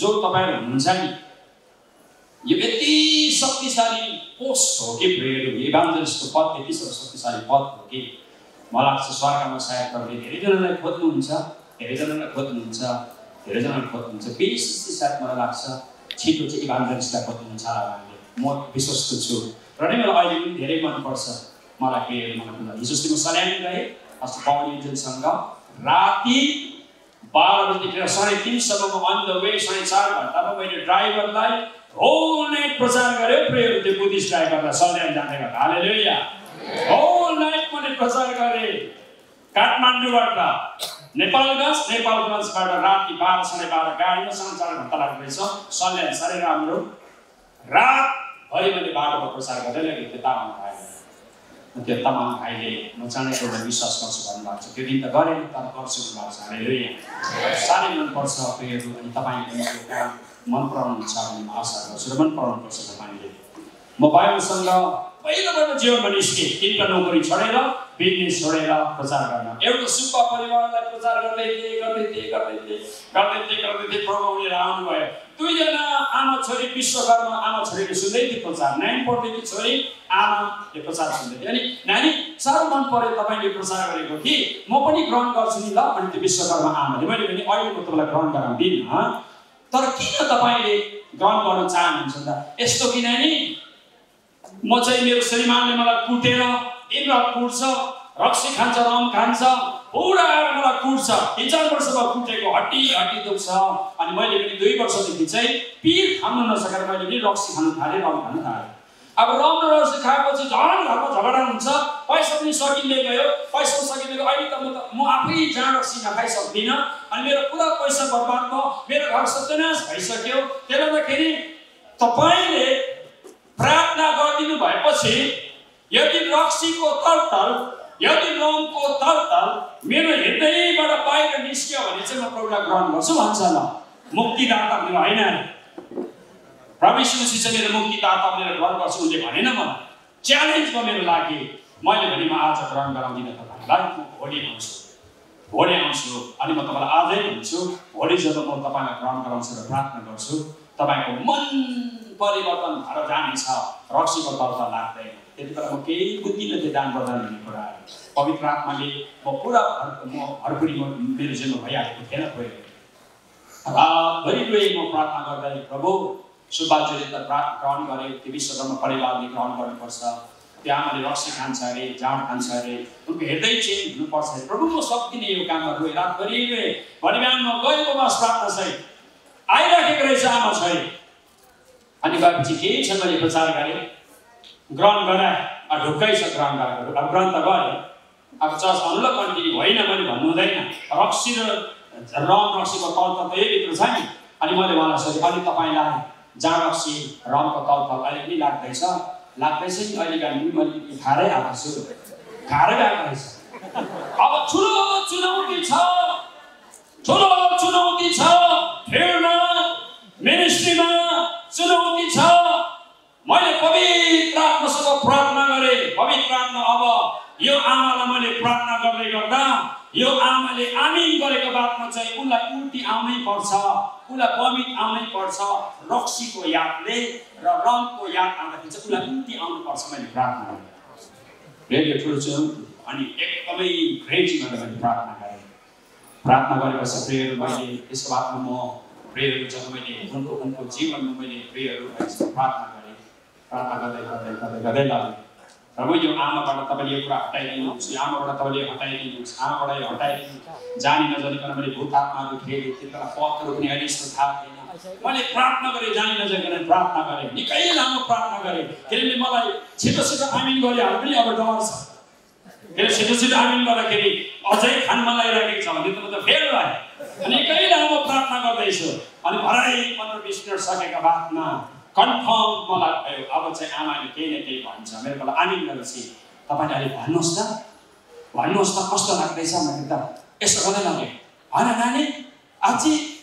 जो तपाईँहरू हुनुहुन्छ नि यो यति शक्तिशाली पोस्ट हो कि प्रेयर इभान्जलिसको पद यति शक्तिशाली पद हो कि? मलाई लाग्छ स्वर्गमा सायद तपाईँले धेरैजनालाई खोज्नुहुन्छ धेरैजनालाई खोज्नुहुन्छ धेरैजनालाई खोज्नुहुन्छ। विशेष सायद मलाई लाग्छ छिटो चाहिँ इभान्जलिसलाई खोज्नुहुन्छ हामीले म विश्वस्त छु। र नै मलाई अहिले पनि धेरै मनपर्छ। मलाई प्रेयर मलाई हिजो अस्ति म सल्यान गएँ अस्ति पवन इन्जनसँग राति बाह्र बजीदेखि साढे तिनसम्मको अन द वे साढे चार घन्टामा मैले ड्राइभरलाई होल नाइट प्रचार गरेँ प्रेयर त्यो बुद्धिस्ट ड्राइभरलाई सल्यान जाँदै गर्दा हालेलुया। होल नाइट मैले प्रचार गरेँ। काठमाडौँबाट नेपालगञ्ज नेपालगञ्जबाट राति बाह्र साढे बाह्र गाडीमा साढे चार घन्टा लाग्दैछ। सल्यान साह्रै राम्रो। रातभरि मैले बाटोमा प्रचार गर्दै लगेँ त्यो तामाङ त्यो तामाङ भाइले म चाँडै एउटा विश्वास गर्छु भन्नुभएको छ। त्यो दिन त गरेन तर गर्छु भन्नुभएको छ। हालेलुया। साह्रै मनपर्छ प्रियहरू अनि तपाईँले यो काम मन पराउनुहुन्छ भन्ने म आशा गर्छु र मन पराउनुपर्छ तपाईँले। म बाइबलसँग पहिलोपल्ट जीवनमा निस्केँ। तिनवटा नोकरी छोडेर बिजनेस छोडेर प्रचार गर्न। एउटा सुब्बा परिवारलाई प्रचार गर्दै थिएँ गर्दै थिएँ गर्दै गर्दै गर्दै थिएँ प्रभु उनीहरू आउनुभयो। दुईजना आमा छोरी विश्वकर्मा आमा छोरीले सुन्दै थियो प्रचार। नानी पढ्दै थियो छोरी आमाले प्रचार सुन्दै। थियो अनि नानी साह्रो मन पऱ्यो तपाईँले प्रचार गरेको कि म पनि ग्रहण गर्छु नि ल अनि त्यो विश्वकर्मा आमाले। मैले भने अहिले म तपाईँलाई ग्रहण गराउँदिनँ तर किन तपाईँले ग्रहण गर्न चाहनुहुन्छ त? यस्तो कि नानी म चाहिँ मेरो श्रीमानले मलाई कुटेर रात कुट्छ रक्सी खान्छ रम खान्छ पुरा मलाई कुट्छ तिन चार वर्ष भयो कुटेको हड्डी हड्डी दुख्छ। अनि मैले पनि दुई वर्षदेखि चाहिँ पिर खानु नसकेर मैले पनि रक्सी खानु थालेँ रम खानु थालेँ। अब रम र रक्सी खाएपछि झन् घरमा झगडा हुन्छ। पैसा पनि सकिँदै गयो। पैसा सकिँदै गयो। अहिले त म त म आफै जहाँ रक्सी नखाइसक्दिनँ। अनि मेरो पुरा पैसा बर्बाद भयो। मेरो घर सत्यनाश भइसक्यो। त्यसले गर्दाखेरि तपाईँले प्रार्थना गरिदिनु भएपछि यदि रक्सीको तलतल यदि रङको तलतल मेरो हृदयबाट बाहिर निस्क्यो भने चाहिँ म प्रभुलाई ग्रहण गर्छु भन्छ ल मुक्तिदाता मेरो होइन प्रवेश चाहिँ मेरो मुक्तिदाता मेरो ग्रहण गर्छु उसले भनेन मलाई। च्यालेन्ज भयो मेरो लागि। मैले भने म आज ग्रहण गराउँदिनँ तपाईँलाई। म भोलि आउँछु। भोलि आउँछु अनि म तपाईँलाई आजै भन्छु। भोलि जब म तपाईँलाई ग्रहण गराउँछु र प्रार्थना गर्छु तपाईँको मन परिवर्तन भएर जानेछ। रक्सीको तर्फ लाग्दैन। त्यति बेला म केही बुझ्दिनँ त्यो दान प्रदान भन्ने कुराहरू पवित्र आत्माले म पुरा भर म भरपुरी म मेरो जीवनमा भइहालेको थिएन गयो रातभरि गएँ म प्रार्थना गर्दै प्रभु सुब्बाजुले त प्रार्थना ग्रहण गरे त्यो विश्वकर्म परिवारले ग्रहण गर्नुपर्छ। त्यो आमाले रक्सी खान्छ अरे जाँड खान्छ अरे उनको हृदय चेन्ज हुनुपर्छ अरे। प्रभु म सक्दिनँ यो काममा गएँ रातभरि गएँ भोलि बिहान म गएको बस प्रार्थना सहित आइराखेको रहेछ आमा छोरी अनि गएपछि केही छ मैले प्रचार गरेँ? ग्रहण अब ढुक्कै छ ग्रहण गराएको अब ग्रहण त गरेँ अब चर्च भन्नु ल कन्टिन्यू होइन मैले भन्नु हुँदैन रक्सी र रम रक्सीको तल त यहीभित्र छ नि। अनि मैले उहाँलाई सोधेँ अनि तपाईँलाई जाँड रक्सी रमको तल त अहिले पनि लाग्दैछ। लाग्दैछ नि अहिले बिहान पनि मैले खाएरै आएको छु। खाएरै आएको रहेछ। अब ठुलो चुनौती छ। ठुलो चुनौती छ फिल्डमा मिनिस्ट्रीमा चुनौती छ मैले पवित्र आत्मासँग प्रार्थना गरेँ पवित्र आत्मा अब यो आमालाई मैले प्रार्थना गर्दै गर्दा यो आमाले आमिन गरेको बादमा चाहिँ उसलाई उल्टी आउनै पर्छ उसलाई बमिट आउनै पर्छ रक्सीको यादले र रङको याद आउँदाखेरि चाहिँ उसलाई उल्टी आउनुपर्छ मैले प्रार्थना गरेँ। रेडियो ठुलो चुनौती अनि एकदमै क्रेजी गरेर मैले प्रार्थना गरेँ। प्रार्थना गरेपछि प्रेयर मैले त्यसको बादमा म प्रेयरहरू जब मैले उनको उनको जीवनमा मैले प्रेयरहरू प्रार्थना गरेँ। प्रार्थना गर्दै गर्दै गर्दै गर्दै लगेँ म यो आमाबाट तपाईँले यो कुरा हटाइदिनुहोस् यो आमाबाट तपाईँले हटाइदिनुहोस् आमाबाट यो हटाइदिनु जानी नजानिकन मैले भूत आत्माहरू त्यति बेला पदहरू पनि अहिले यस्तो थाहा थिएन। मैले प्रार्थना गरेँ जानी नजानिकन प्रार्थना गरेँ। निकै लामो प्रार्थना गरेँ। किनभने मलाई छिटो छिटो आमिन गरिहाल्नु पनि अब डर छ। किन छिटो छिटो आमिन गर्दाखेरि अझै खान मन लागिरहेको छ भने त म त फेल भएँ। निकै लामो प्रार्थना गर्दैछु। अनि भरै पन्ध्र बिस मिनट सकेका बादमा कन्फर्म मलाई भयो अब चाहिँ आमाले केही न केही भन्छ। मेरो मलाई आमिन गरेपछि तपाईँले अहिले भन्नुहोस् त। भन्नुहोस् त कस्तो लाग्दैछ। मैले त यसो गर्दै लगेँ। होइन नानी आजी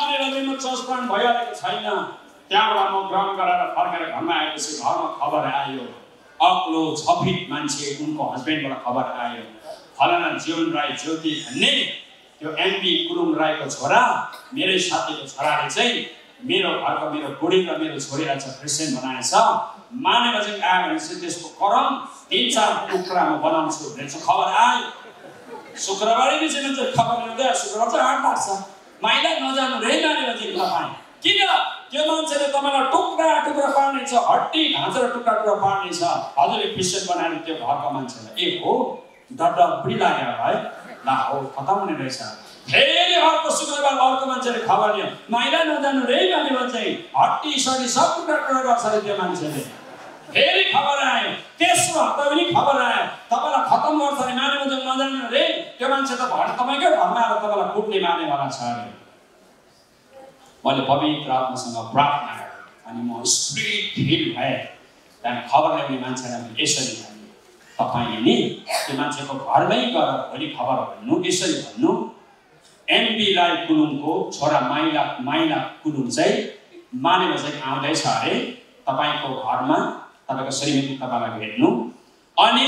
मानेर चाहिँ म चस्पान भइहालेको छैन। त्यहाँबाट म ग्रहण गरेर फर्केर घरमा आएपछि घरमा खबर आयो। अग्लो छफिट मान्छे उनको हस्बेन्डबाट खबर आयो। फलाना जीवन राई ज्योति भन्ने त्यो एमपी कुरुङ राईको छोरा मेरै साथीको छोराले चाहिँ मेरो घरको मेरो बुढी र मेरो छोरीलाई चाहिँ क्रिस्चियन बनाएछ। मानेर चाहिँ आयो भने चाहिँ त्यसको करम तिन चार टुक्रा म बनाउँछु भनेर चाहिँ खबर आयो। शुक्रबारै बिचमा चाहिँ खबर ल्याउँदै शुक्रबार चाहिँ हाट लाग्छ माइला नजानु रे नानीलाई चाहिँ तपाईँ किन? त्यो मान्छेले तपाईँलाई टुक्रा टुक्रा पार्नेछ हड्डी घाँचेर टुक्रा टुक्रा पार्नेछ हजुरले क्रिस्चियन बनाएर त्यो घरको मान्छेलाई। ए हो? डर बुढी लाग्यो है। ला हो खतम हुने रहेछ। फेरि अर्को शुक्रबार अर्को मान्छेले खबर लियो माइला नजानु रे भनेर चाहिँ हड्डी सडी सब टुक्रा टुक्रा गर्छ अरे त्यो मान्छेले। फेरि खबर आयो तेस्रो हप्ता पनि खबर आयो तपाईँलाई खतम गर्छ अरे माने मान्छे नजानु रे त्यो मान्छे त घर तपाईँकै घरमा आएर तपाईँलाई कुट्ने मानेवाला छ अरे मैले पवित्र आत्मासँग प्रार्थना गरेँ अनि म स्पिरिट फिल भएँ त्यहाँदेखि खबर ल्याउने मान्छेलाई यसरी भने तपाईँले नि त्यो मान्छेको घरमै गएर भोलि खबर भन्नु यसरी भन्नु एमबी राई कुलुङको छोरा माइला माइला कुलुङ चाहिँ मानेर चाहिँ आउँदैछ अरे तपाईँको घरमा तपाईँको श्रीमती तपाईँलाई भेट्नु अनि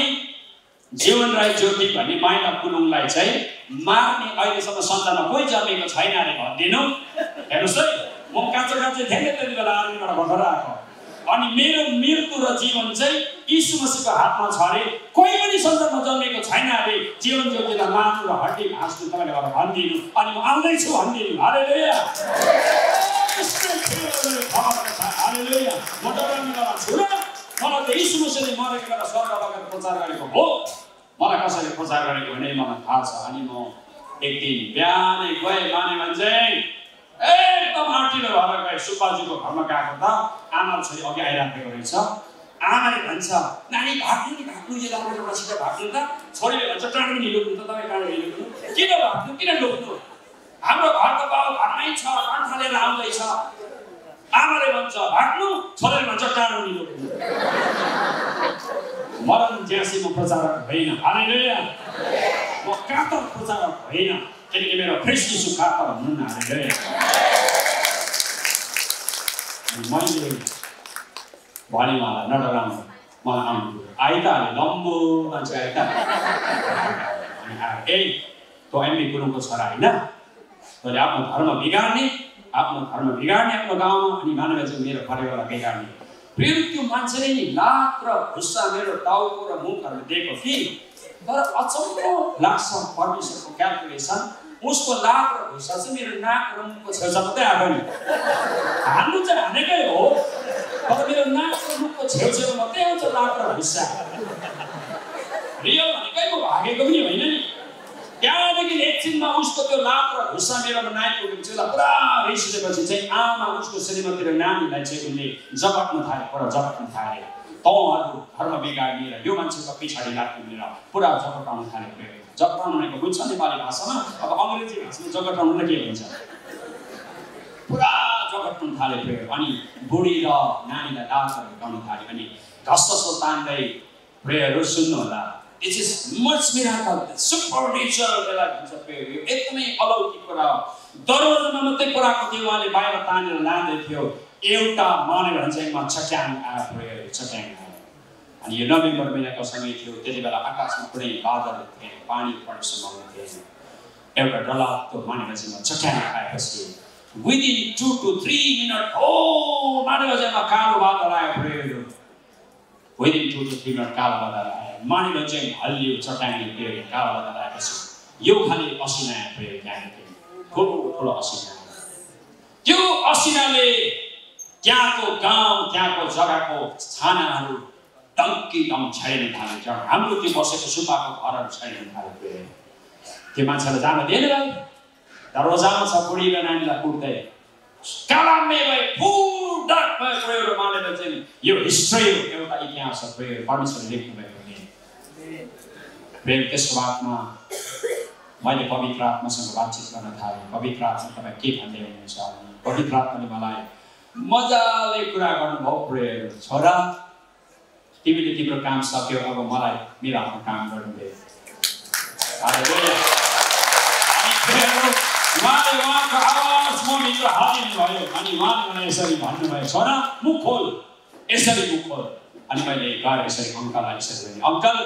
जीवन राई ज्योति भन्ने माइला कुलुङलाई चाहिँ मार्ने अहिलेसम्म सन्तानमा कोही जन्मेको छैन अरे भनिदिनु। हेर्नुहोस् है म काँचो काँचो धेरै त्यति बेला आर्मीबाट भर्खर आएको। अनि मेरो मृत्यु र जीवन चाहिँ यीशु मसीहको हातमा छ अरे कोही पनि संसारमा जन्मेको छैन अरे जीवन ज्योतिलाई मार्नु र हड्डी भाँच्नु तपाईँले गरेर भनिदिनु। अनि म आउँदैछु भनिदिनु। हाले म मलाई त यीशु मसीहले मरेको बेला स्वर्ग लगेर प्रचार गरेको हो मलाई कसैले प्रचार गरेको भने मलाई थाहा छ अनि म एक दिन बिहानै गएँ माने भने एकदम आँटिलो भएर गएँ सुब्बाजुको घरमा गएको त आमा छोरी अघि आइराखेको रहेछ आमाले भन्छ नानी भाग्नु नि भाग्नु यो बसेर भाग्नु त छोरीले भन्छ टाढो नि लुक्नु त तपाईँ टाढो लुक्नु किन भाग्नु किन लुक्नु हाम्रो घरको बाउ घरमै छ कन्ठा लिएर आउँदैछ आमाले भन्छ भाग्नु छोरीले भन्छ टाढो नि लुक्नु मरण ज्यासी म प्रचारक होइन हालेलुया म कातर प्रचारक होइन किनकि मेरो ख्रिस्ट यीशु कातर हुनुहुन्न हालेलुया मैले भने उहाँलाई नडराउनु मलाई आउनु आइ त हाले लम्बो मान्छे आइ त ए तँ एमबी गुरुङको छोरा होइन तैँले आफ्नो धर्म बिगार्ने आफ्नो धर्म बिगार्ने आफ्नो गाउँमा अनि मानव चाहिँ मेरो परिवारलाई बिगार्ने। फेरि त्यो मान्छेले नि लात र भुस्सा मेरो टाउको र मुखहरू दिएको कि? तर अचम्म लाग्छ परमेश्वरको क्यालकुलेसन उसको लात र भुस्सा चाहिँ मेरो नाक र मुखको छेउछाउ मात्रै आएको नि। हान्नु चाहिँ हानेकै हो। तर मेरो नाक र मुखको छेउछेउ मात्रै आउँछ लात र भुस्सा। रियल भनेकै म भागेको पनि होइन नि। त्यहाँदेखि एकछिनमा उसको त्यो लात र भुस्सा मेरोमा नआइपुगेपछि उसलाई पुरा रिस उठेपछि चाहिँ आमा उसको श्रीमती नानीलाई चाहिँ उसले जगट्न थाले पुरा जगट्न थाले तँहरू धर्म बिगारिदिएर यो मान्छेको पछाडि लाग्ने पुरा जगटाउन थाले जगटाउनु भनेको बुझ्छ नेपाली भाषामा अब अङ्ग्रेजी भाषामा जगटाउनुलाई के भन्छ पुरा जगट्नु थाले प्रेयर अनि बुढी र नानीलाई लातहरू गाउन थाल्यो अनि घस तान्दै सुन्नु it's is much miracle super nature यसलाई भन्छ यो एकदमै अलौकिक कुरा हो दरवाजामा मात्रै पुऱ्याएको थियो उहाँले बाहिर तानेर लाँदै थियो एउटा माने भन्छ चट्याङ आयो प्रेयर चट्याङ आयो अनि यो नोभेम्बर महिनाको समय थियो त्यति बेला आकाशमा कुनै बादल थिएन पानी पर्ने सम्भावना थिएन एउटा डलात्तो माने भन्छ चट्याङ आएपछि within two two three minute हो माने भन्छ कालो बादल आयो prayer within two two three minute कालो बादल आयो मानिलो चाहिँ हल्लियो चट्याङले प्रेयर कालो बादल आएपछि यो खालि असिना आयो प्रेयर त्यहाँदेखि ठुलो ठुलो असिना। त्यो असिनाले त्यहाँको गाउँ त्यहाँको जग्गाको छानाहरू टङ्की गाउँ छाडिन थाल्यो हाम्रो त्यो बसेको सुपाको घरहरू छाडिन थाल्यो त्यो मान्छेलाई जान दिएन भाइ। दरवाजामा छ बुढी र नानीलाई कुट्दै। कालामे भए फुल भयो प्रयोग मानेर चाहिँ यो हिस्ट्री हो एउटा इतिहास हो। प्रयोग परमेश्वरले लेख्नु प्रेम त्यसको बादमा मैले पवित्र आत्मासँग बातचित गर्न थालेँ। पवित्र आत्मा तपाईँ के भन्दै हुनुहुन्छ पवित्र आत्माले मलाई मजाले कुरा गर्नुभयो प्रेयर छोरा तिमीले तिम्रो काम सक्यो अब मलाई मेरो आफ्नो काम गर्नु दे अनि यसरी भन्नुभयो छोरा मुख खोल। यसरी मुख खोल। अनि मैले गएर यसरी अङ्कललाई यसरी भने अङ्कल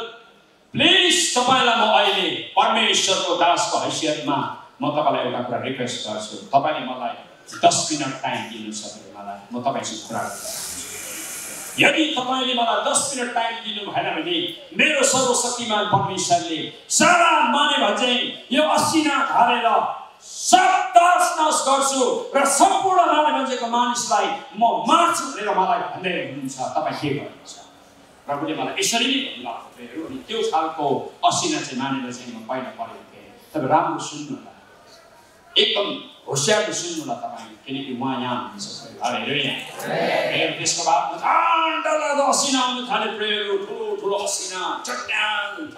प्लिज तपाईँलाई म अहिले परमेश्वरको दासको हैसियतमा म तपाईँलाई एउटा कुरा रिक्वेस्ट गर्छु। तपाईँले मलाई दस मिनट टाइम दिनु सक्यो मलाई। म तपाईँसँग कुरा यदि तपाईँले मलाई दस मिनट टाइम दिनु भएन भने मेरो सर्वशक्तिमान परमेश्वरले सारा माने भने यो असिना हालेर सब नाश गर्छु र सम्पूर्ण माने मान्छेको मानिसलाई म मार्छु भनेर मलाई भन्दै हुनुहुन्छ। तपाईँ के गर्नुहुन्छ प्रभुले मलाई यसरी नै भन्नुभएको अनि त्यो खालको असिना चाहिँ मानेर चाहिँ म पहिला पढेको थिएँ तपाईँ राम्रो सुन्नु होला एकदम होसियारले सुन्नु होला तपाईँ किनकि उहाँ यहाँ हुनुहुन्छ त्यसको बादमा असिना आउनु थाले प्रेयर ठुलो ठुलो असिना चट्याङ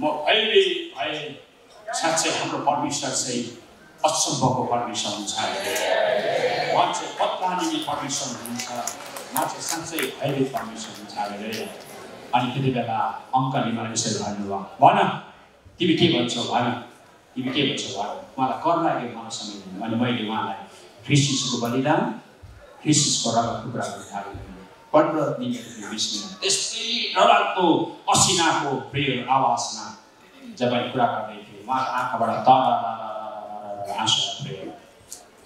म अहिले भए साँच्चै हाम्रो परमेश्वर चाहिँ अचम्मको परमेश्वर हुन्छ उहाँ चाहिँ पत्तानिने परमेश्वर हुनुहुन्छ चाहिँ साँच्चै भयभीत परमेश्वर हुन्छ अरे अनि त्यति बेला अङ्कले मलाई यसरी भन्नुभयो भन तिमी के भन्छौ भन तिमी के भन्छौ भन उहाँलाई कर लाग्यो मलाई समय अनि मैले उहाँलाई ख्रिस्टिसको बलिदान ख्रिस्टिसको रगत टुक्रा गर्न पन्ध्र मिनट बिस त्यस्तै डरलाग्दो असिनाको प्रिय आवाजमा जब कुरा गर्दै थिएँ उहाँको आँखाबाट तर आँसु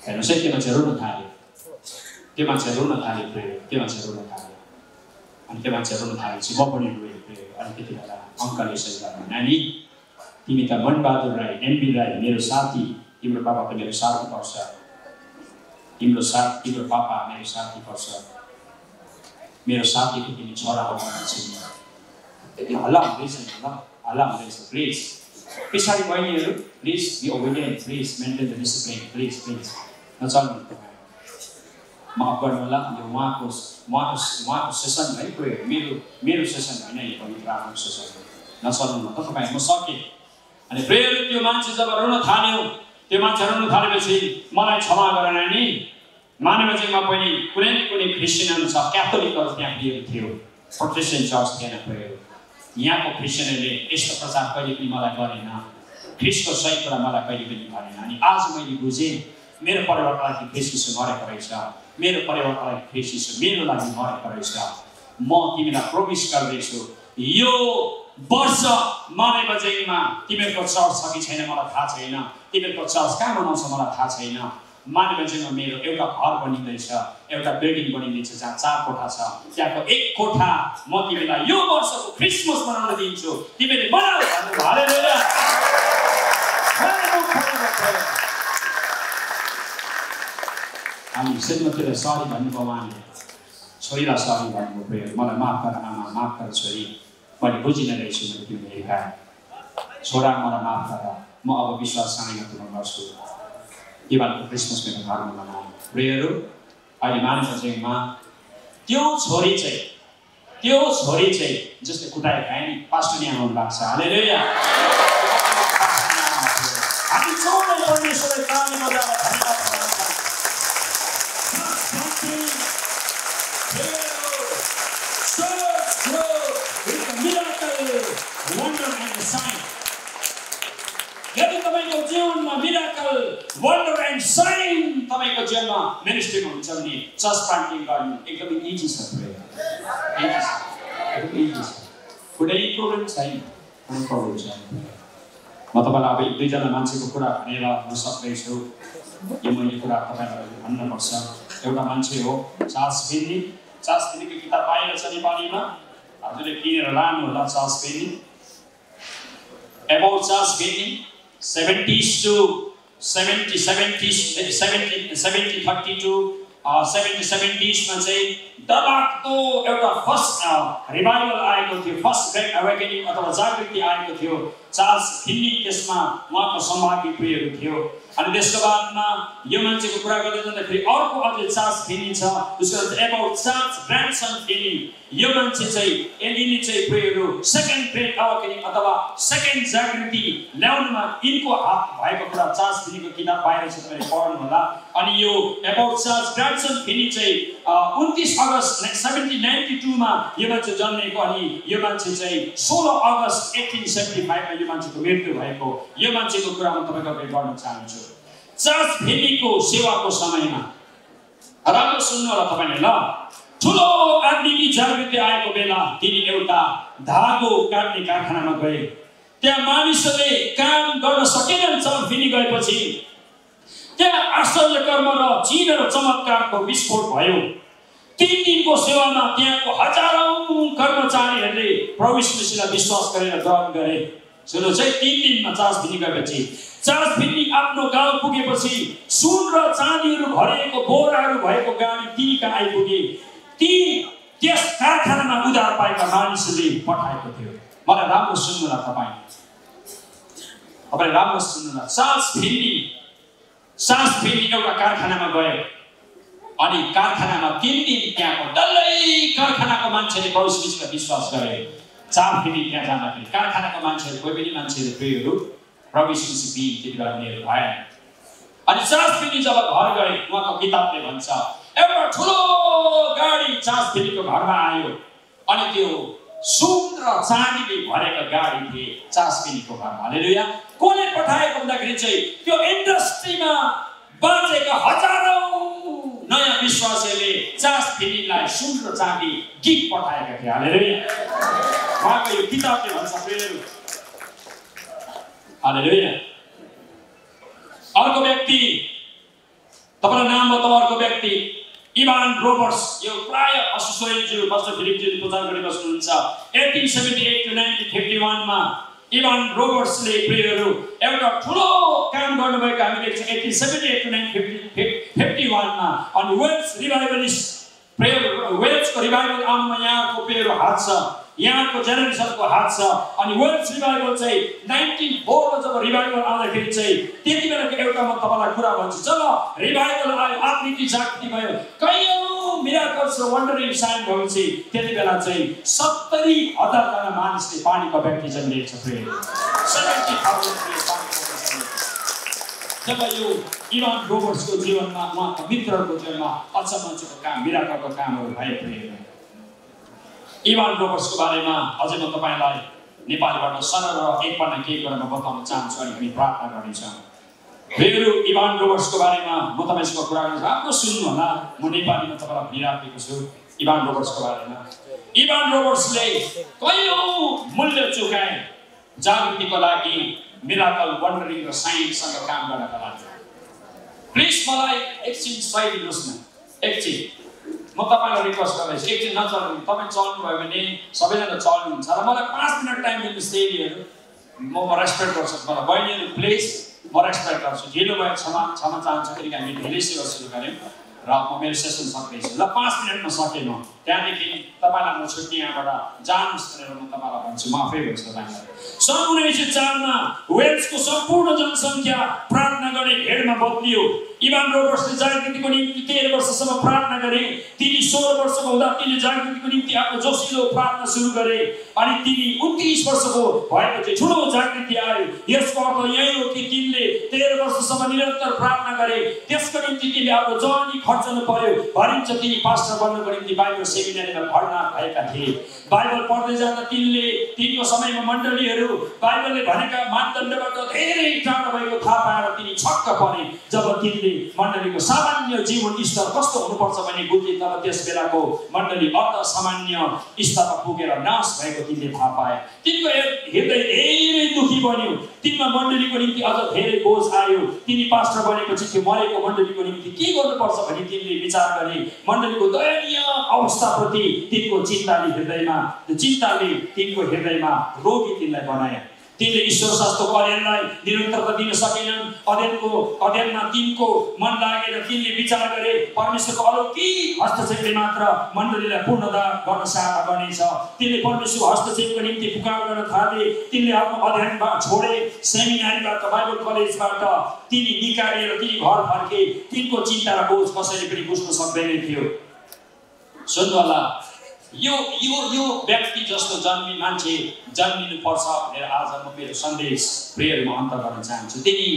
हेर्नुहोस् है त्यो मान्छे रुन थाल्यो त्यो मान्छे रुन थाल्यो प्रिय त्यो मान्छे रुन थाल्यो अनि त्यो मान्छे रुन थालेपछि म पनि रोएँ प्रिय अनि त्यति बेला अङ्कल यसरी गर्नु नानी तिमी त मनबहादुर राई एमबी राई मेरो साथी तिम्रो पापा त मेरो साथी पर्छ तिम्रो साथ तिम्रो पापा मेरो साथी पर्छ मेरो साथीको तिमी छोरा हो चिन्नु यति हल्ला हुँदैछ ल हल्ला हुँदैछ प्लिज पछाडि बहिनीहरू please be obedient please maintain the discipline please please नचल्नु माफ गर्नु होला यो उहाँको उहाँको उहाँको सेसन है कोही मेरो मेरो सेसन होइन यो पवित्र आमाको सेसन हो। नचल्नु न त तपाईँ म सकेँ। अनि प्रेयर त्यो मान्छे जब रुन थाल्यो त्यो मान्छे रुन थालेपछि मलाई क्षमा गर नानी। मानेमा चाहिँ म पनि कुनै न कुनै क्रिस्चियनहरू छ क्याथोलिकहरू त्यहाँ प्रिय थियो। प्रोटेस्टेन्ट चर्च थिएन प्रेयर यहाँको क्रिस्चियनहरूले यस्तो प्रचार कहिले पनि मलाई गरेन। ख्रिस्टको सही कुरा मलाई कहिले पनि भनेन अनि आज मैले बुझेँ मेरो परिवारको लागि ख्रिस्ट यीशु मरेको रहेछ। मेरो ख्रिस्ट यीशु मेरो लागि मरेको रहेछ म तिमीलाई प्रोमिस गर्दैछु यो वर्ष माने बजेङमा तिमीहरूको चर्च छ कि छैन मलाई थाहा छैन। तिमीहरूको चर्च कहाँ मनाउँछ मलाई थाहा छैन। माने बजेङमा मेरो एउटा घर बनिँदैछ एउटा बिल्डिङ बनिँदैछ जहाँ चार कोठा छ। त्यहाँको एक कोठा म तिमीलाई यो वर्षको क्रिसमस मनाउन दिन्छु। तिमीले मनाऊ भन्नु हालेलुया। हामी श्रीमतीले सरी भन्नुभयो उहाँले छोरीलाई सरी भन्नुभयो मलाई माफ गर आमा माफ गर छोरी मैले बुझिन रहेछु मैले त्यो लेखा छोरा मलाई माफ गर म अब विश्वाससँगै पूर्ण गर्छु दिवालीको क्रिसमस मेरो घरमा मनाएँ प्रेयरहरू अहिले मानिस चाहिँमा त्यो छोरी चाहिँ त्यो छोरी चाहिँ जसले कुटाए खाए नि पास्टर यहाँ आउनु भएको छ हालेलुया हामी चौधै परमेश्वरले ताली बजाएर miracle, wonder and sign. तपाईँको जीवनमा मिनिस्ट्रीमा हुन्छ भने चर्च प्लान्टिङ गर्नु एकदमै इजी छ। कुनै प्रब्लम छैन। कुनै प्रब्लम छैन। म तपाईँलाई अब एक दुईजना मान्छेको कुरा भनेर म सक्दैछु। यो मैले कुरा तपाईँहरूलाई भन्नुपर्छ। एउटा मान्छे हो चार्ज फेरि चार्ज फेरिको किताब पाएर छ नेपालीमा। हजुरले किनेर लानु होला चार्ज फेरि एबाउट चार्ज फेरि सेभेन्टिज टु 70 70 70 70 32 सेभेन्टी सेभेन्टिजमा चाहिँ दबाको एउटा फर्स्ट रिभाइभल आएको थियो फर्स्ट ग्रेट अवेकेनिङ अथवा जागृति आएको थियो चार्ल्स फिन्नी त्यसमा उहाँको सम्भाव्य प्रियहरू थियो। अनि त्यसको बादमा यो मान्छेको कुरा गर्दै जाँदाखेरि अर्को अझै चार्ल्स फिनी छ उसको एबाउट चार्ल्स ग्रान्डसन फिनी यो मान्छे चाहिँ यिनी चाहिँ प्रियहरू सेकेन्ड ग्रेट अवेकेनिङ अथवा सेकेन्ड जागृति ल्याउनुमा यिनको हात भएको कुरा चार्ल्स फिनीको किताब बाहिर छ तपाईँले पढ्नु होला अनि यो एबाउट चार्ल्स ग्रान्डसन फिनी चाहिँ उन्तिस अगस्त सेभेन्टिन नाइन्टी टूमा यो मान्छे जन्मेको अनि यो मान्छे चाहिँ सोह्र अगस्त एटिन सेभेन्टी फाइभमा यो मान्छेको मृत्यु भएको यो मान्छेको कुरा म तपाईँको गर्न चाहन्छु। चार्ल्स फिनीको सेवाको समयमा राम्रो सुन्नु होला तपाईँले ल। ठुलो आत्मिकी जागृति आएको बेला तिनी एउटा धागो काट्ने कारखानामा गए। त्यहाँ मानिसहरूले काम गर्न सकेनन् चार्ल्स फिनी गएपछि। त्यहाँ आश्चर्य कर्म र चिन र चमत्कारको विस्फोट भयो। तिन दिनको सेवामा त्यहाँको हजारौँ कर्मचारीहरूले प्रवेश मिसीलाई विश्वास गरेर ग्रहण गरे। सुन्नु चाहिँ तिन दिनमा चार्ज फिनी गएपछि चार्ज फिनी आफ्नो गाउँ पुगेपछि सुन र चाँदीहरू भरिएको बोराहरू भएको गाडी तिनी कहाँ आइपुगे। ती त्यस कारखानामा उधार पाएका मानिसहरूले पठाएको थियो। मलाई राम्रो सुन्नु होला तपाईँ। तपाईँले राम्रो सुन्नु होला। सास फिनी सास फेरि एउटा कारखानामा गयो अनि कारखानामा तिन दिन त्यहाँको डल्लै कारखानाको मान्छेले मिश्र विश्वास गरे। चार फेरि त्यहाँ जाँदाखेरि कारखानाको मान्छेहरू कोही पनि मान्छेहरू प्रियहरू प्रवेश मिश्र बी त्यति बेला उनीहरू भएन। अनि चार फेरि जब घर गए उहाँको किताबले भन्छ एउटा ठुलो गाडी चार फेरिको घरमा आयो। अनि त्यो सुन र चाँदीले भरेका गाडी थिए चास फेरिको घरमा। हालेलुया। कसले पठाएको भन्दाखेरि चाहिँ त्यो इन्डस्ट्रीमा बाँचेका हजारौँ नयाँ विश्वासीले चास फिनीलाई सुन र चाँदी गिफ्ट पठाएका थिए हालेलुया उहाँको यो किताबले भन्छ प्रेरहरू हालेलुया। अर्को व्यक्ति तपाईँलाई नाम बताउ अर्को व्यक्ति। इभान रोबर्ट्स यो प्राय असोसिएटज्यू पास्टर फिलिपज्यूले प्रचार गरी बस्नुहुन्छ eighteen seventy eight to nineteen fifty वानमा इभान रोबर्ट्सले प्रियहरू एउटा ठुलो काम गर्नुभएको हामी देख्छौँ eighteen seventy eight nine fifty fifty वानमा अनि वेल्स रिभाइभलिस्ट प्रेयर वेल्सको रिभाइभल आउनुमा यहाँको पेयरको हात छ। यहाँको जेनेरेसनको हात छ। अनि वेल्स रिभाइभल चाहिँ नाइन्टिन फोरमा जब रिभाइभल आउँदाखेरि चाहिँ त्यति बेलाको एउटा म तपाईँलाई कुरा भन्छु। जब रिभाइभल आयो आत्मिकी जागृति भयो कैयौँ मिराकल्स र वन्डरिङ साइन भएपछि त्यति बेला चाहिँ सत्तरी हजारजना मानिसले पानीको ब्याप्टिजम लिएको छ जब यो इभान रोबर्ट्सको जीवनमा उहाँको मित्रहरूको जीवनमा अचम्मचको काम मिराकलको कामहरू भए इभान रोबर्ट्सको बारेमा अझै म तपाईँलाई नेपालीबाट सरल र एकपल्ट केही गरेर म बताउन चाहन्छु अनि हामी प्रार्थना गर्नेछौँ। मेरो इभान रोबर्ट्सको बारेमा म तपाईँसँग कुरा गर्छु राम्रो सुन्नु होला म नेपालीमा तपाईँलाई भनिराखेको छु इभान रोबर्ट्सको बारेमा। इभान रोबर्ट्सले कयौँ मूल्य चुकाए जागृतिको लागि मिराकल वन्डरिङ र साइन्ससँग काम गर्नका लागि। प्लिज मलाई एकछिन सही दिनुहोस् न। एकछिन। म तपाईँलाई रिक्वेस्ट गर्दैछु एकछिन नचल्नु तपाईँ चल्नुभयो भने सबैजना चल्नुहुन्छ र मलाई पाँच मिनट टाइम दिनुहोस् चेलीहरू म म रेस्पेक्ट गर्छु। मलाई बहिनीहरू प्लिज म रेस्पेक्ट गर्छु। ढिलो भयो क्षमा क्षमा चाहन्छु। किनकि हामी धेरै सेवा सुरु गऱ्यौँ र म मेरो सेसन सक्दैछु। ल पाँच मिनटमा सकेँ त्यहाँदेखि तपाईँलाई म छुट्टी यहाँबाट जानुहोस् भनेर म तपाईँलाई भन्छु म आफै भन्छु तपाईँलाई। सन् उन्नाइस सय चारमा वेल्सको सम्पूर्ण जनसङ्ख्या प्रार्थना गर्ने भेडमा बदलियो इभान रोबर्ट्सले जागृतिको निम्ति तेह्र वर्षसम्म प्रार्थना गरे तिनी सोह्र वर्षको हुँदा तिनले जागृतिको निम्ति आफ्नो जोसिलो प्रार्थना सुरु गरे अनि तिनी उन्तिस वर्षको भएपछि ठुलो जागृति आयो। यसको अर्थ यही हो कि तिनले तेह्र वर्षसम्म निरन्तर प्रार्थना गरे त्यसको निम्ति तिनले आफ्नो जवानी खर्चनु पर्यो भनिन्छ तिनी पास्टर बन्नको निम्ति बाइबल सेमिनारीमा भर्ना भएका थिए। बाइबल पढ्दै जाँदा तिनले तिनको समयमा मण्डलीहरू बाइबलले भनेका मानदण्डबाट धेरै टाढो भएको थाहा पाएर तिनी छक्क परे जब तिनले मण्डलीको सामान्य जीवन स्तर कस्तो हुनुपर्छ भन्ने बुझे तब त्यस बेलाको मण्डली अत सामान्य स्तरमा पुगेर नाश भएको तिनले थाहा पाए। तिनको हृदय धेरै दुखी बन्यो। तिनमा मण्डलीको निम्ति अझ धेरै बोझ आयो। तिनी पास्टर बनेपछि त्यो मरेको मण्डलीको निम्ति के गर्नुपर्छ भन्ने तिनले विचार गरे। मण्डलीको दयनीय अवस्थाप्रति तिनको चिन्ताले हृदयमा चिन्ताले तिनको हृदयमा रोगी तिनलाई बनाए। तिनले ईश्वर शास्त्रको अध्ययनलाई निरन्तरता दिन सकेनन्। अध्ययनको अध्ययनमा तिनको मन लागेर तिनले विचार गरे परमेश्वरको अलौकिक हस्तक्षेपले मात्र मण्डलीलाई पूर्णता गर्न सहायता गर्नेछ। तिनले परमेश्वर हस्तक्षेपको निम्ति पुकार गर्न थाले। तिनले आफ्नो अध्ययनबाट छोडे सेमिनारीबाट बाइबल कलेजबाट तिनी निकालेर तिनी घर फर्के तिनको चिन्ता र बोझ कसैले पनि बुझ्न सक्दैन थियो। सुन्नु होला यो यो यो व्यक्ति जस्तो जन्मी मान्छे जन्मिनुपर्छ भनेर आज म मेरो सन्देश प्रेयरमा अन्त गर्न चाहन्छु। तिनी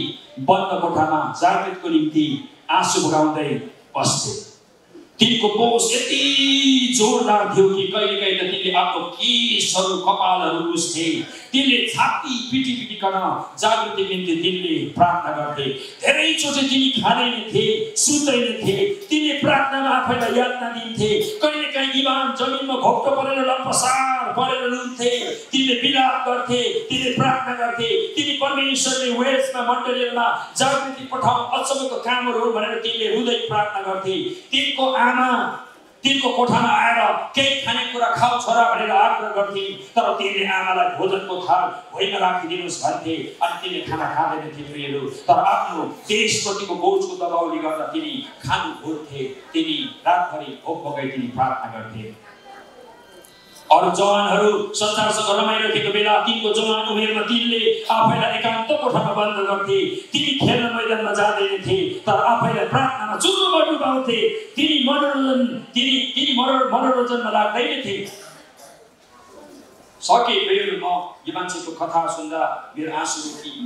बन्द कोठामा जागृतको निम्ति आँसु बगाउँदै बस्थे। तिनको पोस यति जोरदार थियो कि कहिले कहिले तिनले आफ्नो केसहरू कपालहरू बुझ्थे। तिनले छाती पिटी पिटिकन जागृति निम्ति तिनले प्रार्थना गर्थे। धेरैचोटि तिनी खाँदैन थिए सुत्दैन थिए। तिनले प्रार्थनामा आफैलाई यातना दिन्थे। कहिले काहीँ इमान जमिनमा घोप्टो परेर लम्पसार परेर रुन्थे तिनले विलाप गर्थे तिनले प्रार्थना गर्थे। तिनी परमेश्वरले वेल्समा मण्डलीमा जागृति पठाउ अचम्मको कामहरू भनेर तिनले रुँदै प्रार्थना गर्थे। तिनको आमा तिनको कोठामा आएर केही खानेकुरा खाऊ छोरा भनेर आग्रह गर्थे तर तिनले आमालाई भोजनको थाल भुइँमा राखिदिनुहोस् भन्थे अनि तिनले खाना खाँदैन थिए तर आफ्नो देशप्रतिको बोझको दबाउले गर्दा तिनी खानु भुल्थे तिनी रातभरि भोक भोकै तिनी प्रार्थना गर्थे। अरू जवानहरू संसारसँग रमाइरहेको बेला तिनको जवान उमेरमा तिनले आफैलाई एकान्त कोठामा बन्द गर्थे। तिनी खेल्न मैदानमा जाँदैन थिए तर आफैलाई प्रार्थनामा चुरुमा डुबाउँथे तिनी मनोरञ्जन तिनी तिनी मनोर मनोरञ्जनमा लाग्दैन थिए। सके मेरो म यो मान्छेको कथा सुन्दा मेरो आँसु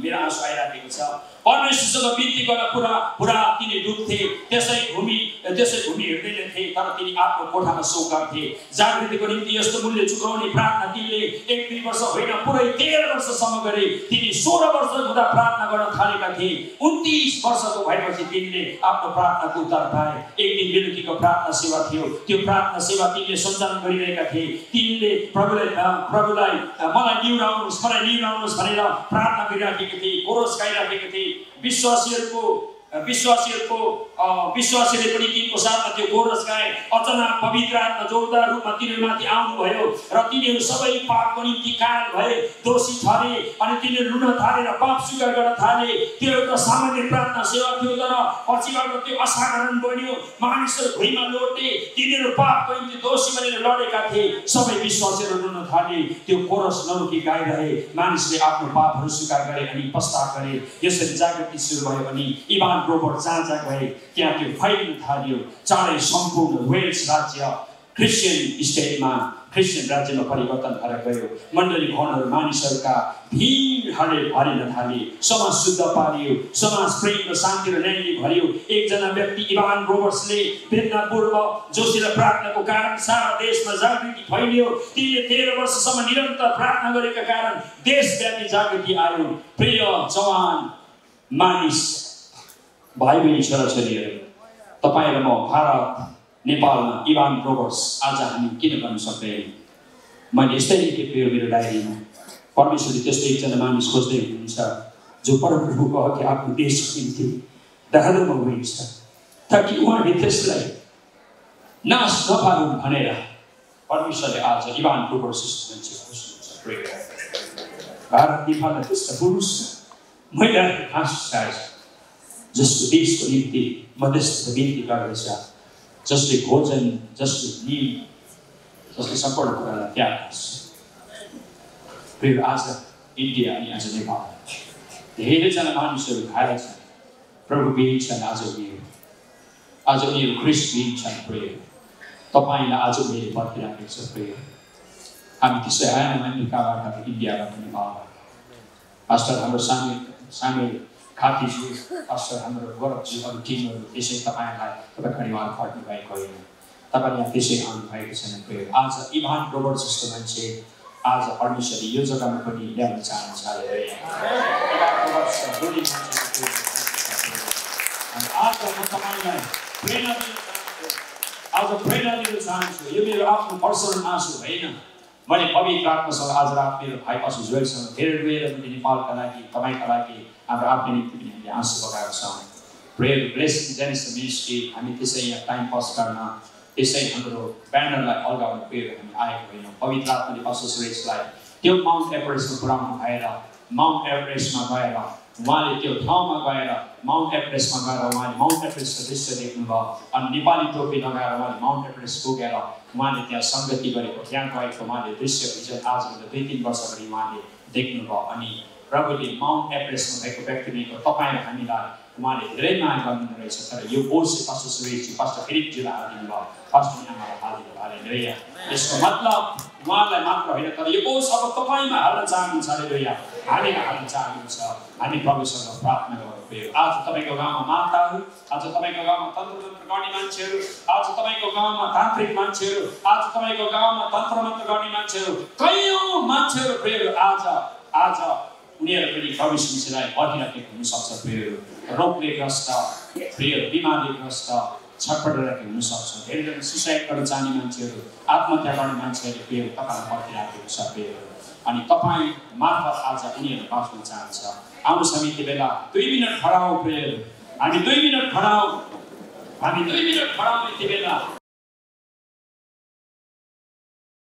मेरो आँसु आइराखेको छ। परमेश्वरसँग बिन्ती गर्न पुरा पुरा तिनी डुब्थे। त्यसै भूमि त्यसै भूमि हिँड्दैन थिए तर तिनी आफ्नो कोठामा सौ गर्थे जागृतिको निम्ति यस्तो मूल्य चुकाउने प्रार्थना तिनले एक दुई वर्ष होइन पुरै तेह्र वर्षसम्म गरे। तिनी सोह्र वर्ष हुँदा प्रार्थना गर्न थालेका थिए। उन्तिस वर्षको भएपछि तिनले आफ्नो प्रार्थनाको उत्तर पाए। एक दिन बेलुकीको प्रार्थना सेवा थियो। त्यो प्रार्थना सेवा तिनले सञ्चालन गरिरहेका थिए। तिनले प्रभुलाई प्रभुलाई मलाई निहुराउनुहोस् मलाई निहुराउनुहोस् भनेर प्रार्थना गरिराखेको थिए कोरस गाइराखेको थिए। विश्वासीहरूको विश्वासीहरूको विश्वासीले पनि तिनको साथमा त्यो गोरस गाए अचानक पवित्र आत्मा जोरदार रूपमा तिनीहरूमाथि आउनुभयो र तिनीहरू सबै पापको निम्ति काल भए दोषी ठरे अनि तिनीहरू रुन थाले र पाप स्वीकार गर्न थाले। त्यो एउटा सामान्य प्रार्थना सेवा थियो तर पछिबाट त्यो असाधारण बन्यो। मानिसहरू भुइँमा लोटे तिनीहरू पापको निम्ति दोषी भनेर लडेका थिए। सबै विश्वासीहरू रुन थाले त्यो कोरस नरोकी गाइरहे। मानिसले आफ्नो पापहरू स्वीकार गरे अनि पश्चात गरे। यसरी जागृति सुरु भयो अनि इभान रोबर्ट जहाँ जहाँ गए त्यहाँ त्यो फैलिन थाल्यो चाँडै सम्पूर्ण वेल्स राज्य क्रिस्चियन स्टेटमा क्रिस्चियन राज्यमा परिवर्तन भएर गयो मण्डली भवनहरू मानिसहरूका भिडहरूले भरिन थाले समाज शुद्ध पारियो समाज प्रेम र शान्ति र न्यायले भरियो एकजना व्यक्ति इभान रोबर्ट्सले वेदनापूर्व जोसिला प्रार्थनाको कारण सारा देशमा जागृति फैलियो तिनले तेह्र वर्षसम्म निरन्तर प्रार्थना गरेका कारण देशव्यापी जागृति आयो प्रिय जवान मानिस भाइ बहिनी छोराछोरीहरू तपाईँ र म भारत नेपालमा इभान रोबर्ट्स आज हामी किन गर्न सक्दैनौँ? मैले यस्तै लेखेको मेरो डायरीमा परमेश्वरले त्यस्तो एकजना मानिस खोज्दै हुनुहुन्छ जो परमप्रभुको अघि आफ्नो देशको निम्ति दाहादमा हुनुहुन्छ ताकि उहाँले त्यसलाई नाश नपारुन् भनेर परमेश्वरले आज इभान रोबर्ट्स मान्छे खोज्नुहुन्छ. भारत नेपालमा त्यस्ता पुरुष महिलाहरू चाहेछ जसको देशको निम्ति मध्यस्थ बिन्ती गर्दछ जसले भोजन जसले निम जसले सम्पूर्ण कुरालाई त्याग प्रिय आज इन्डिया अनि आज नेपाल। धेरैजना मानिसहरू घायल छन्। प्रभु विहीन छन् आज उनीहरू। आज उनीहरू ख्रिस्ट विहीन छन् प्रिय। तपाईँलाई आज उनीहरूले पर्खिराखेको छ प्रिय। हामी त्यसै आएन अमेरिकाबाट इन्डियाबाट नेपालबाट। पास्टर हाम्रो सामेल सामेल खातीज्यू पास्टर हाम्रो गौरवजी अरू टिमहरू त्यसै तपाईँलाई तपाईँ परिवार फर्नु भएको होइन। तपाईँ यहाँ त्यसै आउनु भएको छैन प्रिय आज इभान रोबर्ट जस्तो मान्छे आज परमेश्वरले यो जग्गामा पनि ल्याउन अनि आज प्रेरणा चाहन्छु। आज प्रेरणा दिन चाहन्छु। यो मेरो आफ्नो पर्सनल आँसु होइन। मैले पवित्र आत्मासँग आज रात मेरो भाइ पासु जोइलसँग धेरै गएर मैले नेपालका लागि तपाईँका लागि हाम्रो आफ्नो निम्ति पनि हामीले आँसु बगाएको छौँ प्रेयर ब्लेस जेनिस मिनिस्ट्री हामी त्यसै यहाँ टाइम पास गर्न त्यसै हाम्रो ब्यानरलाई अल्गाउन प्रेयर हामी आएको होइनौँ पवित्र आत्माले पासु सुरेशलाई त्यो माउन्ट एभरेस्टमा पुऱ्याउनु भएर माउन्ट एभरेस्टमा गएर उहाँले त्यो ठाउँमा गएर माउन्ट एभरेस्टमा गएर उहाँले माउन्ट एभरेस्टको दृश्य देख्नुभयो अनि नेपाली टोपी लगाएर उहाँले माउन्ट एभरेस्ट पुगेर उहाँले त्यहाँ सङ्गति गरेको त्यहाँ गएको उहाँले दृश्य भिजन आजभन्दा दुई तिन वर्ष अगाडि उहाँले देख्नुभयो अनि प्रभुले माउन्ट एभरेस्टमा भएको व्यक्तिको तपाईँ हामीलाई उहाँले धेरै माया गर्नुहुँदो रहेछ तर यो बोझ चाहिँ पास्टर सुरेशजी पास्टर फिलिपजीलाई हालिदिनु भयो पास्टर आमालाई हालिदिनु भयो हालेलुया यसको मतलब उहाँलाई मात्र होइन तर यो बोझ अब तपाईँमा हाल्न चाहनुहुन्छ हालेलुया हामीलाई हाल्न चाहनुहुन्छ हामी प्रभुसँग प्रार्थना गर्नु आज तपाईँको गाउँमा माताहरू आज तपाईँको गाउँमा तन्त्र मन्त्र गर्ने मान्छेहरू आज तपाईँको गाउँमा तान्त्रिक मान्छेहरू आज तपाईँको गाउँमा तन्त्र मन्त्र गर्ने मान्छेहरू कैयौँ मान्छेहरू प्रियहरू आज आज उनीहरू पनि प्रवेश विषयलाई पर्खिराखेको हुनसक्छ प्रियहरू रोगले ग्रस्त प्रियहरू बिमारले ग्रस्त छटपटाइरहेको हुनसक्छ। धेरैजना सुसाइड गर्न चाहने मान्छेहरू आत्महत्या गर्ने मान्छेहरू प्रियहरू तपाईँलाई पर्खिराखेको छ प्रियहरू अनि तपाईँ मार्फत आज उनीहरू बाँच्न चाहन्छ। आउनुहोस् हामी यति बेला दुई मिनट खडा हौ प्रियहरू हामी दुई मिनट खडा हौ हामी दुई मिनट खडा हौ यति बेला।